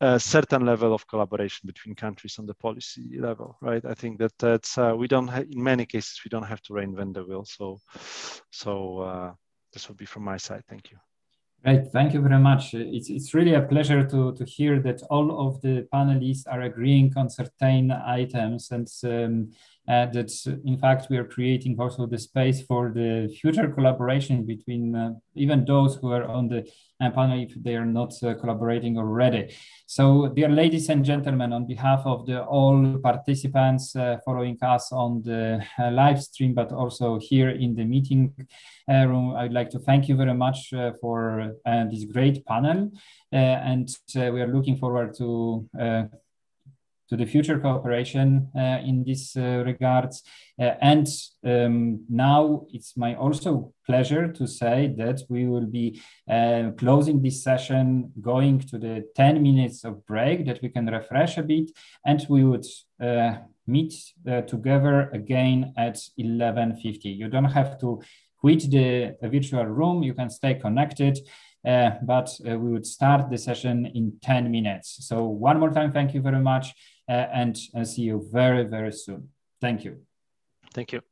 a certain level of collaboration between countries on the policy level, right? I think that that's uh, we don't have, in many cases we don't have to reinvent the wheel. So, so uh, this would be from my side. Thank you. Great, thank you very much. It's, it's really a pleasure to, to hear that all of the panelists are agreeing on certain items and um, uh, that in fact we are creating also the space for the future collaboration between uh, even those who are on the uh, panel if they are not uh, collaborating already. So dear ladies and gentlemen, on behalf of the all participants uh, following us on the uh, live stream, but also here in the meeting room, I'd like to thank you very much for this great panel. and we are looking forward to to the future cooperation uh, in this uh, regards. Uh, and um, now it's my also pleasure to say that we will be uh, closing this session, going to the 10 minutes of break that we can refresh a bit, and we would uh, meet uh, together again at 11.50. You don't have to quit the virtual room, you can stay connected. But we would start the session in 10 minutes. So one more time, thank you very much. Uh, and uh, see you very, very soon. Thank you. Thank you.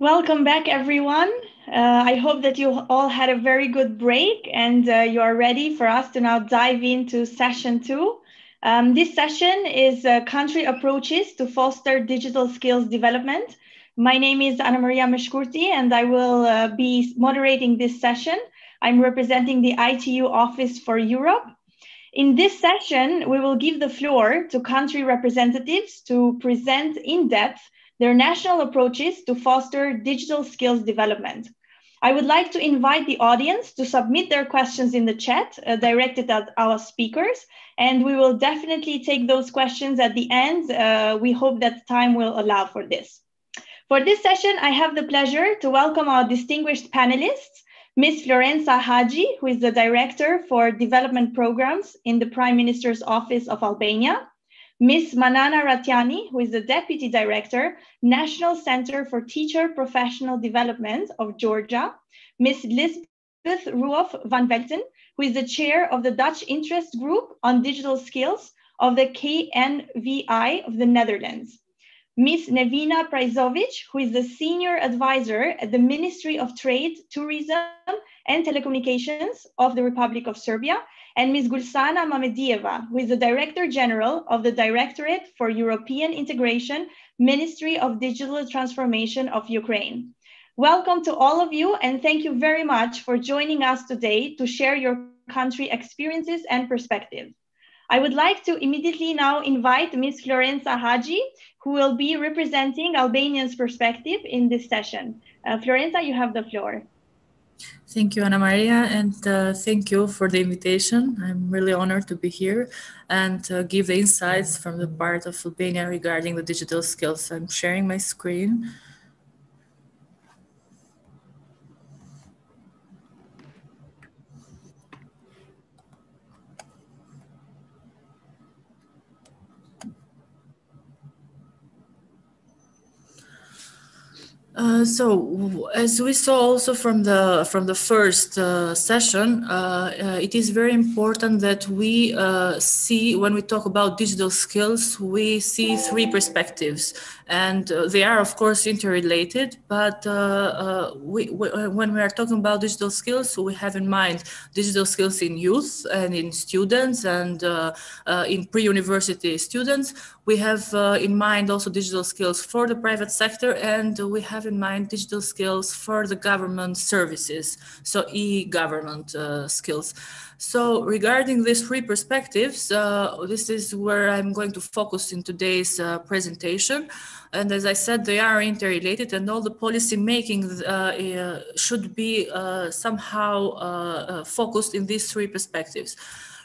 Welcome back, everyone. Uh, I hope that you all had a very good break and uh, you are ready for us to now dive into session two. Um, this session is uh, country approaches to foster digital skills development. My name is Anna Maria Meshkurti and I will uh, be moderating this session. I'm representing the ITU Office for Europe. In this session, we will give the floor to country representatives to present in depth their national approaches to foster digital skills development. I would like to invite the audience to submit their questions in the chat uh, directed at our speakers, and we will definitely take those questions at the end. Uh, we hope that time will allow for this. For this session, I have the pleasure to welcome our distinguished panelists, Ms. Florenza Haji, who is the Director for Development Programs in the Prime Minister's Office of Albania, Ms. Manana Ratiani, who is the Deputy Director, National Center for Teacher Professional Development of Georgia, Ms. Lisbeth Ruoff van Velten, who is the Chair of the Dutch Interest Group on Digital Skills of the KNVI of the Netherlands, Ms. Nevena Prajzovic, who is the Senior Advisor at the Ministry of Trade, Tourism and Telecommunications of the Republic of Serbia, and Ms. Gulsana Mamedieva, who is the Director General of the Directorate for European Integration, Ministry of Digital Transformation of Ukraine. Welcome to all of you, and thank you very much for joining us today to share your country experiences and perspectives. I would like to immediately now invite Ms. Florenza Hagi, who will be representing Albania's perspective in this session. Uh, Florenza, you have the floor. Thank you, Ana Maria, and uh, thank you for the invitation. I'm really honored to be here and uh, give the insights from the part of Albania regarding the digital skills. I'm sharing my screen. Uh, so, as we saw also from the from the first uh, session, uh, uh it is very important that we uh, see when we talk about digital skills, we see three perspectives, and they are of course interrelated. But we, we, when we are talking about digital skills, we have in mind digital skills in youth and in students and in pre-university students. We have in mind also digital skills for the private sector, and we have in mind digital skills for the government services, so e-government uh, skills. So regarding these three perspectives, uh, this is where I'm going to focus in today's uh, presentation. And as I said, they are interrelated and all the policy making uh, uh, should be uh, somehow focused in these three perspectives.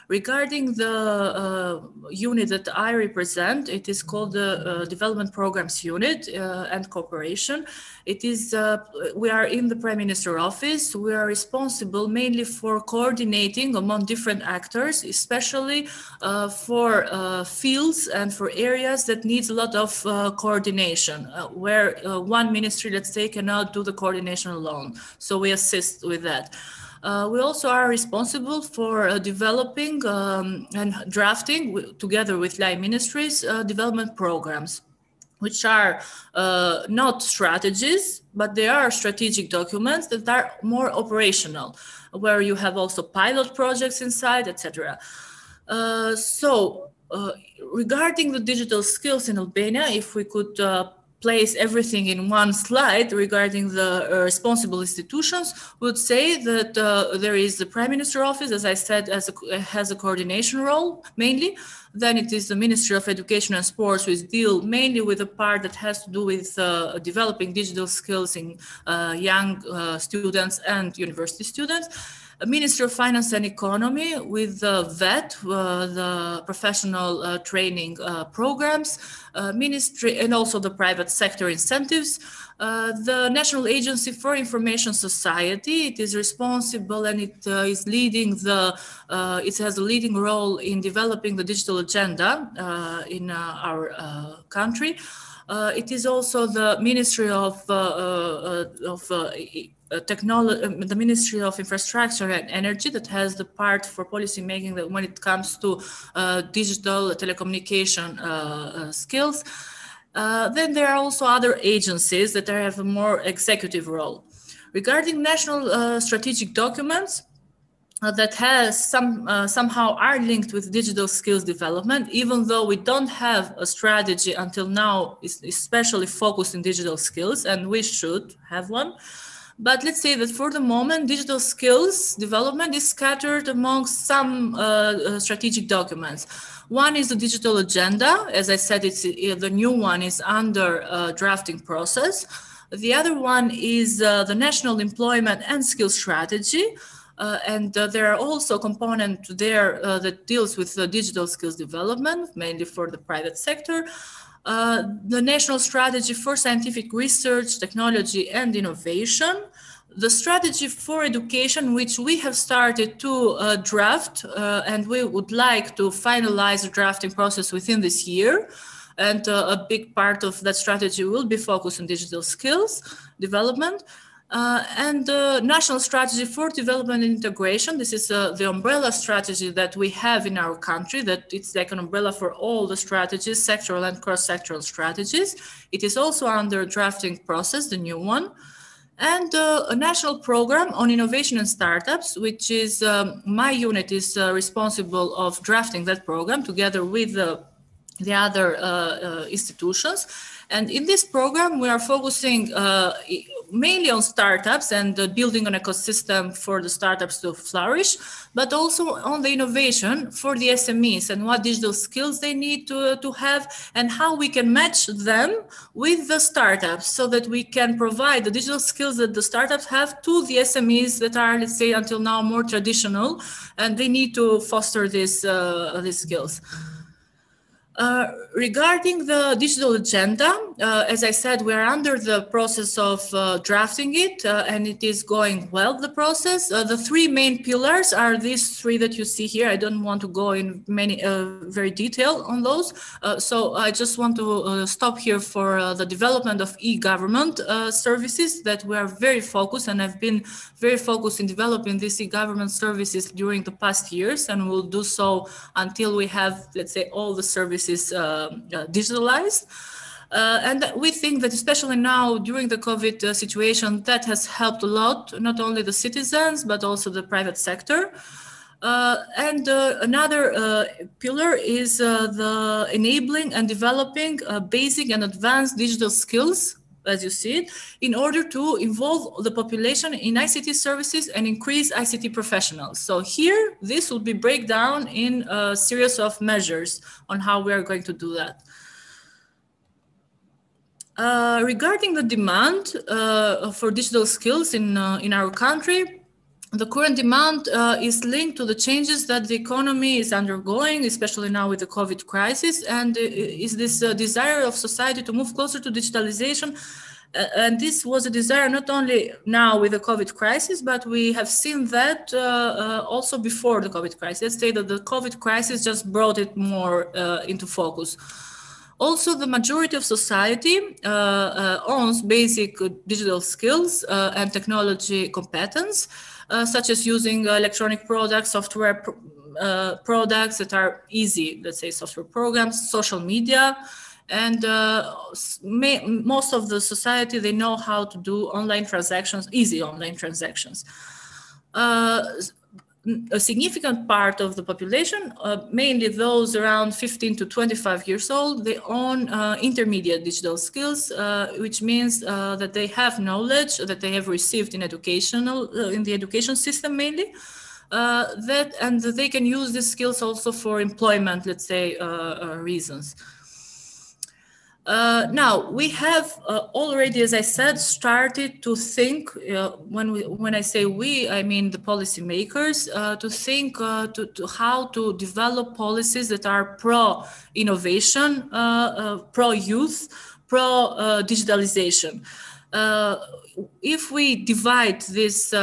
Regarding the uh, unit that I represent, it is called the uh, Development Programs Unit uh, and Cooperation. It is, uh, we are in the Prime Minister office. We are responsible mainly for coordinating among different actors, especially for fields and for areas that needs a lot of coordination, where one ministry, let's say, cannot do the coordination alone. So we assist with that. Uh, we also are responsible for uh, developing um, and drafting, together with line ministries, uh, development programs, which are uh, not strategies, but they are strategic documents that are more operational, where you have also pilot projects inside, etc. Uh, so, uh, regarding the digital skills in Albania, if we could place everything in one slide regarding the uh, responsible institutions would say that uh, there is the prime minister office as i said a, has a coordination role mainly. Then it is the ministry of education and sports which deal mainly with the part that has to do with uh, developing digital skills in uh, young uh, students and university students Ministry of Finance and Economy with the VET, uh, the professional uh, training uh, programs, uh, ministry, and also the private sector incentives. Uh, the National Agency for Information Society, it is responsible and it uh, is leading the, it has a leading role in developing the digital agenda in our country. it is also the Ministry of, of technology, um, the Ministry of Infrastructure and Energy that has the part for policy making that when it comes to uh, digital telecommunication uh, uh skills. Uh, then there are also other agencies that have a more executive role. Regarding national uh, strategic documents, that has some uh, somehow are linked with digital skills development even though we don't have a strategy until now especially focused in digital skills and we should have one but let's say that for the moment digital skills development is scattered among some uh, uh strategic documents. One is the digital agenda. As i said it's uh, the new one is under drafting process. The other one is the national employment and skills strategy. Uh, and uh, there are also components there uh, that deals with the digital skills development, mainly for the private sector. Uh, the national strategy for scientific research, technology, and innovation, the strategy for education, which we have started to uh, draft, uh, and we would like to finalize the drafting process within this year. And a big part of that strategy will be focused on digital skills development. Uh, and the national strategy for development and integration. This is uh, the umbrella strategy that we have in our country, that it's like an umbrella for all the strategies, sectoral and cross-sectoral strategies. It is also under drafting process, the new one. And uh, a national program on innovation and startups, which is um, my unit is uh, responsible of drafting that program together with the other uh, uh, institutions. And in this program, we are focusing mainly on startups and uh, building an ecosystem for the startups to flourish, but also on the innovation for the SMEs and what digital skills they need to, to have and how we can match them with the startups so that we can provide the digital skills that the startups have to the SMEs that are, let's say, until now more traditional, and they need to foster these, uh, these skills. Uh, regarding the digital agenda, uh, as I said, we're under the process of uh, drafting it uh, and it is going well, the process. Uh, the three main pillars are these three that you see here. I don't want to go in many very detail on those. so I just want to stop here for the development of e-government services that we are very focused and have been very focused in developing these e-government services during the past years and will do so until we have, let's say, all the services is uh, uh, digitalized. Uh, and we think that especially now during the COVID uh, situation, that has helped a lot, not only the citizens, but also the private sector. Uh, and uh, another pillar is the enabling and developing basic and advanced digital skills as you see it, in order to involve the population in ICT services and increase ICT professionals. So here, this will be breakdown in a series of measures on how we are going to do that. Uh, regarding the demand uh, for digital skills in, uh, in our country, the current demand uh, is linked to the changes that the economy is undergoing, especially now with the COVID crisis, and uh, is this uh, desire of society to move closer to digitalization. Uh, and this was a desire not only now with the COVID crisis, but we have seen that uh, uh, also before the COVID crisis. Let's say that the COVID crisis just brought it more into focus. Also, the majority of society owns basic digital skills and technology competence. Uh, such as using electronic products, software uh, products that are easy, let's say software programs, social media, and uh, may, most of the society they know how to do online transactions, easy online transactions. Uh, a significant part of the population, uh, mainly those around 15 to 25 years old, they own uh, intermediate digital skills, uh, which means uh, that they have knowledge that they have received in educational uh, in the education system mainly. Uh, that and they can use these skills also for employment, let's say, reasons. Uh, now we have uh, already, as I said, started to think. Uh, when we, when I say we, I mean the policymakers uh, to think uh, to, to, how to develop policies that are pro innovation, uh, pro youth, pro digitalization. if we divide these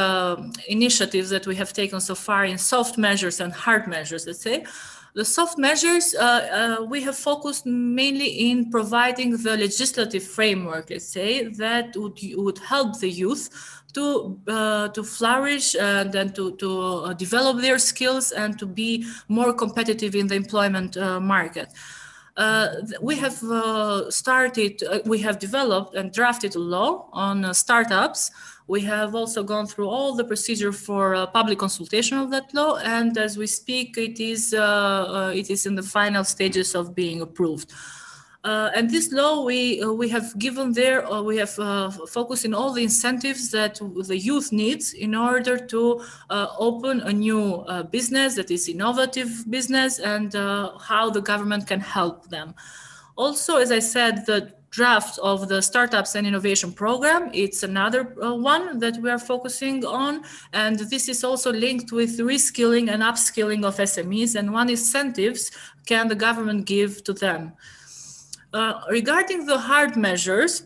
initiatives that we have taken so far in soft measures and hard measures, let's say, the soft measures, uh, uh, we have focused mainly in providing the legislative framework, let's say, that would, would help the youth to uh, to flourish and then to to uh, develop their skills and to be more competitive in the employment uh, market. uh, we have uh, started, uh, we have developed and drafted a law on uh, startups. We have also gone through all the procedure for uh, public consultation of that law, and as we speak, it is uh, it is in the final stages of being approved. Uh, and this law, we uh, we have given there, uh, we have uh, focused in all the incentives that the youth needs in order to uh, open a new uh, business that is innovative business and how the government can help them. Also, as I said, the draft of the startups and innovation program. It's another one that we are focusing on. And this is also linked with reskilling and upskilling of smes and what incentives can the government give to them. Uh, regarding the hard measures,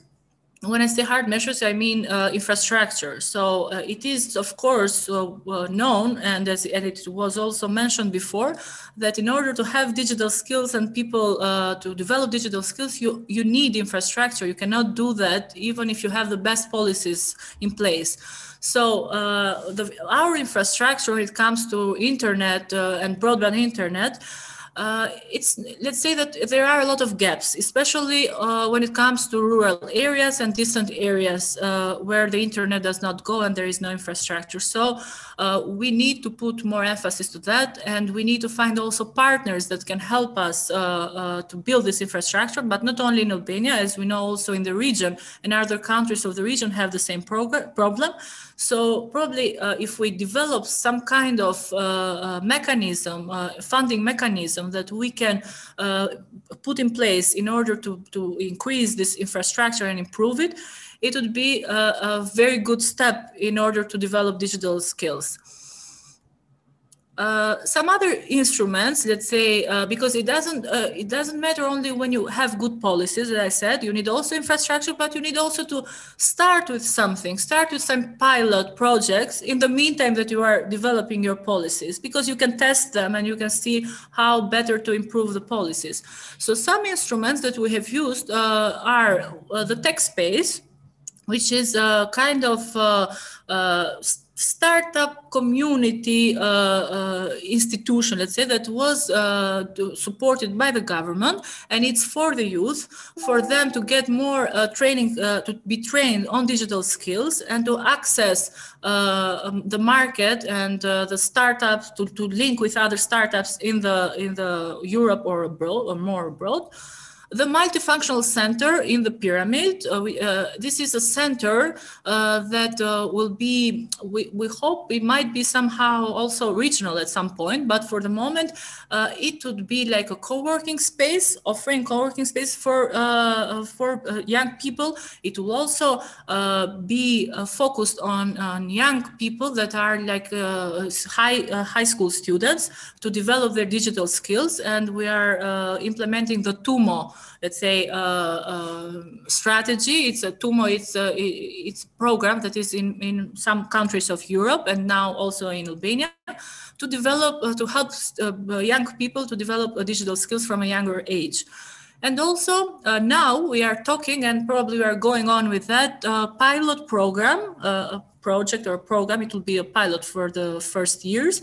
when I say hard measures, I mean uh, infrastructure. So uh, it is, of course, uh, uh known, and as and it was also mentioned before, that in order to have digital skills and people uh, to develop digital skills, you, you need infrastructure. You cannot do that even if you have the best policies in place. So uh, the, our infrastructure, when it comes to internet and broadband internet, uh, it's let's say that there are a lot of gaps, especially uh, when it comes to rural areas and distant areas uh, where the internet does not go and there is no infrastructure. So uh, we need to put more emphasis to that, and we need to find also partners that can help us uh, uh, to build this infrastructure. But not only in Albania, as we know, also in the region and other countries of the region have the same problem. So probably uh, if we develop some kind of uh, uh, mechanism, funding mechanism that we can uh, put in place in order to, to increase this infrastructure and improve it, it would be a, a very good step in order to develop digital skills. Uh, some other instruments, let's say, uh, because it doesn't uh, it doesn't matter only when you have good policies. As I said, you need also infrastructure, but you need also to start with something. Start with some pilot projects in the meantime that you are developing your policies, because you can test them and you can see how better to improve the policies. So some instruments that we have used uh, are uh, the tech space, which is a kind of startup community uh, uh, institution, let's say, that was uh, supported by the government, and it's for the youth, for them to get more uh, training, uh, to be trained on digital skills, and to access uh, um, the market and the startups to, to link with other startups in the in the Europe or abroad or more abroad. The multifunctional center in the pyramid, uh, we, uh, this is a center uh, that uh, will be, we, we hope it might be somehow also regional at some point, but for the moment, uh, it would be like a co-working space, offering co-working space for, uh, for young people. It will also be focused on, on young people that are like high, high school students to develop their digital skills. And we are implementing the TUMO let's say, uh, uh, strategy. It's a TUMO, it's a, it's a program that is in, in some countries of Europe and now also in Albania to develop, uh, to help young people to develop digital skills from a younger age. And also uh, now we are talking and probably we are going on with that uh, pilot program, uh, a project or program. It will be a pilot for the first years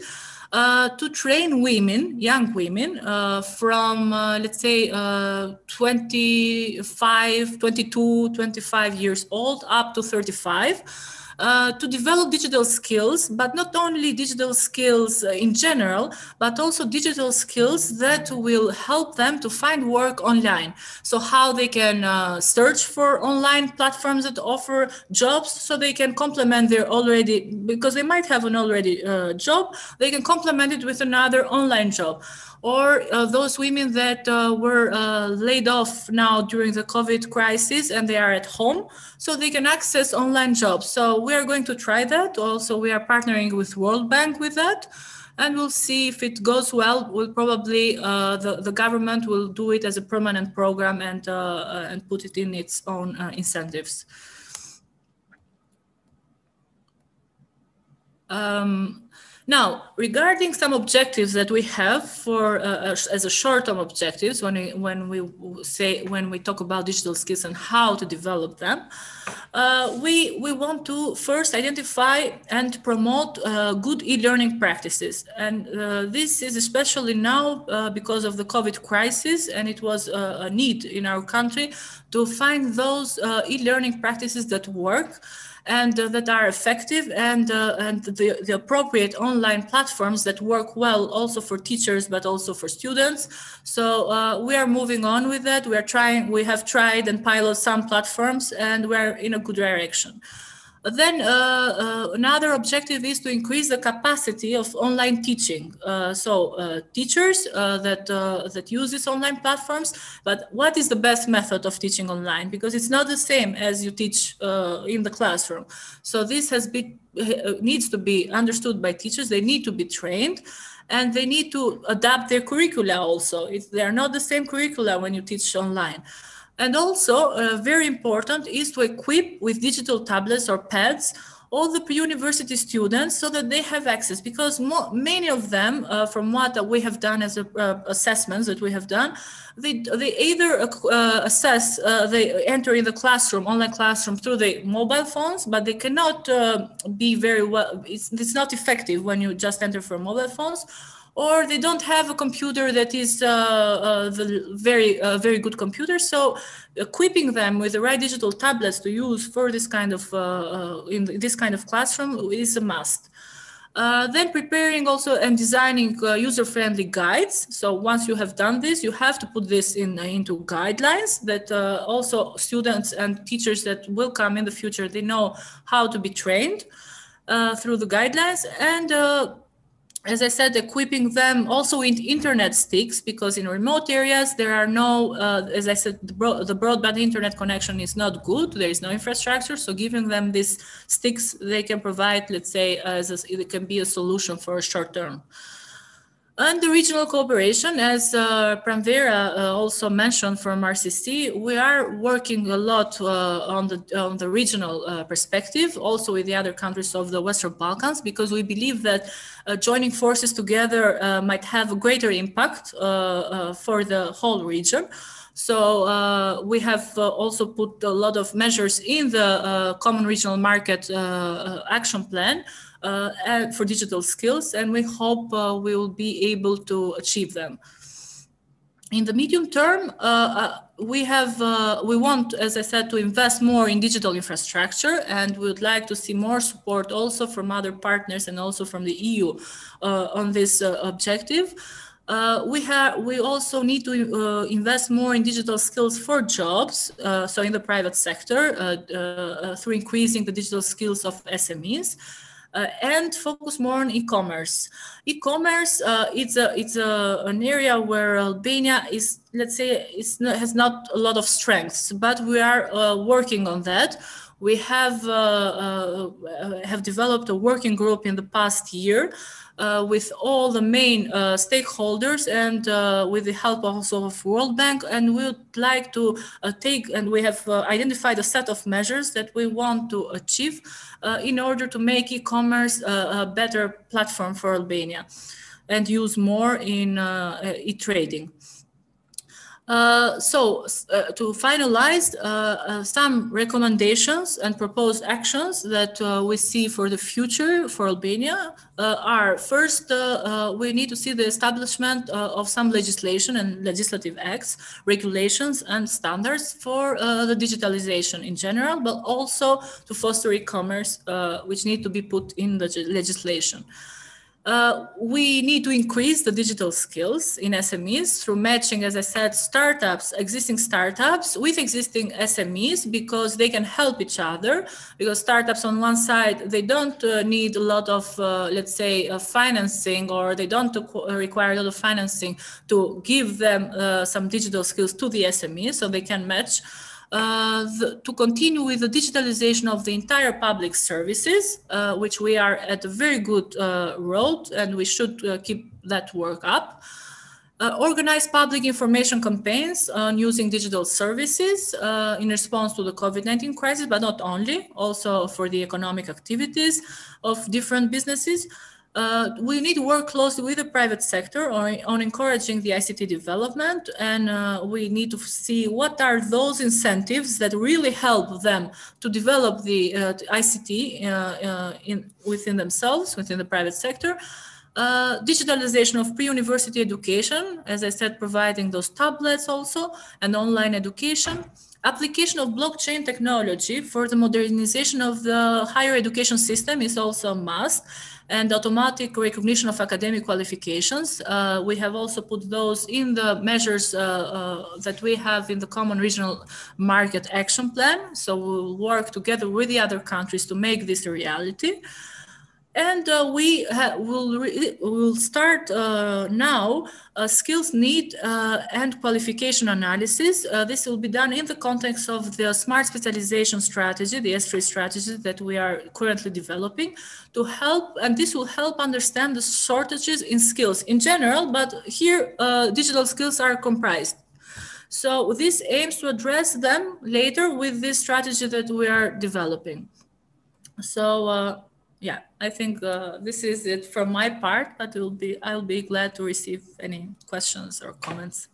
uh, to train women, young women, uh, from uh, let's say uh, 25, 22, 25 years old up to 35 uh, to develop digital skills, but not only digital skills uh, in general, but also digital skills that will help them to find work online. So, how they can uh, search for online platforms that offer jobs so they can complement their already, because they might have an already uh, job, they can complement it with another online job or uh, those women that uh, were uh, laid off now during the COVID crisis and they are at home, so they can access online jobs. So we are going to try that. Also, we are partnering with World Bank with that. And we'll see if it goes well. We'll probably uh, the the government will do it as a permanent program and uh, uh, and put it in its own incentives. Um, Now, regarding some objectives that we have for uh, as a short-term objectives, when we when we say when we talk about digital skills and how to develop them, uh, we we want to first identify and promote uh, good e-learning practices, and uh, this is especially now uh, because of the COVID crisis, and it was a need in our country to find those uh, e-learning practices that work and uh, that are effective and, uh, and the, the appropriate online platforms that work well also for teachers but also for students. So uh, we are moving on with that. We are trying, we have tried and pilot some platforms and we're in a good direction. Then uh, uh, another objective is to increase the capacity of online teaching. Uh, so uh, teachers that that use these online platforms, but what is the best method of teaching online? Because it's not the same as you teach in the classroom. So this has been needs to be understood by teachers. They need to be trained and they need to adapt their curricula also. They are not the same curricula when you teach online. And also, uh, very important is to equip with digital tablets or pads all the pre-university students so that they have access because many of them uh, from what we have done as a, uh, assessments that we have done they, they either uh, assess uh, they enter in the classroom online classroom through the mobile phones but they cannot uh, be very well it's, it's not effective when you just enter from mobile phones or they don't have a computer that is uh, uh, the very uh, very good computer. So equipping them with the right digital tablets to use for this kind of uh, uh, in this kind of classroom is a must. Uh, then preparing also and designing user-friendly guides. So once you have done this, you have to put this in into guidelines that also students and teachers that will come in the future they know how to be trained through the guidelines and as I said, equipping them also with internet sticks because in remote areas there are no, uh, as I said, the, the, broadband internet connection is not good. There is no infrastructure, so giving them these sticks, they can provide, let's say, as a, it can be a solution for a short term. And the regional cooperation, as uh, Pranvera uh, also mentioned from RCC, we are working a lot uh, on the on the regional uh, perspective, also with the other countries of the Western Balkans, because we believe that uh, joining forces together uh, might have a greater impact for the whole region. So uh, we have uh, also put a lot of measures in the uh, Common Regional Market Action Plan for digital skills, and we hope uh, we will be able to achieve them. In the medium term, uh, we have we want, as I said, to invest more in digital infrastructure, and we would like to see more support also from other partners and also from the EU on this objective. Uh, we have we also need to uh, invest more in digital skills for jobs uh, so in the private sector through increasing the digital skills of smes uh, and focus more on e-commerce. E-commerce uh, it's a it's a, an area where Albania is let's say it's not, has not a lot of strengths, but we are uh, working on that. We have uh, uh, have developed a working group in the past year uh, with all the main uh, stakeholders and uh, with the help also of World Bank. And we would like to uh, take, and we have uh, identified a set of measures that we want to achieve uh, in order to make e-commerce a, a, better platform for Albania and use more in e-trading. Uh, so uh, to finalize uh, uh, some recommendations and proposed actions that uh, we see for the future for Albania are first, we need to see the establishment of some legislation and legislative acts, regulations and standards for the digitalization in general, but also to foster e-commerce, which need to be put in the legislation. Uh, we need to increase the digital skills in SMEs through matching, as I said, startups, existing startups with existing SMEs because they can help each other. Because startups on one side, they don't uh, need a lot of, uh, let's say, uh, financing or they don't require a lot of financing to give them uh, some digital skills to the SMEs so they can match. Uh, the, to continue with the digitalization of the entire public services, uh, which we are at a very good uh, road and we should uh, keep that work up. Uh, organize public information campaigns on using digital services in response to the COVID-19 crisis, but not only, also for the economic activities of different businesses uh, we need to work closely with the private sector on, on encouraging the ICT development, and uh, we need to see what are those incentives that really help them to develop the uh, ICT uh, uh, in, within themselves, within the private sector. Uh, digitalization of pre-university education, as I said, providing those tablets also, and online education application of blockchain technology for the modernization of the higher education system is also a must and automatic recognition of academic qualifications. Uh, we have also put those in the measures uh, uh, that we have in the common regional market action plan. So we'll work together with the other countries to make this a reality. And uh, we will will start uh, now uh, skills need uh, and qualification analysis. Uh, this will be done in the context of the smart specialization strategy, the S3 strategy that we are currently developing to help, and this will help understand the shortages in skills in general, but here digital skills are comprised. So this aims to address them later with this strategy that we are developing. So I think uh, this is it from my part, but will be I'll be glad to receive any questions or comments.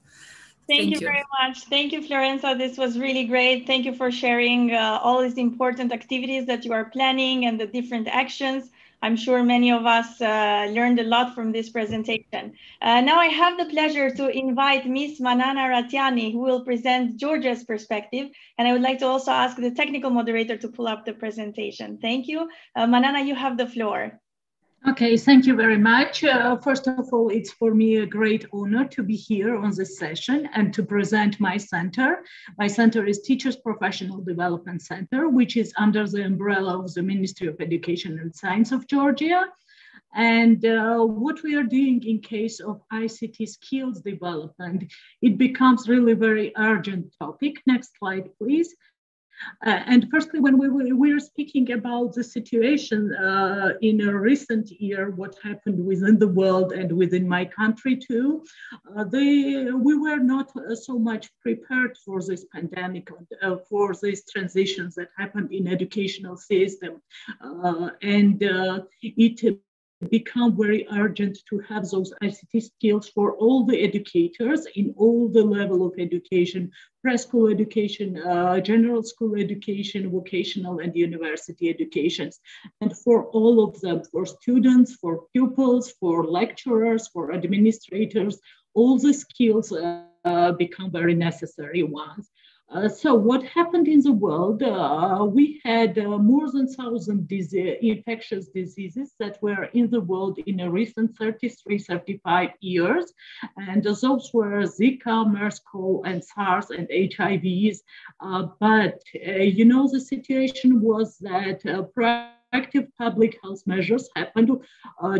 Thank, Thank you, you, very much. Thank you, Florenza. This was really great. Thank you for sharing uh, all these important activities that you are planning and the different actions. I'm sure many of us uh, learned a lot from this presentation. Uh, now I have the pleasure to invite Ms. Manana Ratiani, who will present Georgia's perspective. And I would like to also ask the technical moderator to pull up the presentation. Thank you. Uh, Manana, you have the floor. Okay, thank you very much. Uh, first of all, it's for me a great honor to be here on this session and to present my center. My center is Teachers Professional Development Center, which is under the umbrella of the Ministry of Education and Science of Georgia. And uh, what we are doing in case of ICT skills development, it becomes really very urgent topic. Next slide, please. Uh, and firstly, when we were, we were speaking about the situation uh, in a recent year, what happened within the world and within my country too, uh, they, we were not uh, so much prepared for this pandemic, uh, for these transitions that happened in educational system. Uh, and it become very urgent to have those ICT skills for all the educators in all the level of education, preschool education, uh, general school education, vocational and university educations. And for all of them, for students, for pupils, for lecturers, for administrators, all the skills uh, become very necessary ones. Uh, so what happened in the world? Uh, we had uh, more than 1,000 disease, infectious diseases that were in the world in a recent 33, 35 years. And those were Zika, MERS-CoV, and SARS and HIVs. Uh, but, uh, you know, the situation was that proactive public health measures happened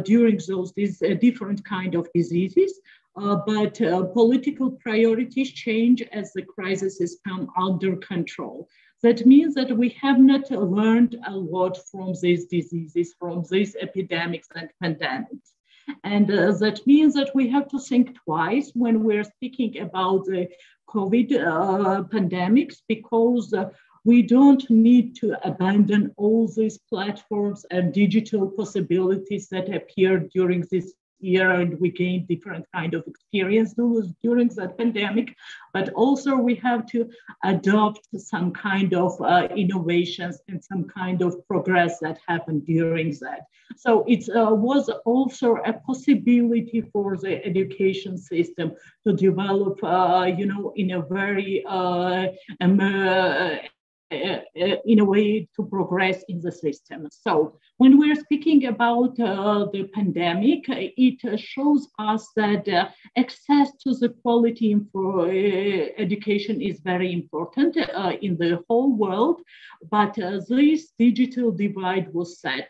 during those these, different kind of diseases. Uh, but uh, political priorities change as the crisis is come under control. That means that we have not learned a lot from these diseases, from these epidemics and pandemics. And uh, that means that we have to think twice when we're speaking about the COVID uh, pandemics because uh, we don't need to abandon all these platforms and digital possibilities that appeared during this year and we gained different kind of experience during that pandemic but also we have to adopt some kind of uh, innovations and some kind of progress that happened during that. So it uh, was also a possibility for the education system to develop uh, you know in a very uh, in a way to progress in the system. So when we're speaking about uh, the pandemic, it shows us that uh, access to the quality info, uh, education is very important uh, in the whole world, but uh, this digital divide was set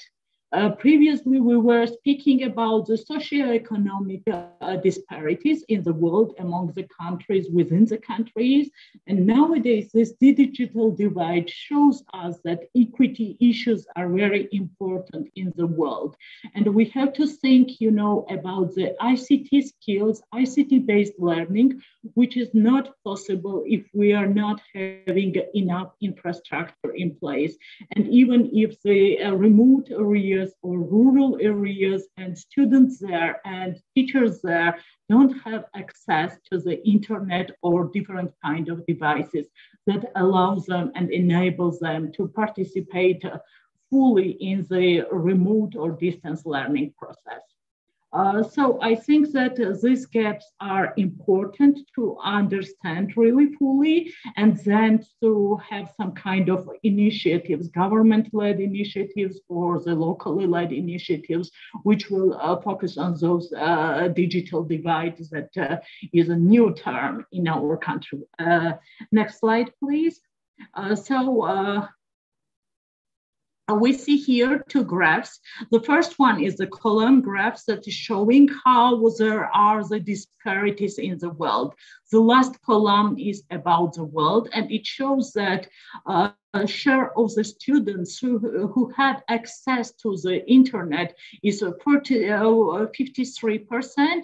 uh, previously, we were speaking about the socioeconomic uh, disparities in the world among the countries within the countries. And nowadays, this digital divide shows us that equity issues are very important in the world. And we have to think, you know, about the ICT skills, ICT-based learning, which is not possible if we are not having enough infrastructure in place. And even if the uh, remote area areas or rural areas and students there and teachers there don't have access to the internet or different kind of devices that allows them and enables them to participate fully in the remote or distance learning process. Uh, so I think that uh, these gaps are important to understand really fully and then to have some kind of initiatives, government-led initiatives or the locally led initiatives, which will uh, focus on those uh, digital divides that uh, is a new term in our country. next slide, please. so we see here two graphs. The first one is the column graphs that is showing how there are the disparities in the world. The last column is about the world, and it shows that uh, a share of the students who, who have access to the internet is 40, uh, 53%,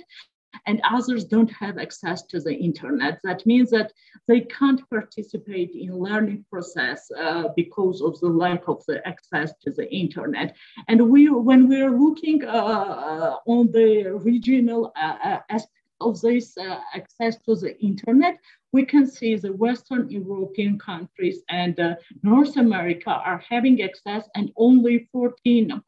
and others don't have access to the internet. That means that they can't participate in learning process uh, because of the lack of the access to the internet. And we, when we're looking uh, on the regional uh, uh aspect of this uh, access to the internet, we can see the Western European countries and uh, North America are having access and only 14%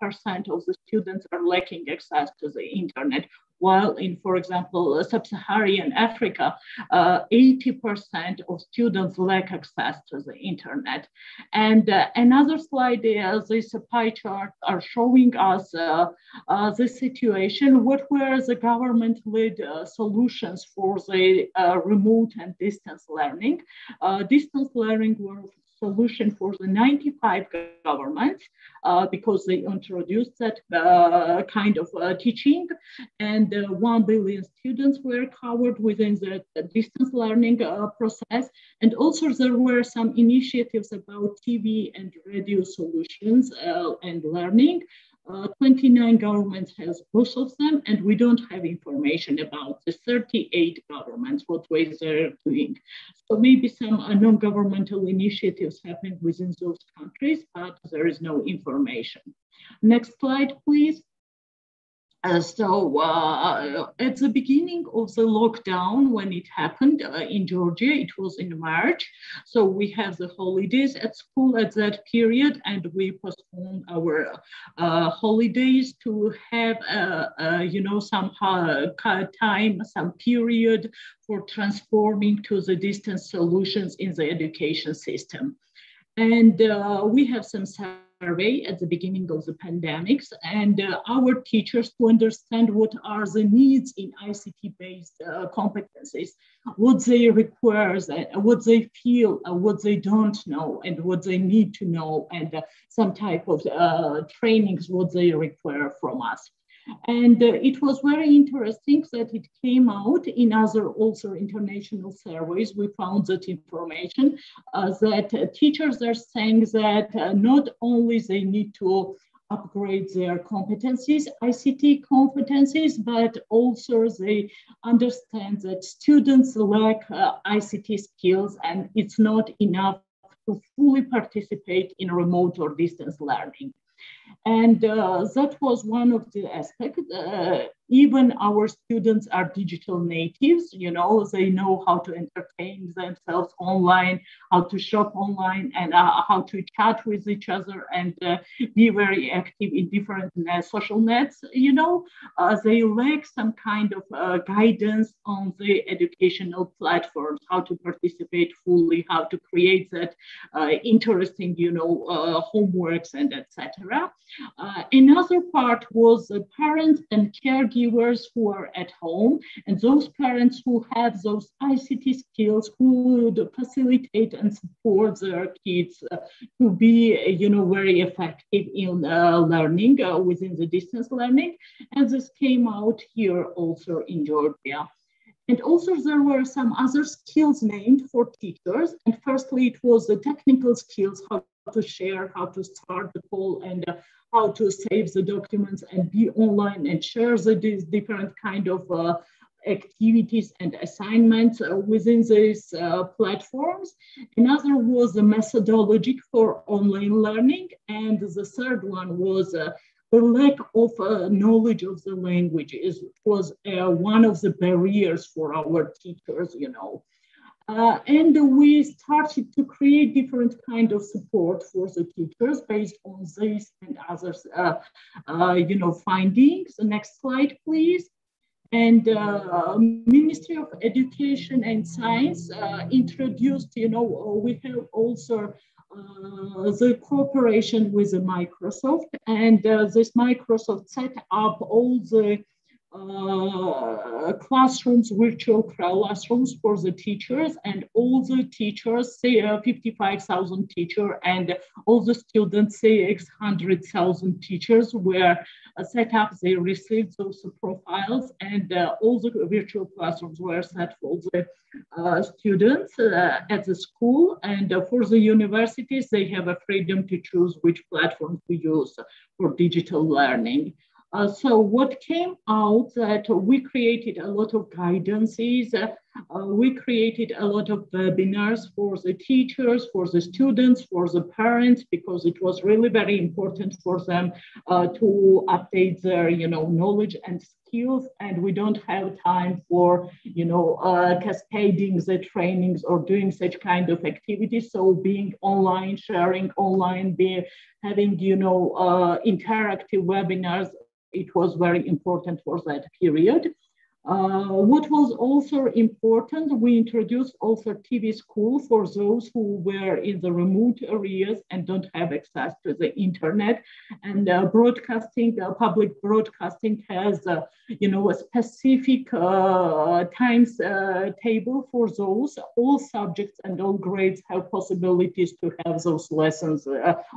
of the students are lacking access to the internet, while in, for example, sub-Saharan Africa, 80% uh, of students lack access to the internet. And uh, another slide is this pie chart are showing us uh, uh, the situation, what were the government-led uh, solutions for the uh, remote and distance learning. distance learning were solution for the 95 governments uh, because they introduced that uh, kind of uh, teaching and uh, 1 billion students were covered within the, the distance learning uh, process. And also there were some initiatives about TV and radio solutions uh, and learning uh, 29 governments has both of them, and we don't have information about the 38 governments, what ways they're doing. So maybe some uh, non-governmental initiatives happen within those countries, but there is no information. Next slide, please. Uh, so uh, at the beginning of the lockdown, when it happened uh, in Georgia, it was in March. So we have the holidays at school at that period, and we postponed our uh, holidays to have, uh, uh, you know, some time, some period for transforming to the distance solutions in the education system. And we have some survey at the beginning of the pandemics and uh, our teachers to understand what are the needs in ICT-based uh, competencies, what they require, what they feel, uh, what they don't know, and what they need to know, and uh, some type of uh, trainings, what they require from us. And uh, it was very interesting that it came out in other also international surveys. We found that information uh, that uh, teachers are saying that uh, not only they need to upgrade their competencies, ICT competencies, but also they understand that students lack uh, ICT skills and it's not enough to fully participate in remote or distance learning. And uh, that was one of the aspects. Uh, even our students are digital natives, you know, they know how to entertain themselves online, how to shop online, and uh, how to chat with each other and uh, be very active in different uh, social nets, you know. Uh, they lack some kind of guidance on the educational platforms, how to participate fully, how to create that interesting, you know, homeworks and etc. another part was the parents and caregivers caregivers who are at home and those parents who have those ICT skills who would facilitate and support their kids uh, to be, you know, very effective in uh, learning uh, within the distance learning. And this came out here also in Georgia. And also there were some other skills named for teachers. And firstly, it was the technical skills, how to share, how to start the call and uh, how to save the documents and be online and share the different kind of uh, activities and assignments uh, within these uh, platforms. Another was the methodology for online learning. And the third one was uh, the lack of uh, knowledge of the language is, was uh, one of the barriers for our teachers, you know. Uh, and we started to create different kind of support for the teachers based on this and others, uh, uh, you know, findings. The next slide, please. And uh, Ministry of Education and Science introduced, you know, we have also Uh, the cooperation with Microsoft. And uh, this Microsoft set up all the uh, classrooms, virtual classrooms for the teachers and all the teachers, say uh, 55,000 teachers and all the students, say 600,000 teachers were uh, set up, they received those profiles and uh, all the virtual classrooms were set for the uh, students uh, at the school and for the universities, they have a freedom to choose which platform to use for digital learning. Uh, so what came out that we created a lot of guidances, uh, we created a lot of webinars for the teachers, for the students, for the parents, because it was really very important for them uh, to update their, you know, knowledge and skills. And we don't have time for, you know, uh, cascading the trainings or doing such kind of activities. So being online, sharing online, being having, you know, uh, interactive webinars it was very important for that period. Uh, what was also important, we introduced also TV school for those who were in the remote areas and don't have access to the internet. And uh, broadcasting, uh, public broadcasting has, uh, you know, a specific uh, times uh, table for those. All subjects and all grades have possibilities to have those lessons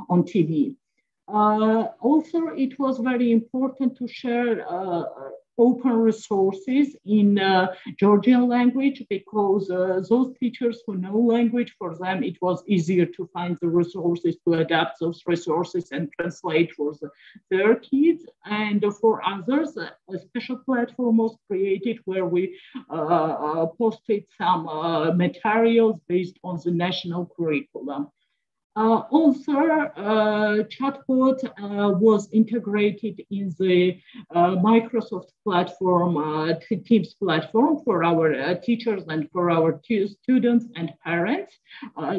on TV. Uh, also, it was very important to share uh, open resources in uh, Georgian language because uh, those teachers who know language, for them, it was easier to find the resources to adapt those resources and translate for the, their kids. And for others, a special platform was created where we uh, uh, posted some materials based on the national curriculum. Uh, also, uh, chatbot uh, was integrated in the uh, Microsoft platform, uh, Teams platform for our uh, teachers and for our students and parents.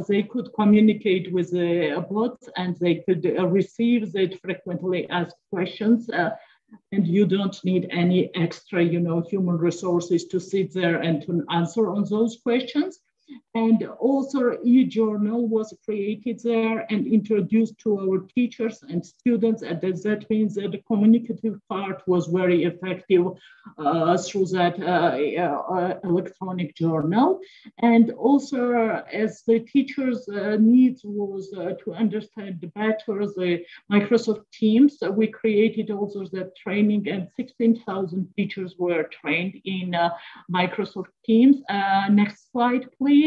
they could communicate with the bots and they could receive the frequently asked questions and you don't need any extra, you know, human resources to sit there and to answer on those questions. And also e-journal was created there and introduced to our teachers and students. And that means that the communicative part was very effective uh, through that uh, uh, electronic journal. And also as the teachers' uh, needs was uh, to understand better the Microsoft Teams, we created also that training and 16,000 teachers were trained in Microsoft Teams. next slide, please.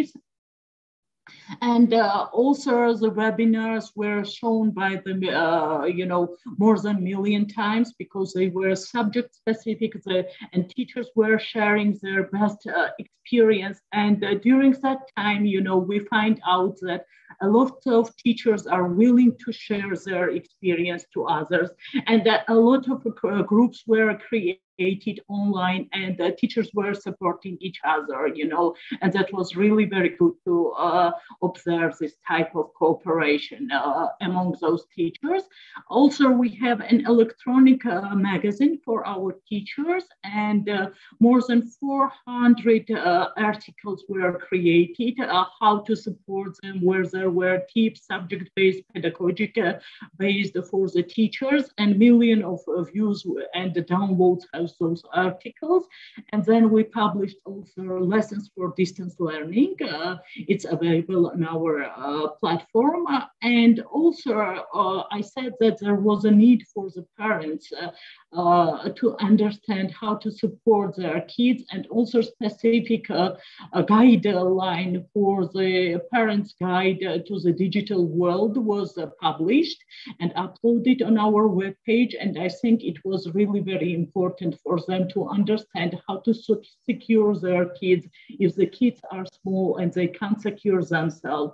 And uh, also the webinars were shown by the, uh, you know, more than a million times because they were subject specific the, and teachers were sharing their best uh, experience. And uh, during that time, you know, we find out that a lot of teachers are willing to share their experience to others and that a lot of uh, groups were created created online and the teachers were supporting each other, you know, and that was really very good to uh, observe this type of cooperation uh, among those teachers. Also, we have an electronic uh, magazine for our teachers and uh, more than 400 uh, articles were created, uh, how to support them, where there were tips, subject-based, pedagogic-based for the teachers and million of views and downloads those articles. And then we published also lessons for distance learning. Uh, it's available on our uh, platform. Uh, and also I said that there was a need for the parents to understand how to support their kids and also specific guideline for the parents guide to the digital world was published and uploaded on our webpage. And I think it was really very important for them to understand how to secure their kids if the kids are small and they can't secure themselves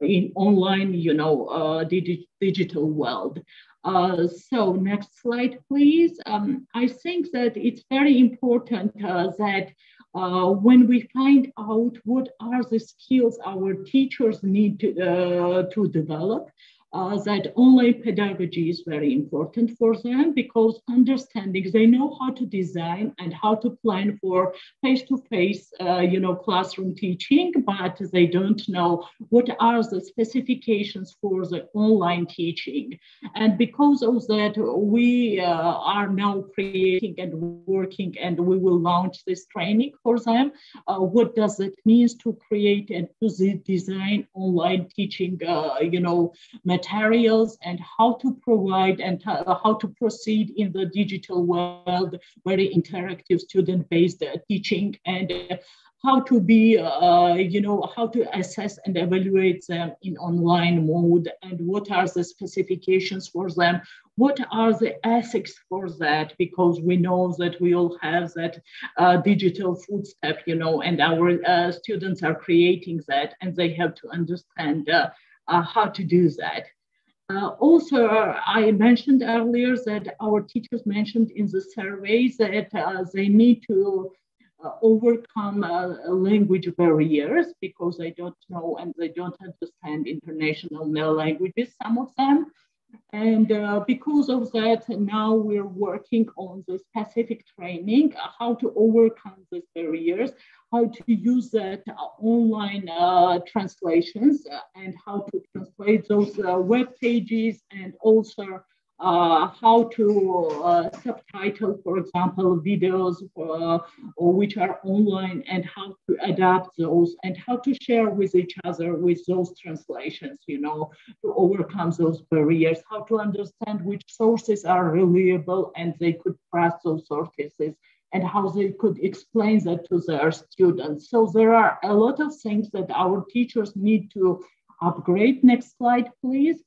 in online, you know, uh, digi digital world. Uh, so next slide, please. Um, I think that it's very important uh, that uh, when we find out what are the skills our teachers need to, uh, to develop, uh, that online pedagogy is very important for them because understanding they know how to design and how to plan for face-to-face uh, you know classroom teaching but they don't know what are the specifications for the online teaching. And because of that we uh, are now creating and working and we will launch this training for them. Uh, what does it mean to create and to design online teaching uh, you know materials and how to provide and how to proceed in the digital world, very interactive student-based uh, teaching and uh, how to be, uh, you know, how to assess and evaluate them in online mode and what are the specifications for them, what are the ethics for that, because we know that we all have that uh, digital footstep, you know, and our uh, students are creating that and they have to understand uh, uh, how to do that. Uh, also, I mentioned earlier that our teachers mentioned in the surveys that uh, they need to uh, overcome uh, language barriers because they don't know and they don't understand international languages, some of them. And uh, because of that, now we're working on the specific training, how to overcome these barriers, how to use that uh, online uh, translations uh, and how to translate those uh, web pages and also uh, how to uh, subtitle, for example, videos uh, which are online and how to adapt those and how to share with each other with those translations, you know, to overcome those barriers, how to understand which sources are reliable and they could trust those sources and how they could explain that to their students. So there are a lot of things that our teachers need to upgrade. Next slide, please.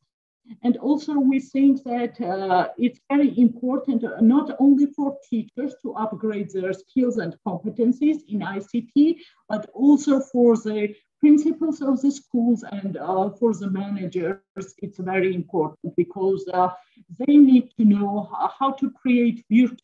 And also we think that uh, it's very important uh, not only for teachers to upgrade their skills and competencies in ICT, but also for the principals of the schools and uh, for the managers, it's very important because uh, they need to know how to create virtual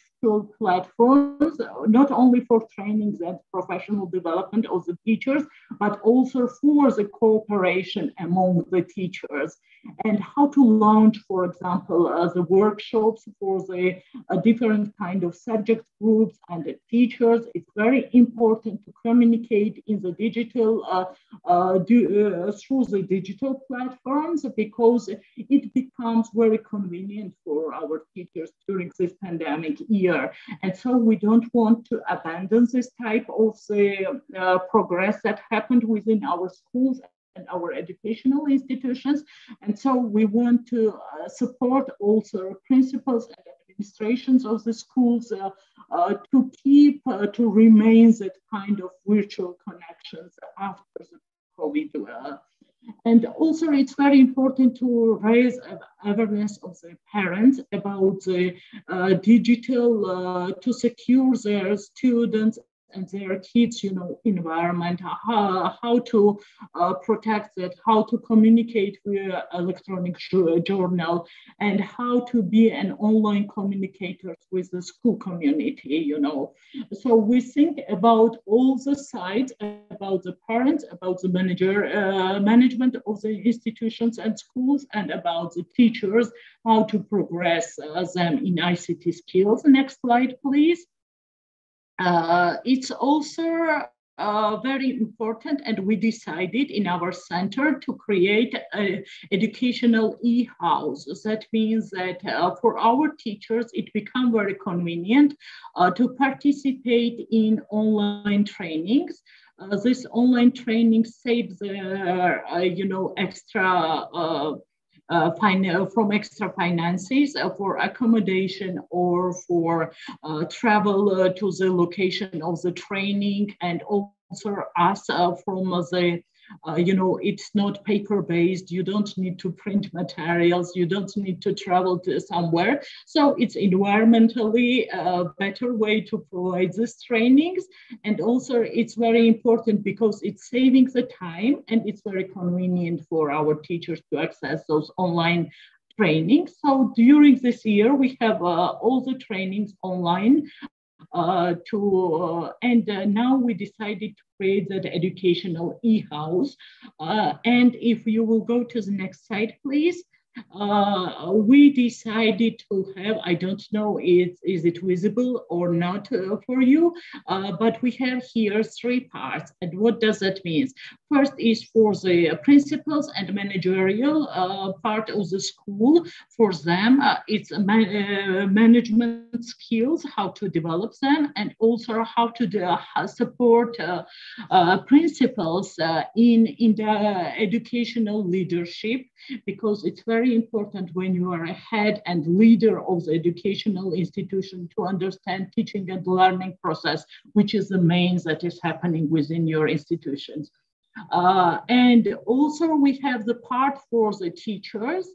platforms, not only for trainings and professional development of the teachers, but also for the cooperation among the teachers and how to launch, for example, uh, the workshops for the uh, different kind of subject groups and the teachers. It's very important to communicate in the digital, uh, uh do, uh, through the digital platforms because it becomes very convenient for our teachers during this pandemic year. And so we don't want to abandon this type of the uh, progress that happened within our schools and our educational institutions. And so we want to uh, support also principals and administrations of the schools uh, uh, to keep, uh, to remain that kind of virtual connections after the COVID. Uh, and also it's very important to raise awareness of the parents about the uh, digital, to secure their students and their kids, you know, environment, how, how to uh, protect it, how to communicate with electronic journal, and how to be an online communicator with the school community, you know. So we think about all the sides, about the parents, about the manager, uh, management of the institutions and schools, and about the teachers, how to progress uh, them in ICT skills. Next slide, please. Uh, it's also uh, very important and we decided in our center to create an educational e-house. That means that uh, for our teachers, it become very convenient uh, to participate in online trainings. Uh, this online training saves, uh, you know, extra uh, from extra finances uh, for accommodation or for uh, travel uh, to the location of the training and also us uh, from the uh, you know, it's not paper based. You don't need to print materials. You don't need to travel to somewhere. So it's environmentally a better way to provide these trainings. And also it's very important because it's saving the time and it's very convenient for our teachers to access those online training. So during this year, we have uh, all the trainings online. Uh, to uh, and uh, now we decided to create that educational e-house. And if you will go to the next slide, please uh, we decided to have, I don't know is, is it visible or not uh, for you, uh, but we have here three parts. And what does that mean? First is for the principals and managerial uh, part of the school. For them, uh, it's man uh, management skills, how to develop them, and also how to support principals in, in the educational leadership, because it's very very important when you are a head and leader of the educational institution to understand teaching and learning process, which is the main that is happening within your institutions. Uh, and also we have the part for the teachers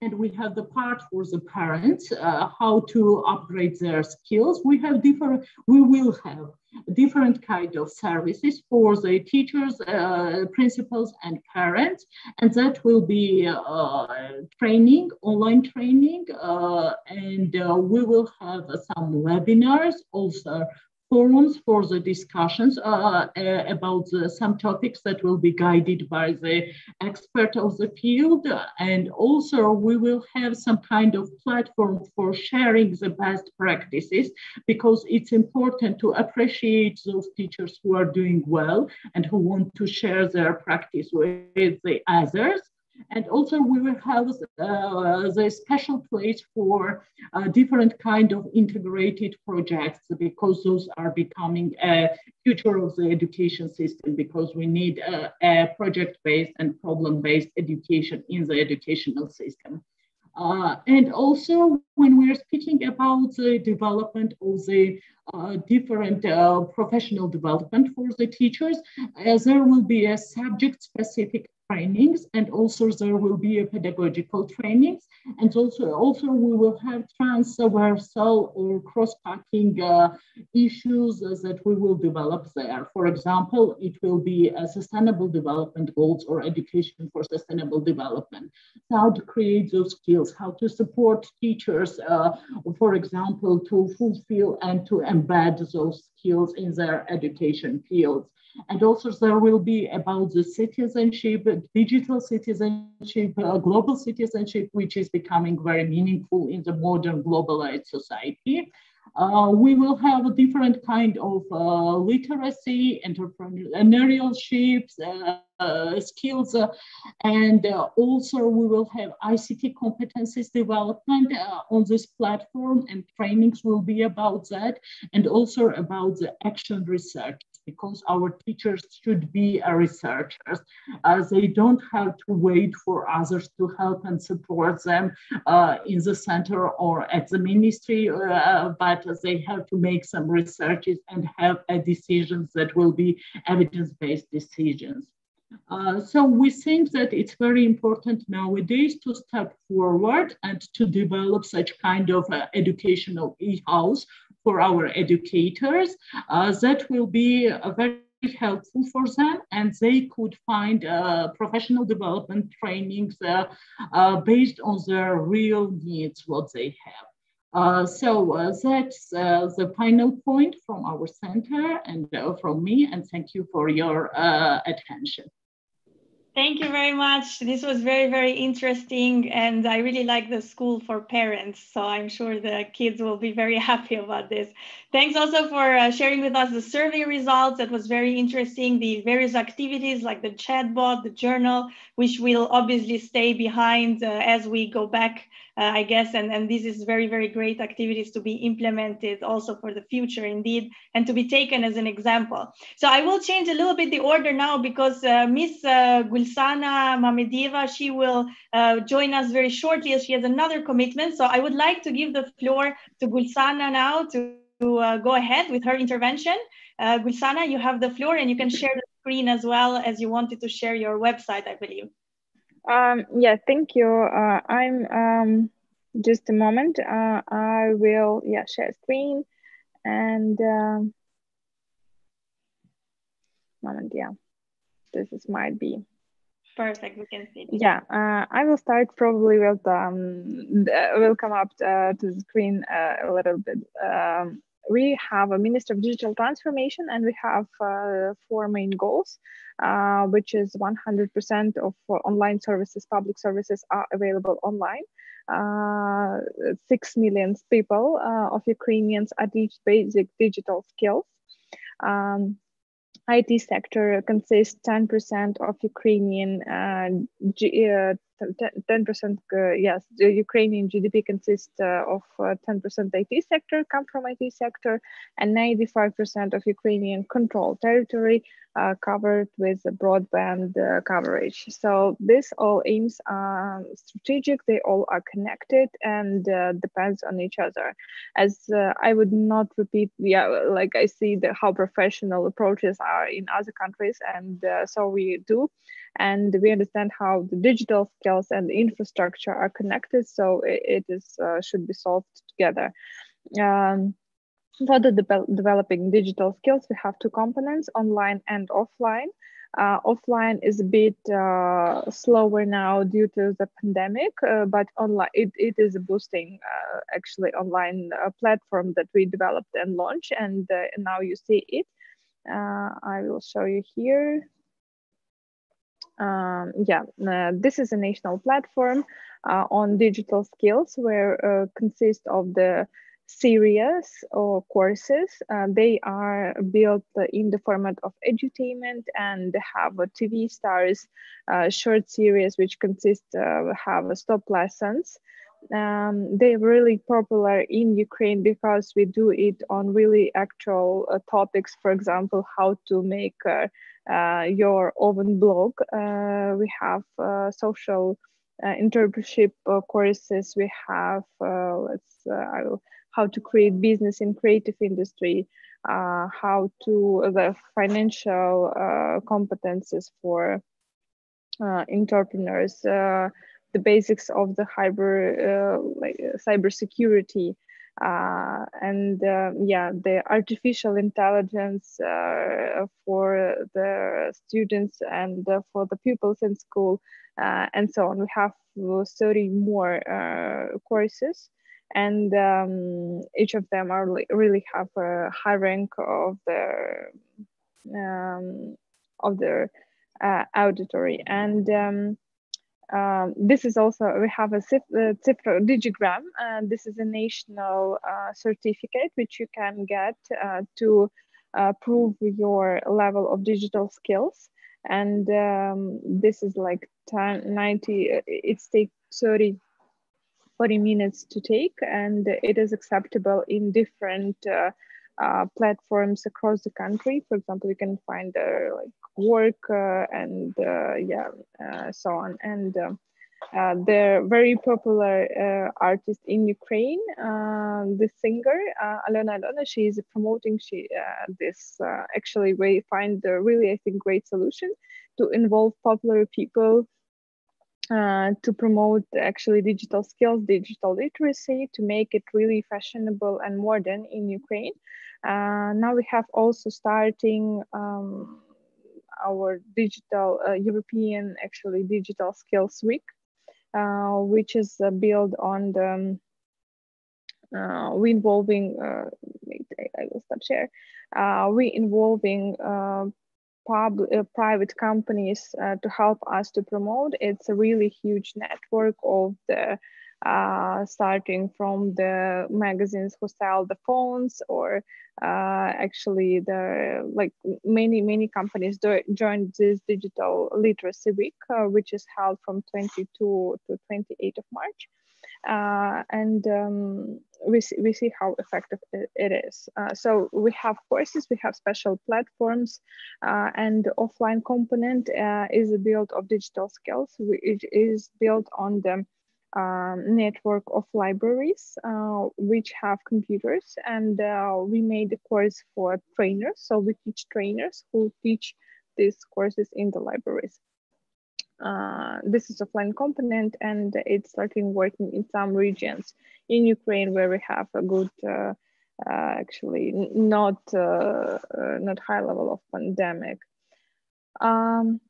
and we have the part for the parents, uh, how to upgrade their skills. We have different, we will have different kind of services for the teachers, uh, principals, and parents. And that will be uh, training, online training, uh, and we will have some webinars also forums for the discussions uh, uh, about the, some topics that will be guided by the expert of the field. And also we will have some kind of platform for sharing the best practices because it's important to appreciate those teachers who are doing well and who want to share their practice with the others. And also we will have uh, the special place for uh, different kind of integrated projects because those are becoming a future of the education system because we need a, a project-based and problem-based education in the educational system. Uh, and also when we're speaking about the development of the uh, different uh, professional development for the teachers, as there will be a subject specific trainings and also there will be a pedagogical trainings. And also also we will have transversal or cross-cutting uh, issues that we will develop there. For example it will be a sustainable development goals or education for sustainable development. How to create those skills how to support teachers uh, for example to fulfill and to embed those skills in their education fields and also there will be about the citizenship, digital citizenship, uh, global citizenship, which is becoming very meaningful in the modern globalized society. Uh, we will have a different kind of uh, literacy, entrepreneurial uh, skills, uh, and uh, also we will have ICT competencies development uh, on this platform and trainings will be about that and also about the action research because our teachers should be researchers. Uh, they don't have to wait for others to help and support them uh, in the center or at the ministry, uh, but they have to make some researches and have decisions that will be evidence-based decisions. Uh, so we think that it's very important nowadays to step forward and to develop such kind of uh, educational e-house for our educators. Uh, that will be very helpful for them and they could find uh, professional development trainings uh, uh, based on their real needs, what they have. Uh, so uh, that's uh, the final point from our center and from me and thank you for your attention. Thank you very much. This was very, very interesting. And I really like the school for parents. So I'm sure the kids will be very happy about this. Thanks also for uh, sharing with us the survey results. That was very interesting. The various activities like the chatbot, the journal, which will obviously stay behind uh, as we go back uh, I guess, and, and this is very, very great activities to be implemented also for the future indeed, and to be taken as an example. So I will change a little bit the order now because uh, Miss uh, Gulsana she will uh, join us very shortly as she has another commitment. So I would like to give the floor to Gulsana now to uh, go ahead with her intervention. Uh, Gulsana, you have the floor and you can share the screen as well as you wanted to share your website, I believe. Um, yeah, thank you. Uh, I'm um, just a moment. Uh, I will yeah share screen and um, moment. Yeah, this is might be perfect. We can see. Yeah, uh, I will start probably with um. will come up uh, to the screen uh, a little bit. Um, we have a Minister of Digital Transformation and we have uh, four main goals, uh, which is 100% of online services, public services are available online. Uh, 6 million people uh, of Ukrainians are teach basic digital skills. Um, IT sector consists 10% of Ukrainian uh, G, uh, 10% uh, yes the ukrainian gdp consists uh, of 10% uh, it sector come from it sector and 95% of ukrainian controlled territory uh, covered with broadband uh, coverage. So this all aims are strategic they all are connected and depends on each other. As i would not repeat yeah like i see the how professional approaches are in other countries and so we do and we understand how the digital skills and the infrastructure are connected so it, is uh, should be solved together. Um, for the de developing digital skills we have two components online and offline. Uh, offline is a bit uh, slower now due to the pandemic, uh, but online it, it is a boosting uh, actually online uh, platform that we developed and launched, and uh, now you see it. I will show you here um, yeah, uh, this is a national platform uh, on digital skills where uh, consist of the series or courses. Uh, they are built in the format of edutainment and have a TV stars uh, short series which consist have stop lessons. Um, they're really popular in Ukraine because we do it on really actual uh, topics. For example, how to make your own blog. Uh, we have uh, social entrepreneurship courses. We have let's how to create business in creative industry. Uh, how to the financial uh, competences for uh, entrepreneurs, the basics of the cyber like cyber security, uh, and uh, yeah, the artificial intelligence uh, for the students and uh, for the pupils in school uh, and so on. We have 30 more uh, courses and um, each of them are really have a high rank of their um, of their auditory and um, um, this is also, we have a CIFRA uh, Digigram, and this is a national uh, certificate which you can get uh, to uh, prove your level of digital skills. And um, this is like 10, 90, uh, it's take 30, 40 minutes to take, and it is acceptable in different uh, platforms across the country. For example, you can find uh, like work uh, and uh, yeah, uh, so on. And um, uh, they're very popular artist in Ukraine. the singer Alena Alena, she is promoting she this. actually, we find a really I think great solution to involve popular people uh, to promote actually digital skills, digital literacy, to make it really fashionable and modern in Ukraine. Uh, now we have also starting um, our digital uh, European actually digital skills week, uh, which is uh, built on the uh, we involving I, will stop share. we involving public, uh, private companies uh, to help us to promote. It's a really huge network of the uh, starting from the magazines who sell the phones or uh, actually the like many many companies do, joined this digital literacy week uh, which is held from 22 to 28 of march uh, and um, we, see, we see how effective it, is. Uh, so we have courses, we have special platforms, uh, and the offline component uh, is built of digital skills. It is built on the um, network of libraries uh, which have computers and uh, we made a course for trainers. So we teach trainers who teach these courses in the libraries. Uh, this is offline component and it's starting working in some regions in Ukraine where we have a good, uh, uh, actually not, uh, not high level of pandemic. Um,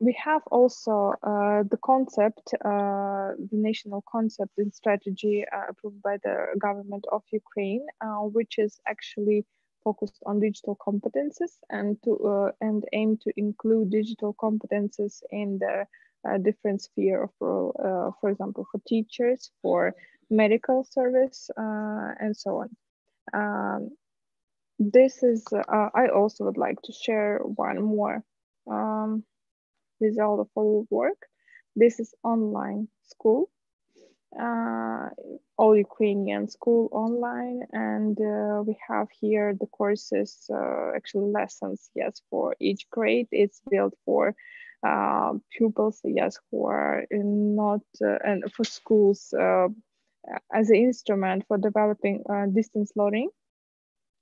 we have also uh, the concept, uh, the national concept and strategy uh, approved by the government of Ukraine, uh, which is actually focused on digital competences and to uh, and aim to include digital competences in the uh, different sphere of role, for example, for teachers, for medical service, and so on. Um, this is, I also would like to share one more um, result of our work. This is online school, uh, all Ukrainian school online. And uh, we have here the courses, uh, actually lessons, yes, for each grade. It's built for uh, pupils, yes, who are not, uh, and for schools uh, as an instrument for developing distance learning.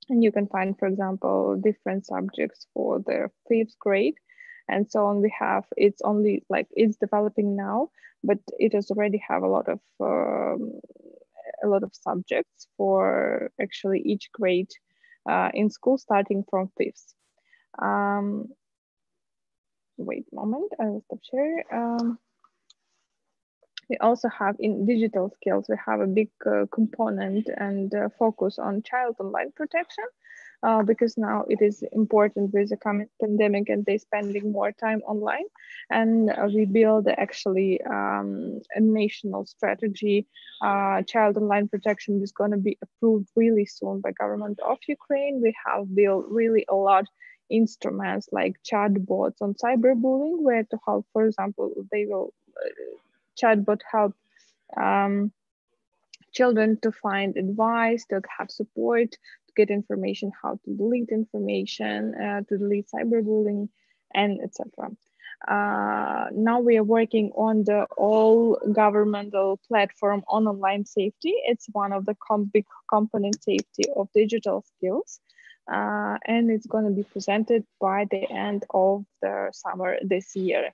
And you can find, for example, different subjects for the fifth grade and so on we have it's only like it's developing now but it does already have a lot of um, a lot of subjects for actually each grade uh, in school starting from fifth. Um, wait a moment i will stop share um, we also have in digital skills we have a big uh, component and uh, focus on child online protection uh, because now it is important with the coming pandemic and they spending more time online. And uh, we build actually um, a national strategy. Uh, child online protection is going to be approved really soon by government of Ukraine. We have built really a lot instruments like chatbots on cyberbullying, where to help, for example, they will uh, chatbot help um, children to find advice, to have support, get information, how to delete information, uh, to delete cyberbullying, and etc. Uh, now we are working on the all governmental platform on online safety. It's one of the com big component safety of digital skills. Uh, and it's going to be presented by the end of the summer this year.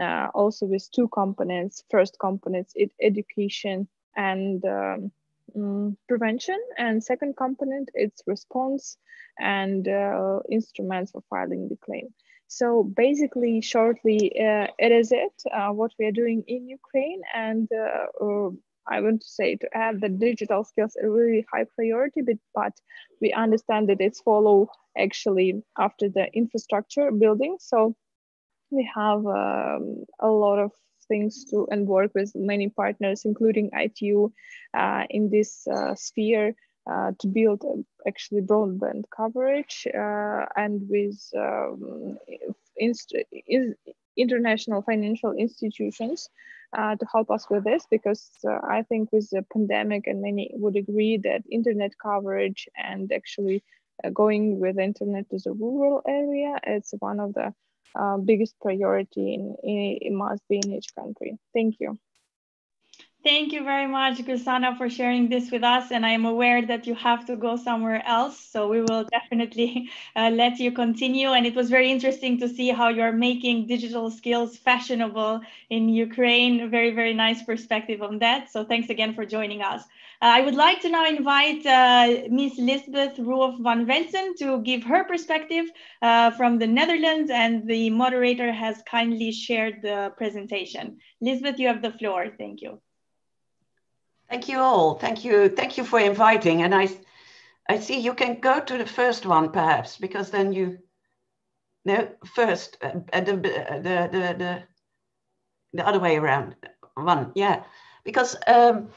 Uh, also with two components. First components, it education and um, um, prevention and second component it's response and uh, instruments for filing the claim so basically shortly uh, it is it uh, what we are doing in ukraine and uh, uh, I want to say to add that digital skills are really high priority, but, but we understand that it's follow actually after the infrastructure building. So we have um, a lot of things to and work with many partners, including ITU, uh, in this uh, sphere uh, to build actually broadband coverage and with um, international financial institutions uh, to help us with this because uh, I think with the pandemic and many would agree that internet coverage and actually uh, going with internet to the rural area it's one of the uh, Uh, biggest priority in, in, it must be in each country. Thank you. Thank you very much, Gulsana, for sharing this with us. And I'm aware that you have to go somewhere else. So we will definitely uh, let you continue. And it was very interesting to see how you're making digital skills fashionable in Ukraine. Very, very nice perspective on that. So thanks again for joining us. Uh, I would like to now invite uh, Ms. Lisbeth Roof van Velsen to give her perspective uh, from the Netherlands. And the moderator has kindly shared the presentation. Lisbeth, you have the floor. Thank you. Thank you all. Thank you. Thank you for inviting. And I, I see you can go to the first one perhaps because then you, no, first, uh, the, the, the, the, the other way around. One, yeah. Because um,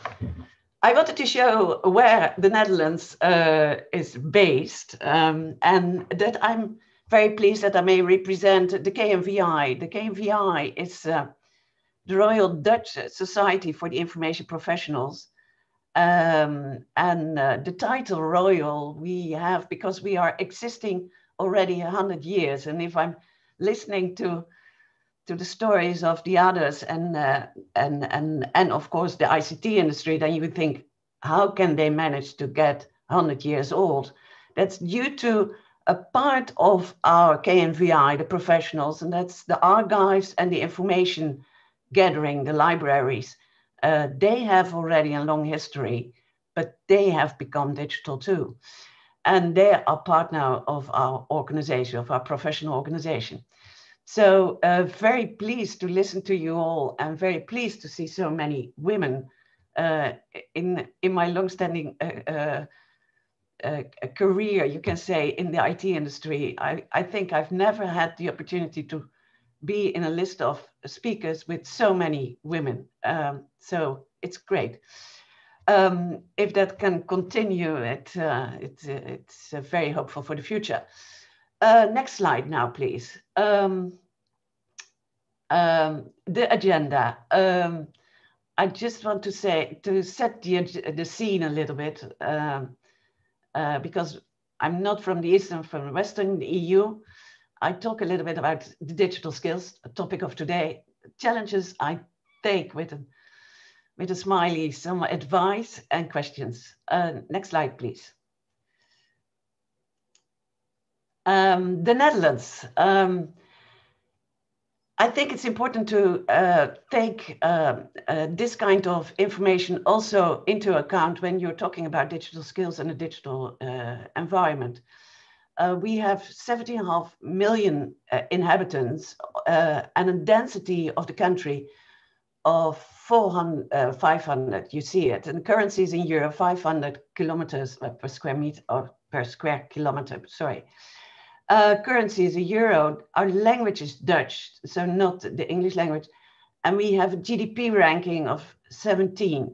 I wanted to show where the Netherlands uh, is based um, and that I'm very pleased that I may represent the KNVI. The KNVI is uh, the Royal Dutch Society for the Information Professionals. Um, and uh, the title Royal we have because we are existing already 100 years. And if I'm listening to, to the stories of the others and uh, and and and of course the ICT industry, then you would think, how can they manage to get 100 years old? That's due to a part of our KNVI, the professionals, and that's the archives and the information gathering, the libraries. Uh, they have already a long history, but they have become digital too. And they are part now of our organization, of our professional organization. So uh, very pleased to listen to you all and very pleased to see so many women uh, in, in my long-standing uh, uh, uh career, you can say, in the IT industry. I, I think I've never had the opportunity to be in a list of speakers with so many women. Um, so it's great. Um, if that can continue, it, uh, it it's uh, very hopeful for the future. Uh, next slide now, please. Um, um, the agenda. Um, I just want to say, to set the, the scene a little bit, um, uh, because I'm not from the Eastern, from the Western EU. I talk a little bit about the digital skills, a topic of today, challenges I take with a, with a smiley, some advice and questions. Uh, next slide, please. Um, the Netherlands. Um, I think it's important to uh, take uh, uh, this kind of information also into account when you're talking about digital skills and a digital uh, environment. Uh, we have 17.5 million uh, inhabitants and a density of the country of 400, 500, you see it, and currencies in euro, 500 kilometers per square meter or per square kilometer, sorry uh, currency is a euro. Our language is Dutch, so not the English language. And we have a GDP ranking of 17.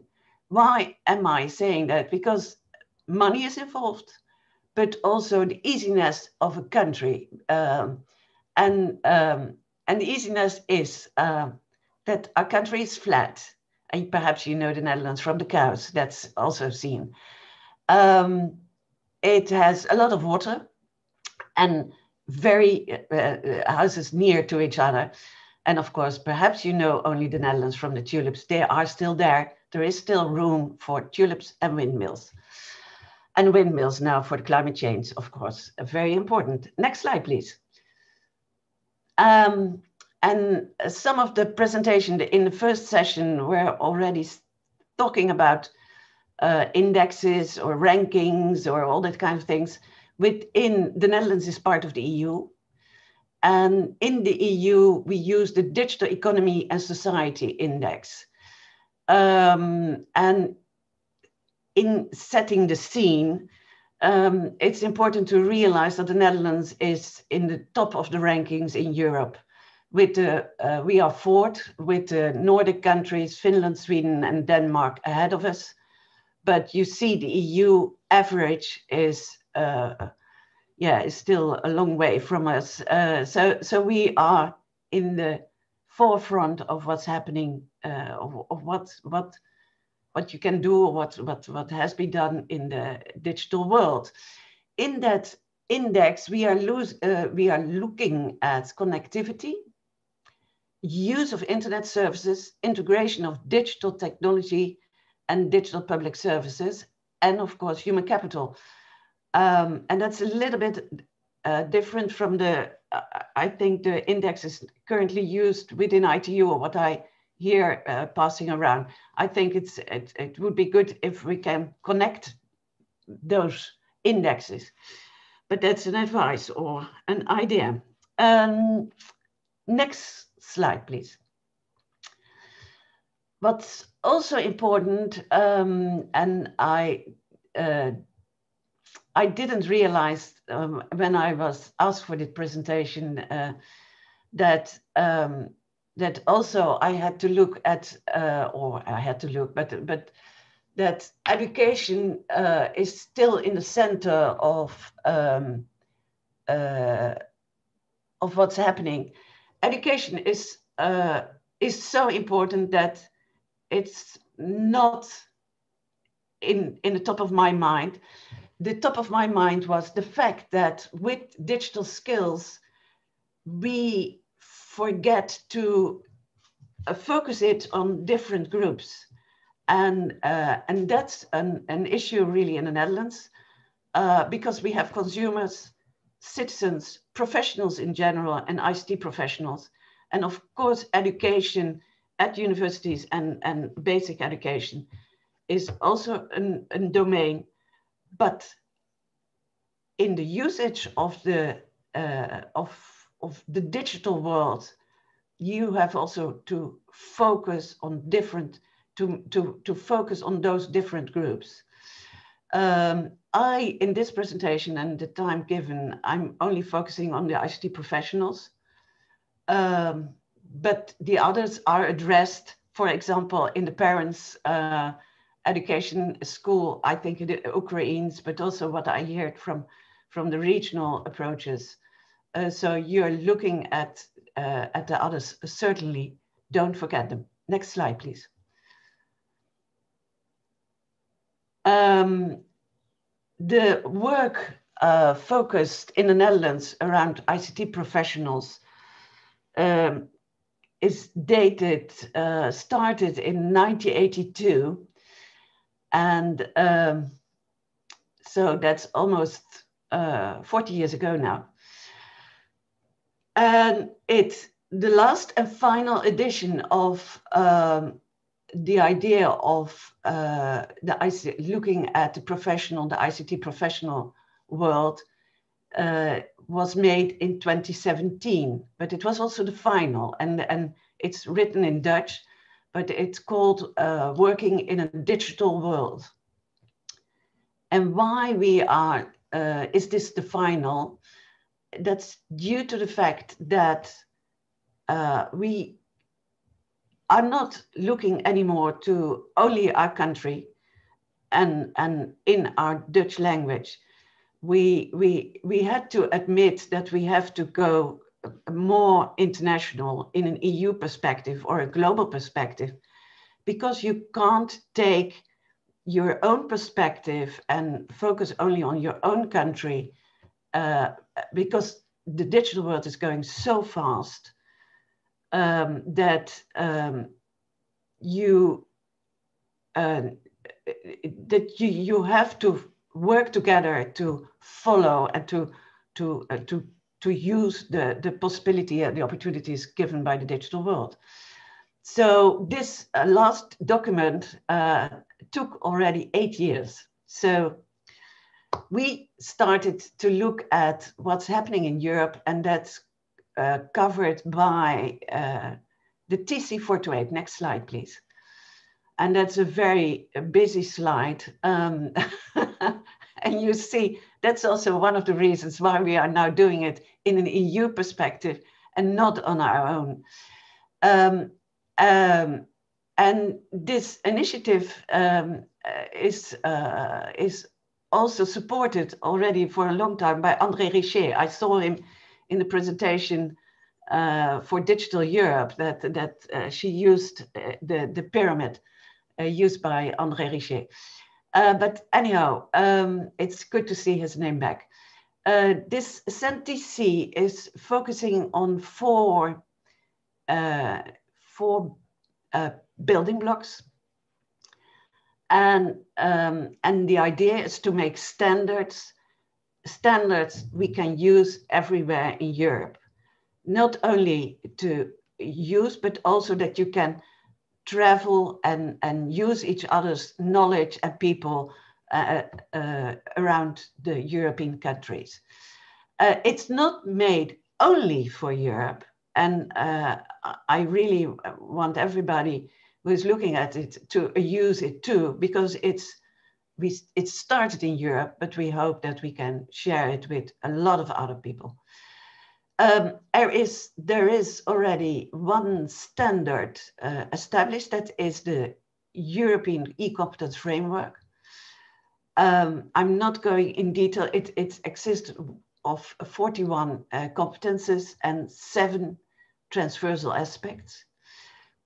Why am I saying that? Because money is involved, but also the easiness of a country. Um, and, um, and the easiness is uh, that our country is flat. And perhaps you know the Netherlands from the cows, that's also seen. Um, it has a lot of water, and very uh, uh, houses near to each other. And of course, perhaps you know only the Netherlands from the tulips. They are still there. There is still room for tulips and windmills. And windmills now for the climate change, of course, very important. Next slide, please. Um, and some of the presentation in the first session were already talking about uh, indexes or rankings or all that kind of things within the Netherlands is part of the EU. And in the EU, we use the Digital Economy and Society Index. Um, and in setting the scene, um, it's important to realize that the Netherlands is in the top of the rankings in Europe. With the, uh, we are fourth with the Nordic countries, Finland, Sweden, and Denmark ahead of us. But you see the EU average is uh, yeah, is still a long way from us. Uh, so, so we are in the forefront of what's happening, uh, of, of what what what you can do, what what what has been done in the digital world. In that index, we are lose, uh, we are looking at connectivity, use of internet services, integration of digital technology and digital public services, and of course, human capital. Um, and that's a little bit uh, different from the, uh, I think the index is currently used within ITU or what I hear uh, passing around. I think it's it, it would be good if we can connect those indexes. But that's an advice or an idea. Um, next slide, please. What's also important, um, and I uh, I didn't realize um, when I was asked for the presentation uh, that um, that also I had to look at, uh, or I had to look, but but that education uh, is still in the center of um, uh, of what's happening. Education is uh, is so important that it's not in in the top of my mind the top of my mind was the fact that with digital skills, we forget to uh, focus it on different groups. And, uh, and that's an, an issue really in the Netherlands uh, because we have consumers, citizens, professionals in general, and ICT professionals. And of course, education at universities and, and basic education is also an, a domain. But in the usage of the, uh, of, of the digital world, you have also to focus on different, to, to, to focus on those different groups. Um, I, in this presentation and the time given, I'm only focusing on the ICT professionals. Um, but the others are addressed, for example, in the parents' uh, education school, I think the Ukrainians, but also what I heard from, from the regional approaches. Uh, so you're looking at, uh, at the others, certainly don't forget them. Next slide, please. Um, the work uh, focused in the Netherlands around ICT professionals um, is dated, uh, started in 1982. And um, so that's almost uh, 40 years ago now. And it's the last and final edition of um, the idea of uh, the IC, looking at the professional, the ICT professional world uh, was made in 2017, but it was also the final, and, and it's written in Dutch, but it's called uh, Working in a Digital World. And why we are, uh, is this the final? That's due to the fact that uh, we are not looking anymore to only our country and, and in our Dutch language. We, we, we had to admit that we have to go more international in an EU perspective or a global perspective, because you can't take your own perspective and focus only on your own country, uh, because the digital world is going so fast um, that um, you uh, that you, you have to work together to follow and to to uh, to to use the the possibility and the opportunities given by the digital world. So this uh, last document uh, took already eight years. So we started to look at what's happening in Europe, and that's uh, covered by uh, the TC428. Next slide, please. And that's a very busy slide. Um, and you see, that's also one of the reasons why we are now doing it in an EU perspective and not on our own. Um, um, and this initiative um, is, uh, is also supported already for a long time by André Richier. I saw him in the presentation uh, for Digital Europe that, that uh, she used uh, the, the pyramid uh, used by André Richier. Uh, but anyhow, um, it's good to see his name back. Uh, this CEN/TC is focusing on four, four building blocks. And, um, and the idea is to make standards, standards we can use everywhere in Europe. Not only to use, but also that you can travel and, and use each other's knowledge and people uh, uh, around the European countries. Uh, it's not made only for Europe. And uh, I really want everybody who is looking at it to use it too, because it's we, it started in Europe, but we hope that we can share it with a lot of other people. Um, there is there is already one standard uh, established that is the European e-competence framework. Um, I'm not going in detail. It, it exists of 41 uh, competences and seven transversal aspects.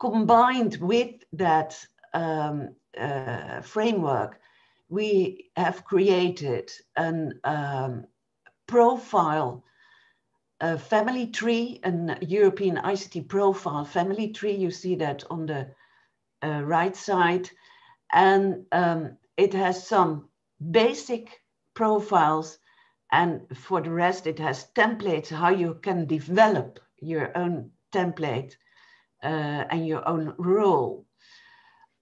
Combined with that um, uh, framework, we have created a um, profile a family tree, an European ICT profile family tree. You see that on the uh, right side. And um, it has some basic profiles. And for the rest, it has templates, how you can develop your own template uh, and your own role.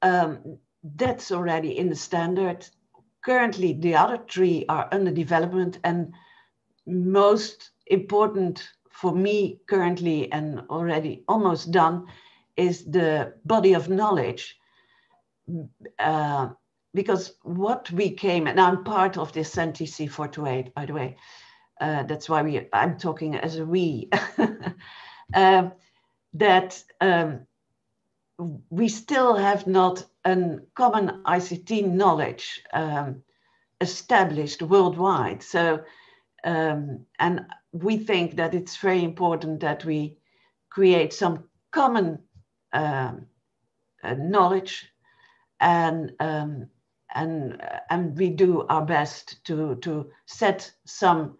Um, that's already in the standard. Currently, the other three are under development and most important for me currently and already almost done is the body of knowledge. Uh, because what we came, and I'm part of this CEN/TC 428, by the way, uh, that's why we, I'm talking as a we, uh, that um, we still have not a common ICT knowledge um, established worldwide. So, um, and we think that it's very important that we create some common um, uh, knowledge and um, and and we do our best to to set some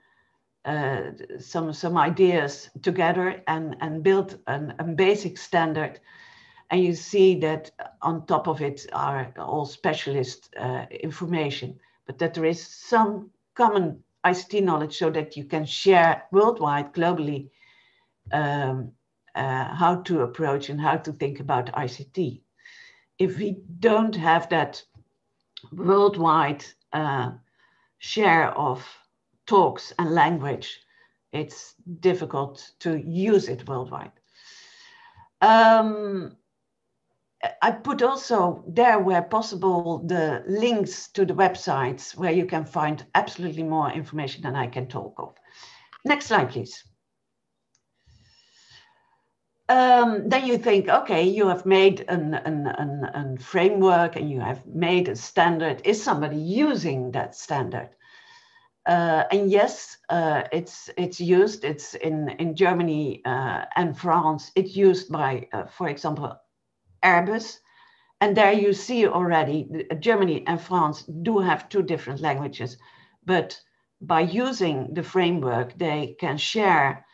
uh, some some ideas together and and build an, a basic standard. And you see that on top of it are all specialist uh, information but that there is some common ICT knowledge so that you can share worldwide globally um, uh, how to approach and how to think about ICT if we don't have that worldwide uh, share of talks and language, it's difficult to use it worldwide. Um, I put also there where possible the links to the websites where you can find absolutely more information than I can talk of. Next slide, please. Um, then you think, okay, you have made an, an, an, an, framework and you have made a standard. Is somebody using that standard? Uh, and yes, uh, it's it's used. It's in in Germany uh, and France. It's used by, uh, for example, Airbus, and there you see already Germany and France do have two different languages, but by using the framework, they can share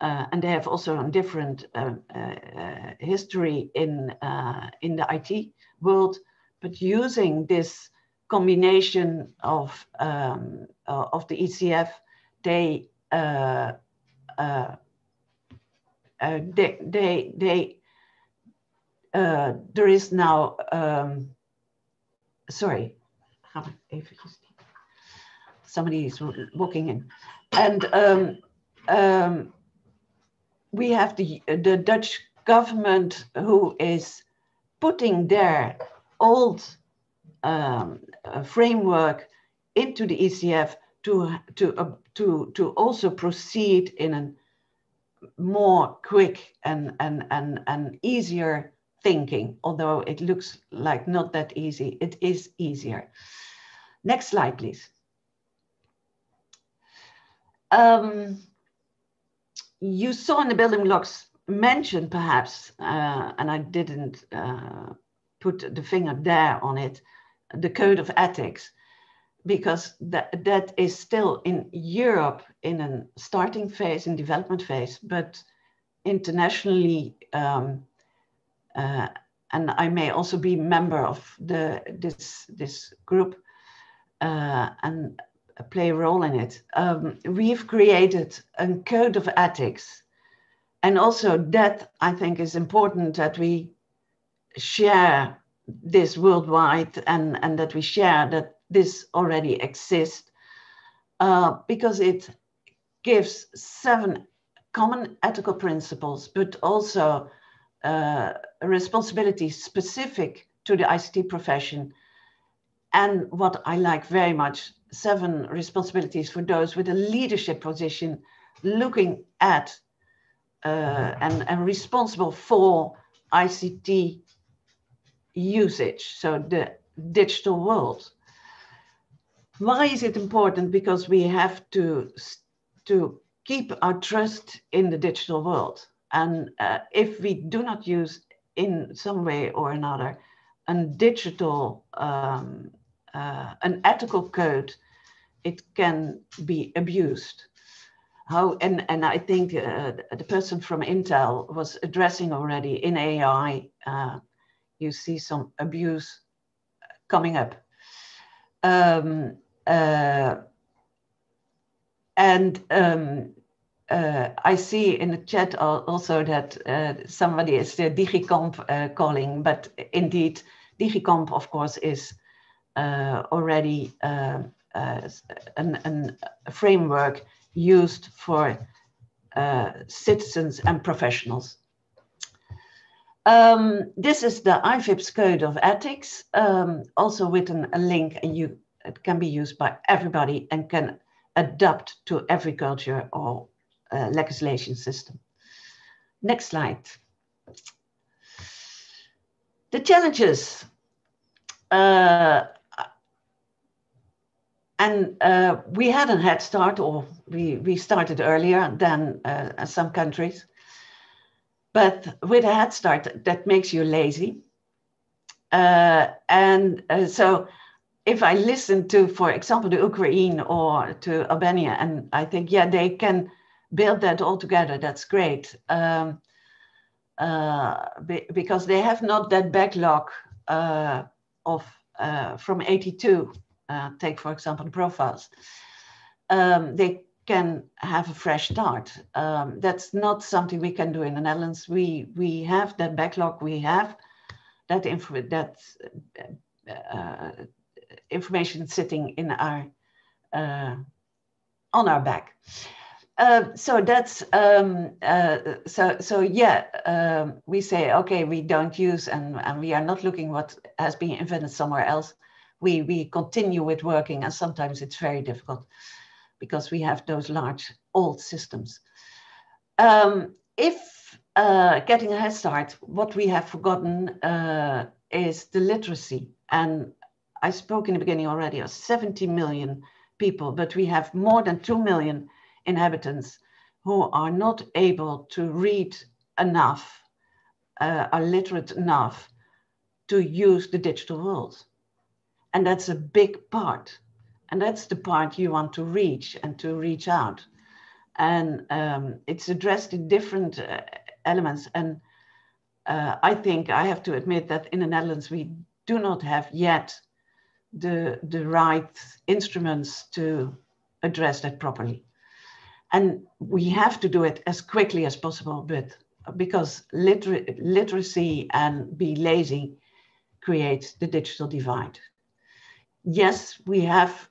uh, and they have also a different uh, uh, history in, uh, in the IT world, but using this combination of, um, uh, of the ECF, they, uh, they, they, they there is now, um, sorry, somebody is walking in, and um, um, we have the, the Dutch government who is putting their old um, framework into the ECF to, to, uh, to, to also proceed in a more quick and, and, and, and easier thinking, although it looks like not that easy, it is easier. Next slide, please. Um, you saw in the building blocks mentioned perhaps, uh, and I didn't uh, put the finger there on it, the code of ethics, because that, that is still in Europe in a starting phase, in development phase, but internationally, um, uh, and I may also be member of the this this group, uh, and play a role in it. Um, we've created a code of ethics. And also that I think is important that we share this worldwide and, and that we share that this already exists uh, because it gives seven common ethical principles, but also uh, responsibility specific to the ICT profession. And what I like very much seven responsibilities for those with a leadership position looking at uh, and, and responsible for ICT usage, so the digital world. Why is it important? Because we have to, to keep our trust in the digital world. And uh, if we do not use in some way or another a digital, um, uh, an ethical code it can be abused. how and and I think uh, the person from Intel was addressing already in AI. Uh, you see some abuse coming up, um, uh, and um, uh, I see in the chat also that uh, somebody is the DigiComp uh, calling, but indeed, DigiComp, of course, is already an, an, a framework used for uh, citizens and professionals. Um, this is the IFIP's Code of Ethics, um, also with an, a link, and you it can be used by everybody and can adapt to every culture or uh, legislation system. Next slide. The challenges. Uh, and uh, we had a head start, or we, we started earlier than uh, some countries. But with a head start, that makes you lazy. Uh, and uh, so if I listen to, for example, the Ukraine or to Albania, and I think, yeah, they can build that all together, that's great. Um, uh, be, because they have not that backlog uh, of from 82 uh, take, for example, the profiles, um, they can have a fresh start. Um, that's not something we can do in the Netherlands. We we have that backlog. We have that that uh, information sitting in our uh, on our back. Uh, so that's um, uh, so so yeah. Um, we say okay, we don't use and and we are not looking what has been invented somewhere else we, we continue with working and sometimes it's very difficult because we have those large old systems. Um, if uh, getting a head start, what we have forgotten uh, is the literacy. And I spoke in the beginning already of 70 million people, but we have more than 2 million inhabitants who are not able to read enough, uh, are literate enough to use the digital world. And that's a big part. And that's the part you want to reach and to reach out. And um, it's addressed in different uh, elements. And uh, I think I have to admit that in the Netherlands, we do not have yet the, the right instruments to address that properly. And we have to do it as quickly as possible, but because liter literacy and be lazy creates the digital divide yes, we have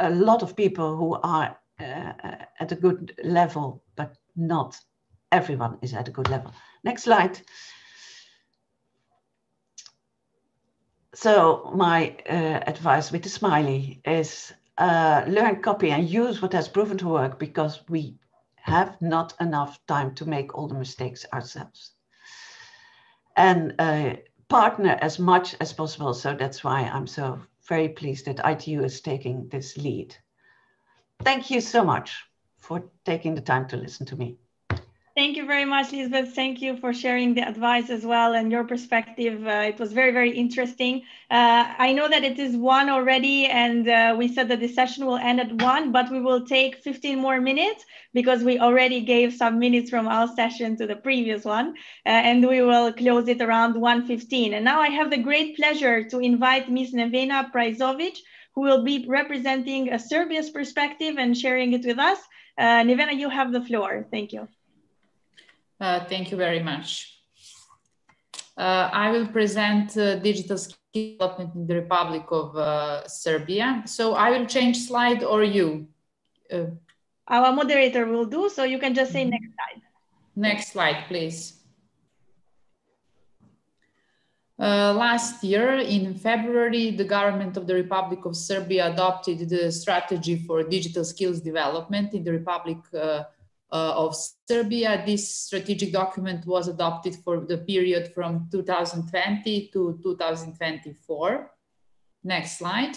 a lot of people who are uh, at a good level, but not everyone is at a good level. Next slide. So my uh, advice with the smiley is uh, learn, copy and use what has proven to work because we have not enough time to make all the mistakes ourselves. And uh, partner as much as possible. So that's why I'm so very pleased that ITU is taking this lead. Thank you so much for taking the time to listen to me. Thank you very much, Lisbeth. Thank you for sharing the advice as well and your perspective. Uh, it was very, very interesting. Uh, I know that it is one already, and uh, we said that the session will end at one, but we will take 15 more minutes because we already gave some minutes from our session to the previous one, uh, and we will close it around 1.15. And now I have the great pleasure to invite Ms. Nevena Prajzovic, who will be representing a Serbia's perspective and sharing it with us. Uh, Nevena, you have the floor. Thank you. Uh, thank you very much. Uh, I will present uh, digital skill development in the Republic of uh, Serbia. So I will change slide or you? Uh, Our moderator will do, so you can just say next slide. Next slide, please. Uh, last year, in February, the government of the Republic of Serbia adopted the strategy for digital skills development in the Republic uh, uh, of Serbia. This strategic document was adopted for the period from 2020 to 2024. Next slide.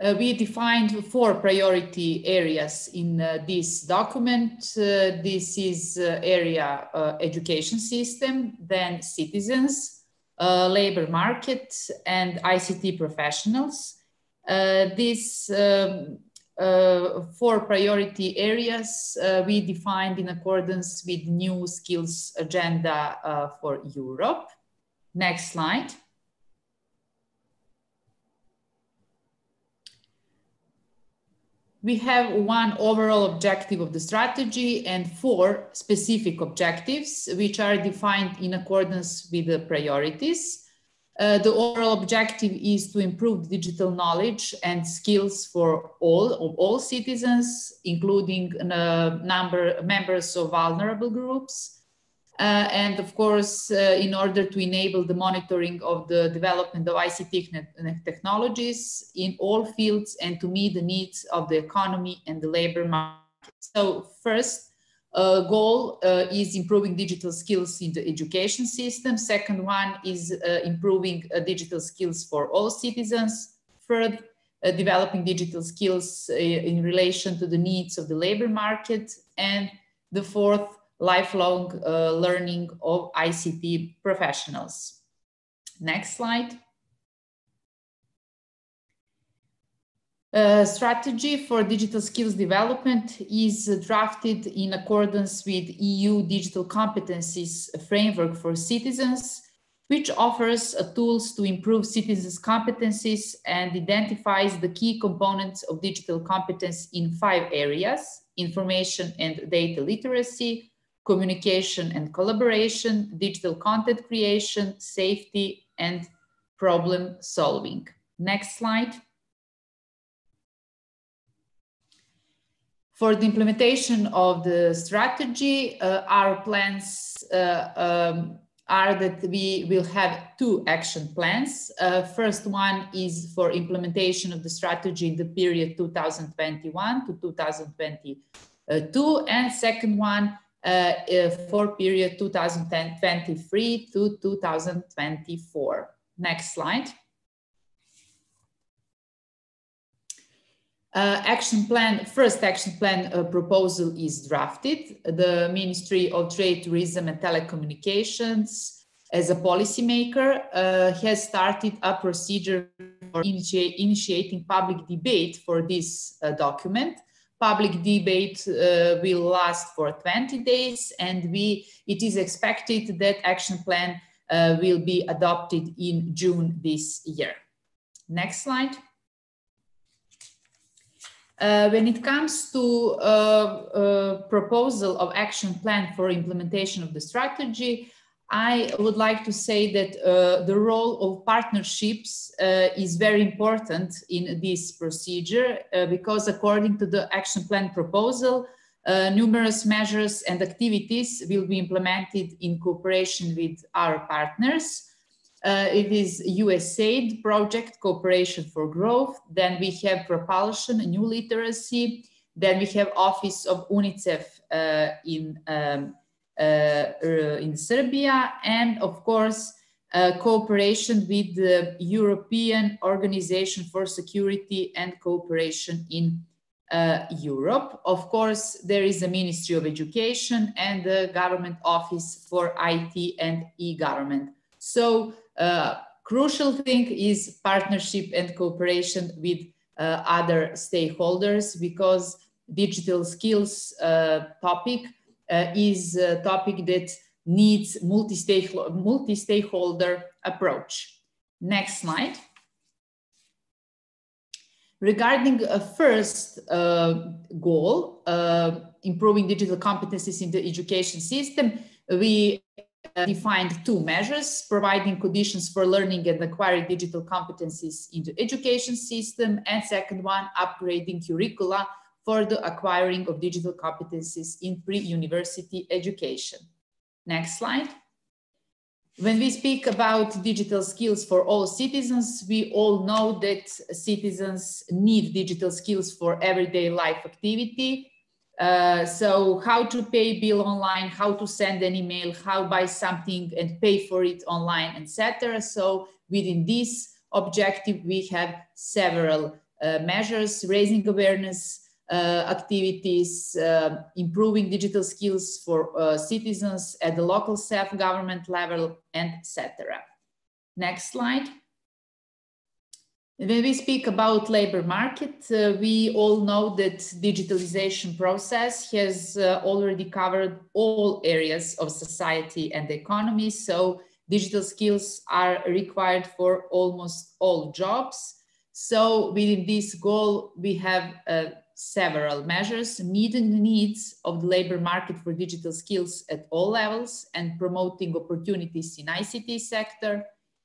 Uh, we defined four priority areas in uh, this document. Uh, this is uh, area uh, education system, then citizens, labor market, and ICT professionals. Uh, these um, uh, four priority areas uh, we defined in accordance with new skills agenda for Europe. Next slide. We have one overall objective of the strategy and four specific objectives, which are defined in accordance with the priorities. Uh, the overall objective is to improve digital knowledge and skills for all of all citizens, including uh, number members of vulnerable groups. Uh, and of course, uh, in order to enable the monitoring of the development of ICT technologies in all fields and to meet the needs of the economy and the labor market. So first, uh, goal uh, is improving digital skills in the education system. Second one is uh, improving uh, digital skills for all citizens. Third, uh, developing digital skills uh, in relation to the needs of the labor market. And the fourth, lifelong learning of ICT professionals. Next slide. Strategy for digital skills development is drafted in accordance with EU digital competencies framework for citizens, which offers tools to improve citizens' competencies and identifies the key components of digital competence in five areas, information and data literacy, communication and collaboration, digital content creation, safety, and problem solving. Next slide. For the implementation of the strategy, uh, our plans uh, um, are that we will have two action plans. Uh, first one is for implementation of the strategy in the period 2021 to 2022, and second one uh, uh, for period 2023 to 2024. Next slide. Uh, action plan, first action plan uh, proposal is drafted. The Ministry of Trade, Tourism and Telecommunications as a policymaker uh, has started a procedure for initi initiating public debate for this uh, document. Public debate uh, will last for 20 days and we, it is expected that action plan uh, will be adopted in June this year. Next slide. Uh, when it comes to uh, uh, proposal of action plan for implementation of the strategy, I would like to say that uh, the role of partnerships uh, is very important in this procedure uh, because according to the action plan proposal, numerous measures and activities will be implemented in cooperation with our partners. Uh, it is USAID project cooperation for growth. Then we have propulsion, new literacy. Then we have office of UNICEF uh, in um, uh, uh in Serbia, and of course uh, cooperation with the European Organization for Security and Cooperation in uh, Europe. Of course, there is a Ministry of Education and the Government Office for IT and e-government. So uh, crucial thing is partnership and cooperation with uh, other stakeholders because digital skills uh, topic uh, is a topic that needs multi-stakeholder multi approach. Next slide. Regarding a first uh, goal, improving digital competencies in the education system, we Uh, defined two measures, providing conditions for learning and acquiring digital competencies in the education system, and second one, upgrading curricula for the acquiring of digital competencies in pre-university education. Next slide. When we speak about digital skills for all citizens, we all know that citizens need digital skills for everyday life activity uh, so how to pay bill online, how to send an email, how buy something and pay for it online, etc. So within this objective, we have several uh, measures, raising awareness, uh, activities, uh, improving digital skills for uh, citizens at the local self-government level, and etc. Next slide. When we speak about labor market, uh, we all know that digitalization process has uh, already covered all areas of society and the economy. So digital skills are required for almost all jobs. So within this goal, we have uh, several measures meeting the needs of the labor market for digital skills at all levels and promoting opportunities in ICT sector,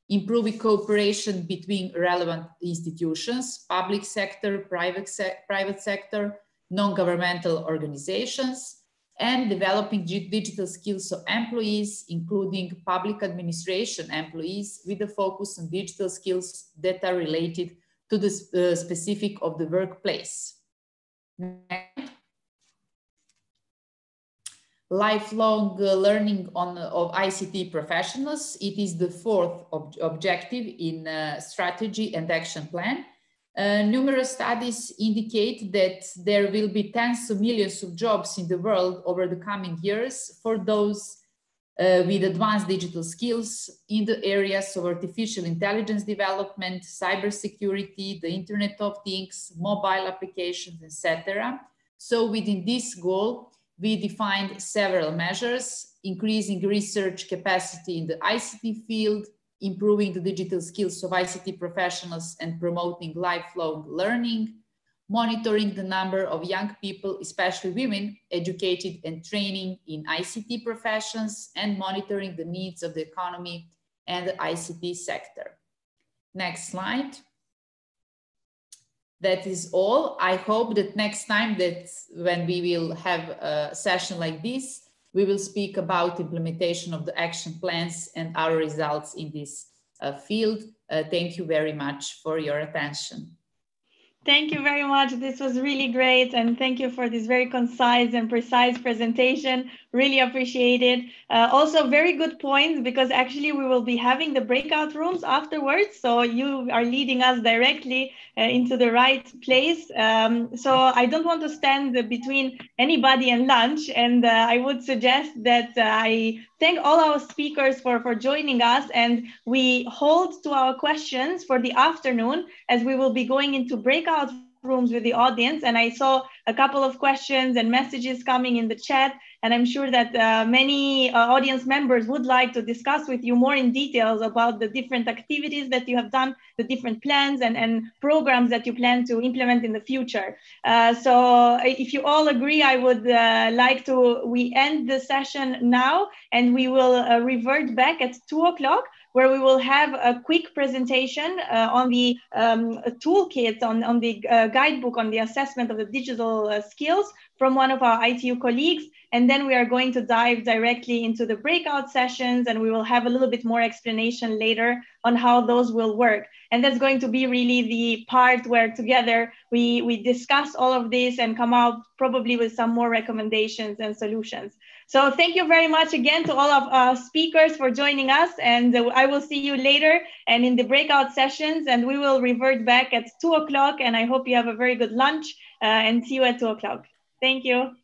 improving cooperation between relevant institutions, public sector, private, se private sector, non-governmental organizations, and developing digital skills of employees, including public administration employees with a focus on digital skills that are related to the uh, specific of the workplace. Next lifelong uh, learning on, of ICT professionals. It is the fourth ob objective in uh, strategy and action plan. Uh, numerous studies indicate that there will be tens of millions of jobs in the world over the coming years for those uh, with advanced digital skills in the areas of artificial intelligence development, cybersecurity, the Internet of Things, mobile applications, etc. So within this goal, we defined several measures, increasing research capacity in the ICT field, improving the digital skills of ICT professionals and promoting lifelong learning, monitoring the number of young people, especially women, educated and training in ICT professions, and monitoring the needs of the economy and the ICT sector. Next slide that is all. I hope that next time that when we will have a session like this, we will speak about implementation of the action plans and our results in this uh, field. Uh, thank you very much for your attention. Thank you very much. This was really great. And thank you for this very concise and precise presentation. Really appreciate it. Uh, also, very good points because actually we will be having the breakout rooms afterwards. So you are leading us directly uh, into the right place. Um, so I don't want to stand between anybody and lunch. And uh, I would suggest that uh, I thank all our speakers for, for joining us. And we hold to our questions for the afternoon as we will be going into breakout rooms with the audience. And I saw a couple of questions and messages coming in the chat. And I'm sure that uh, many uh, audience members would like to discuss with you more in details about the different activities that you have done, the different plans and, and programs that you plan to implement in the future. Uh, so if you all agree, I would uh, like to, we end the session now and we will uh, revert back at two o'clock where we will have a quick presentation uh, on the um, toolkit, on, on the uh, guidebook on the assessment of the digital uh, skills from one of our ITU colleagues. And then we are going to dive directly into the breakout sessions and we will have a little bit more explanation later on how those will work. And that's going to be really the part where together we, we discuss all of this and come out probably with some more recommendations and solutions. So thank you very much again to all of our speakers for joining us. And I will see you later and in the breakout sessions. And we will revert back at two o'clock. And I hope you have a very good lunch uh, and see you at two o'clock. Thank you.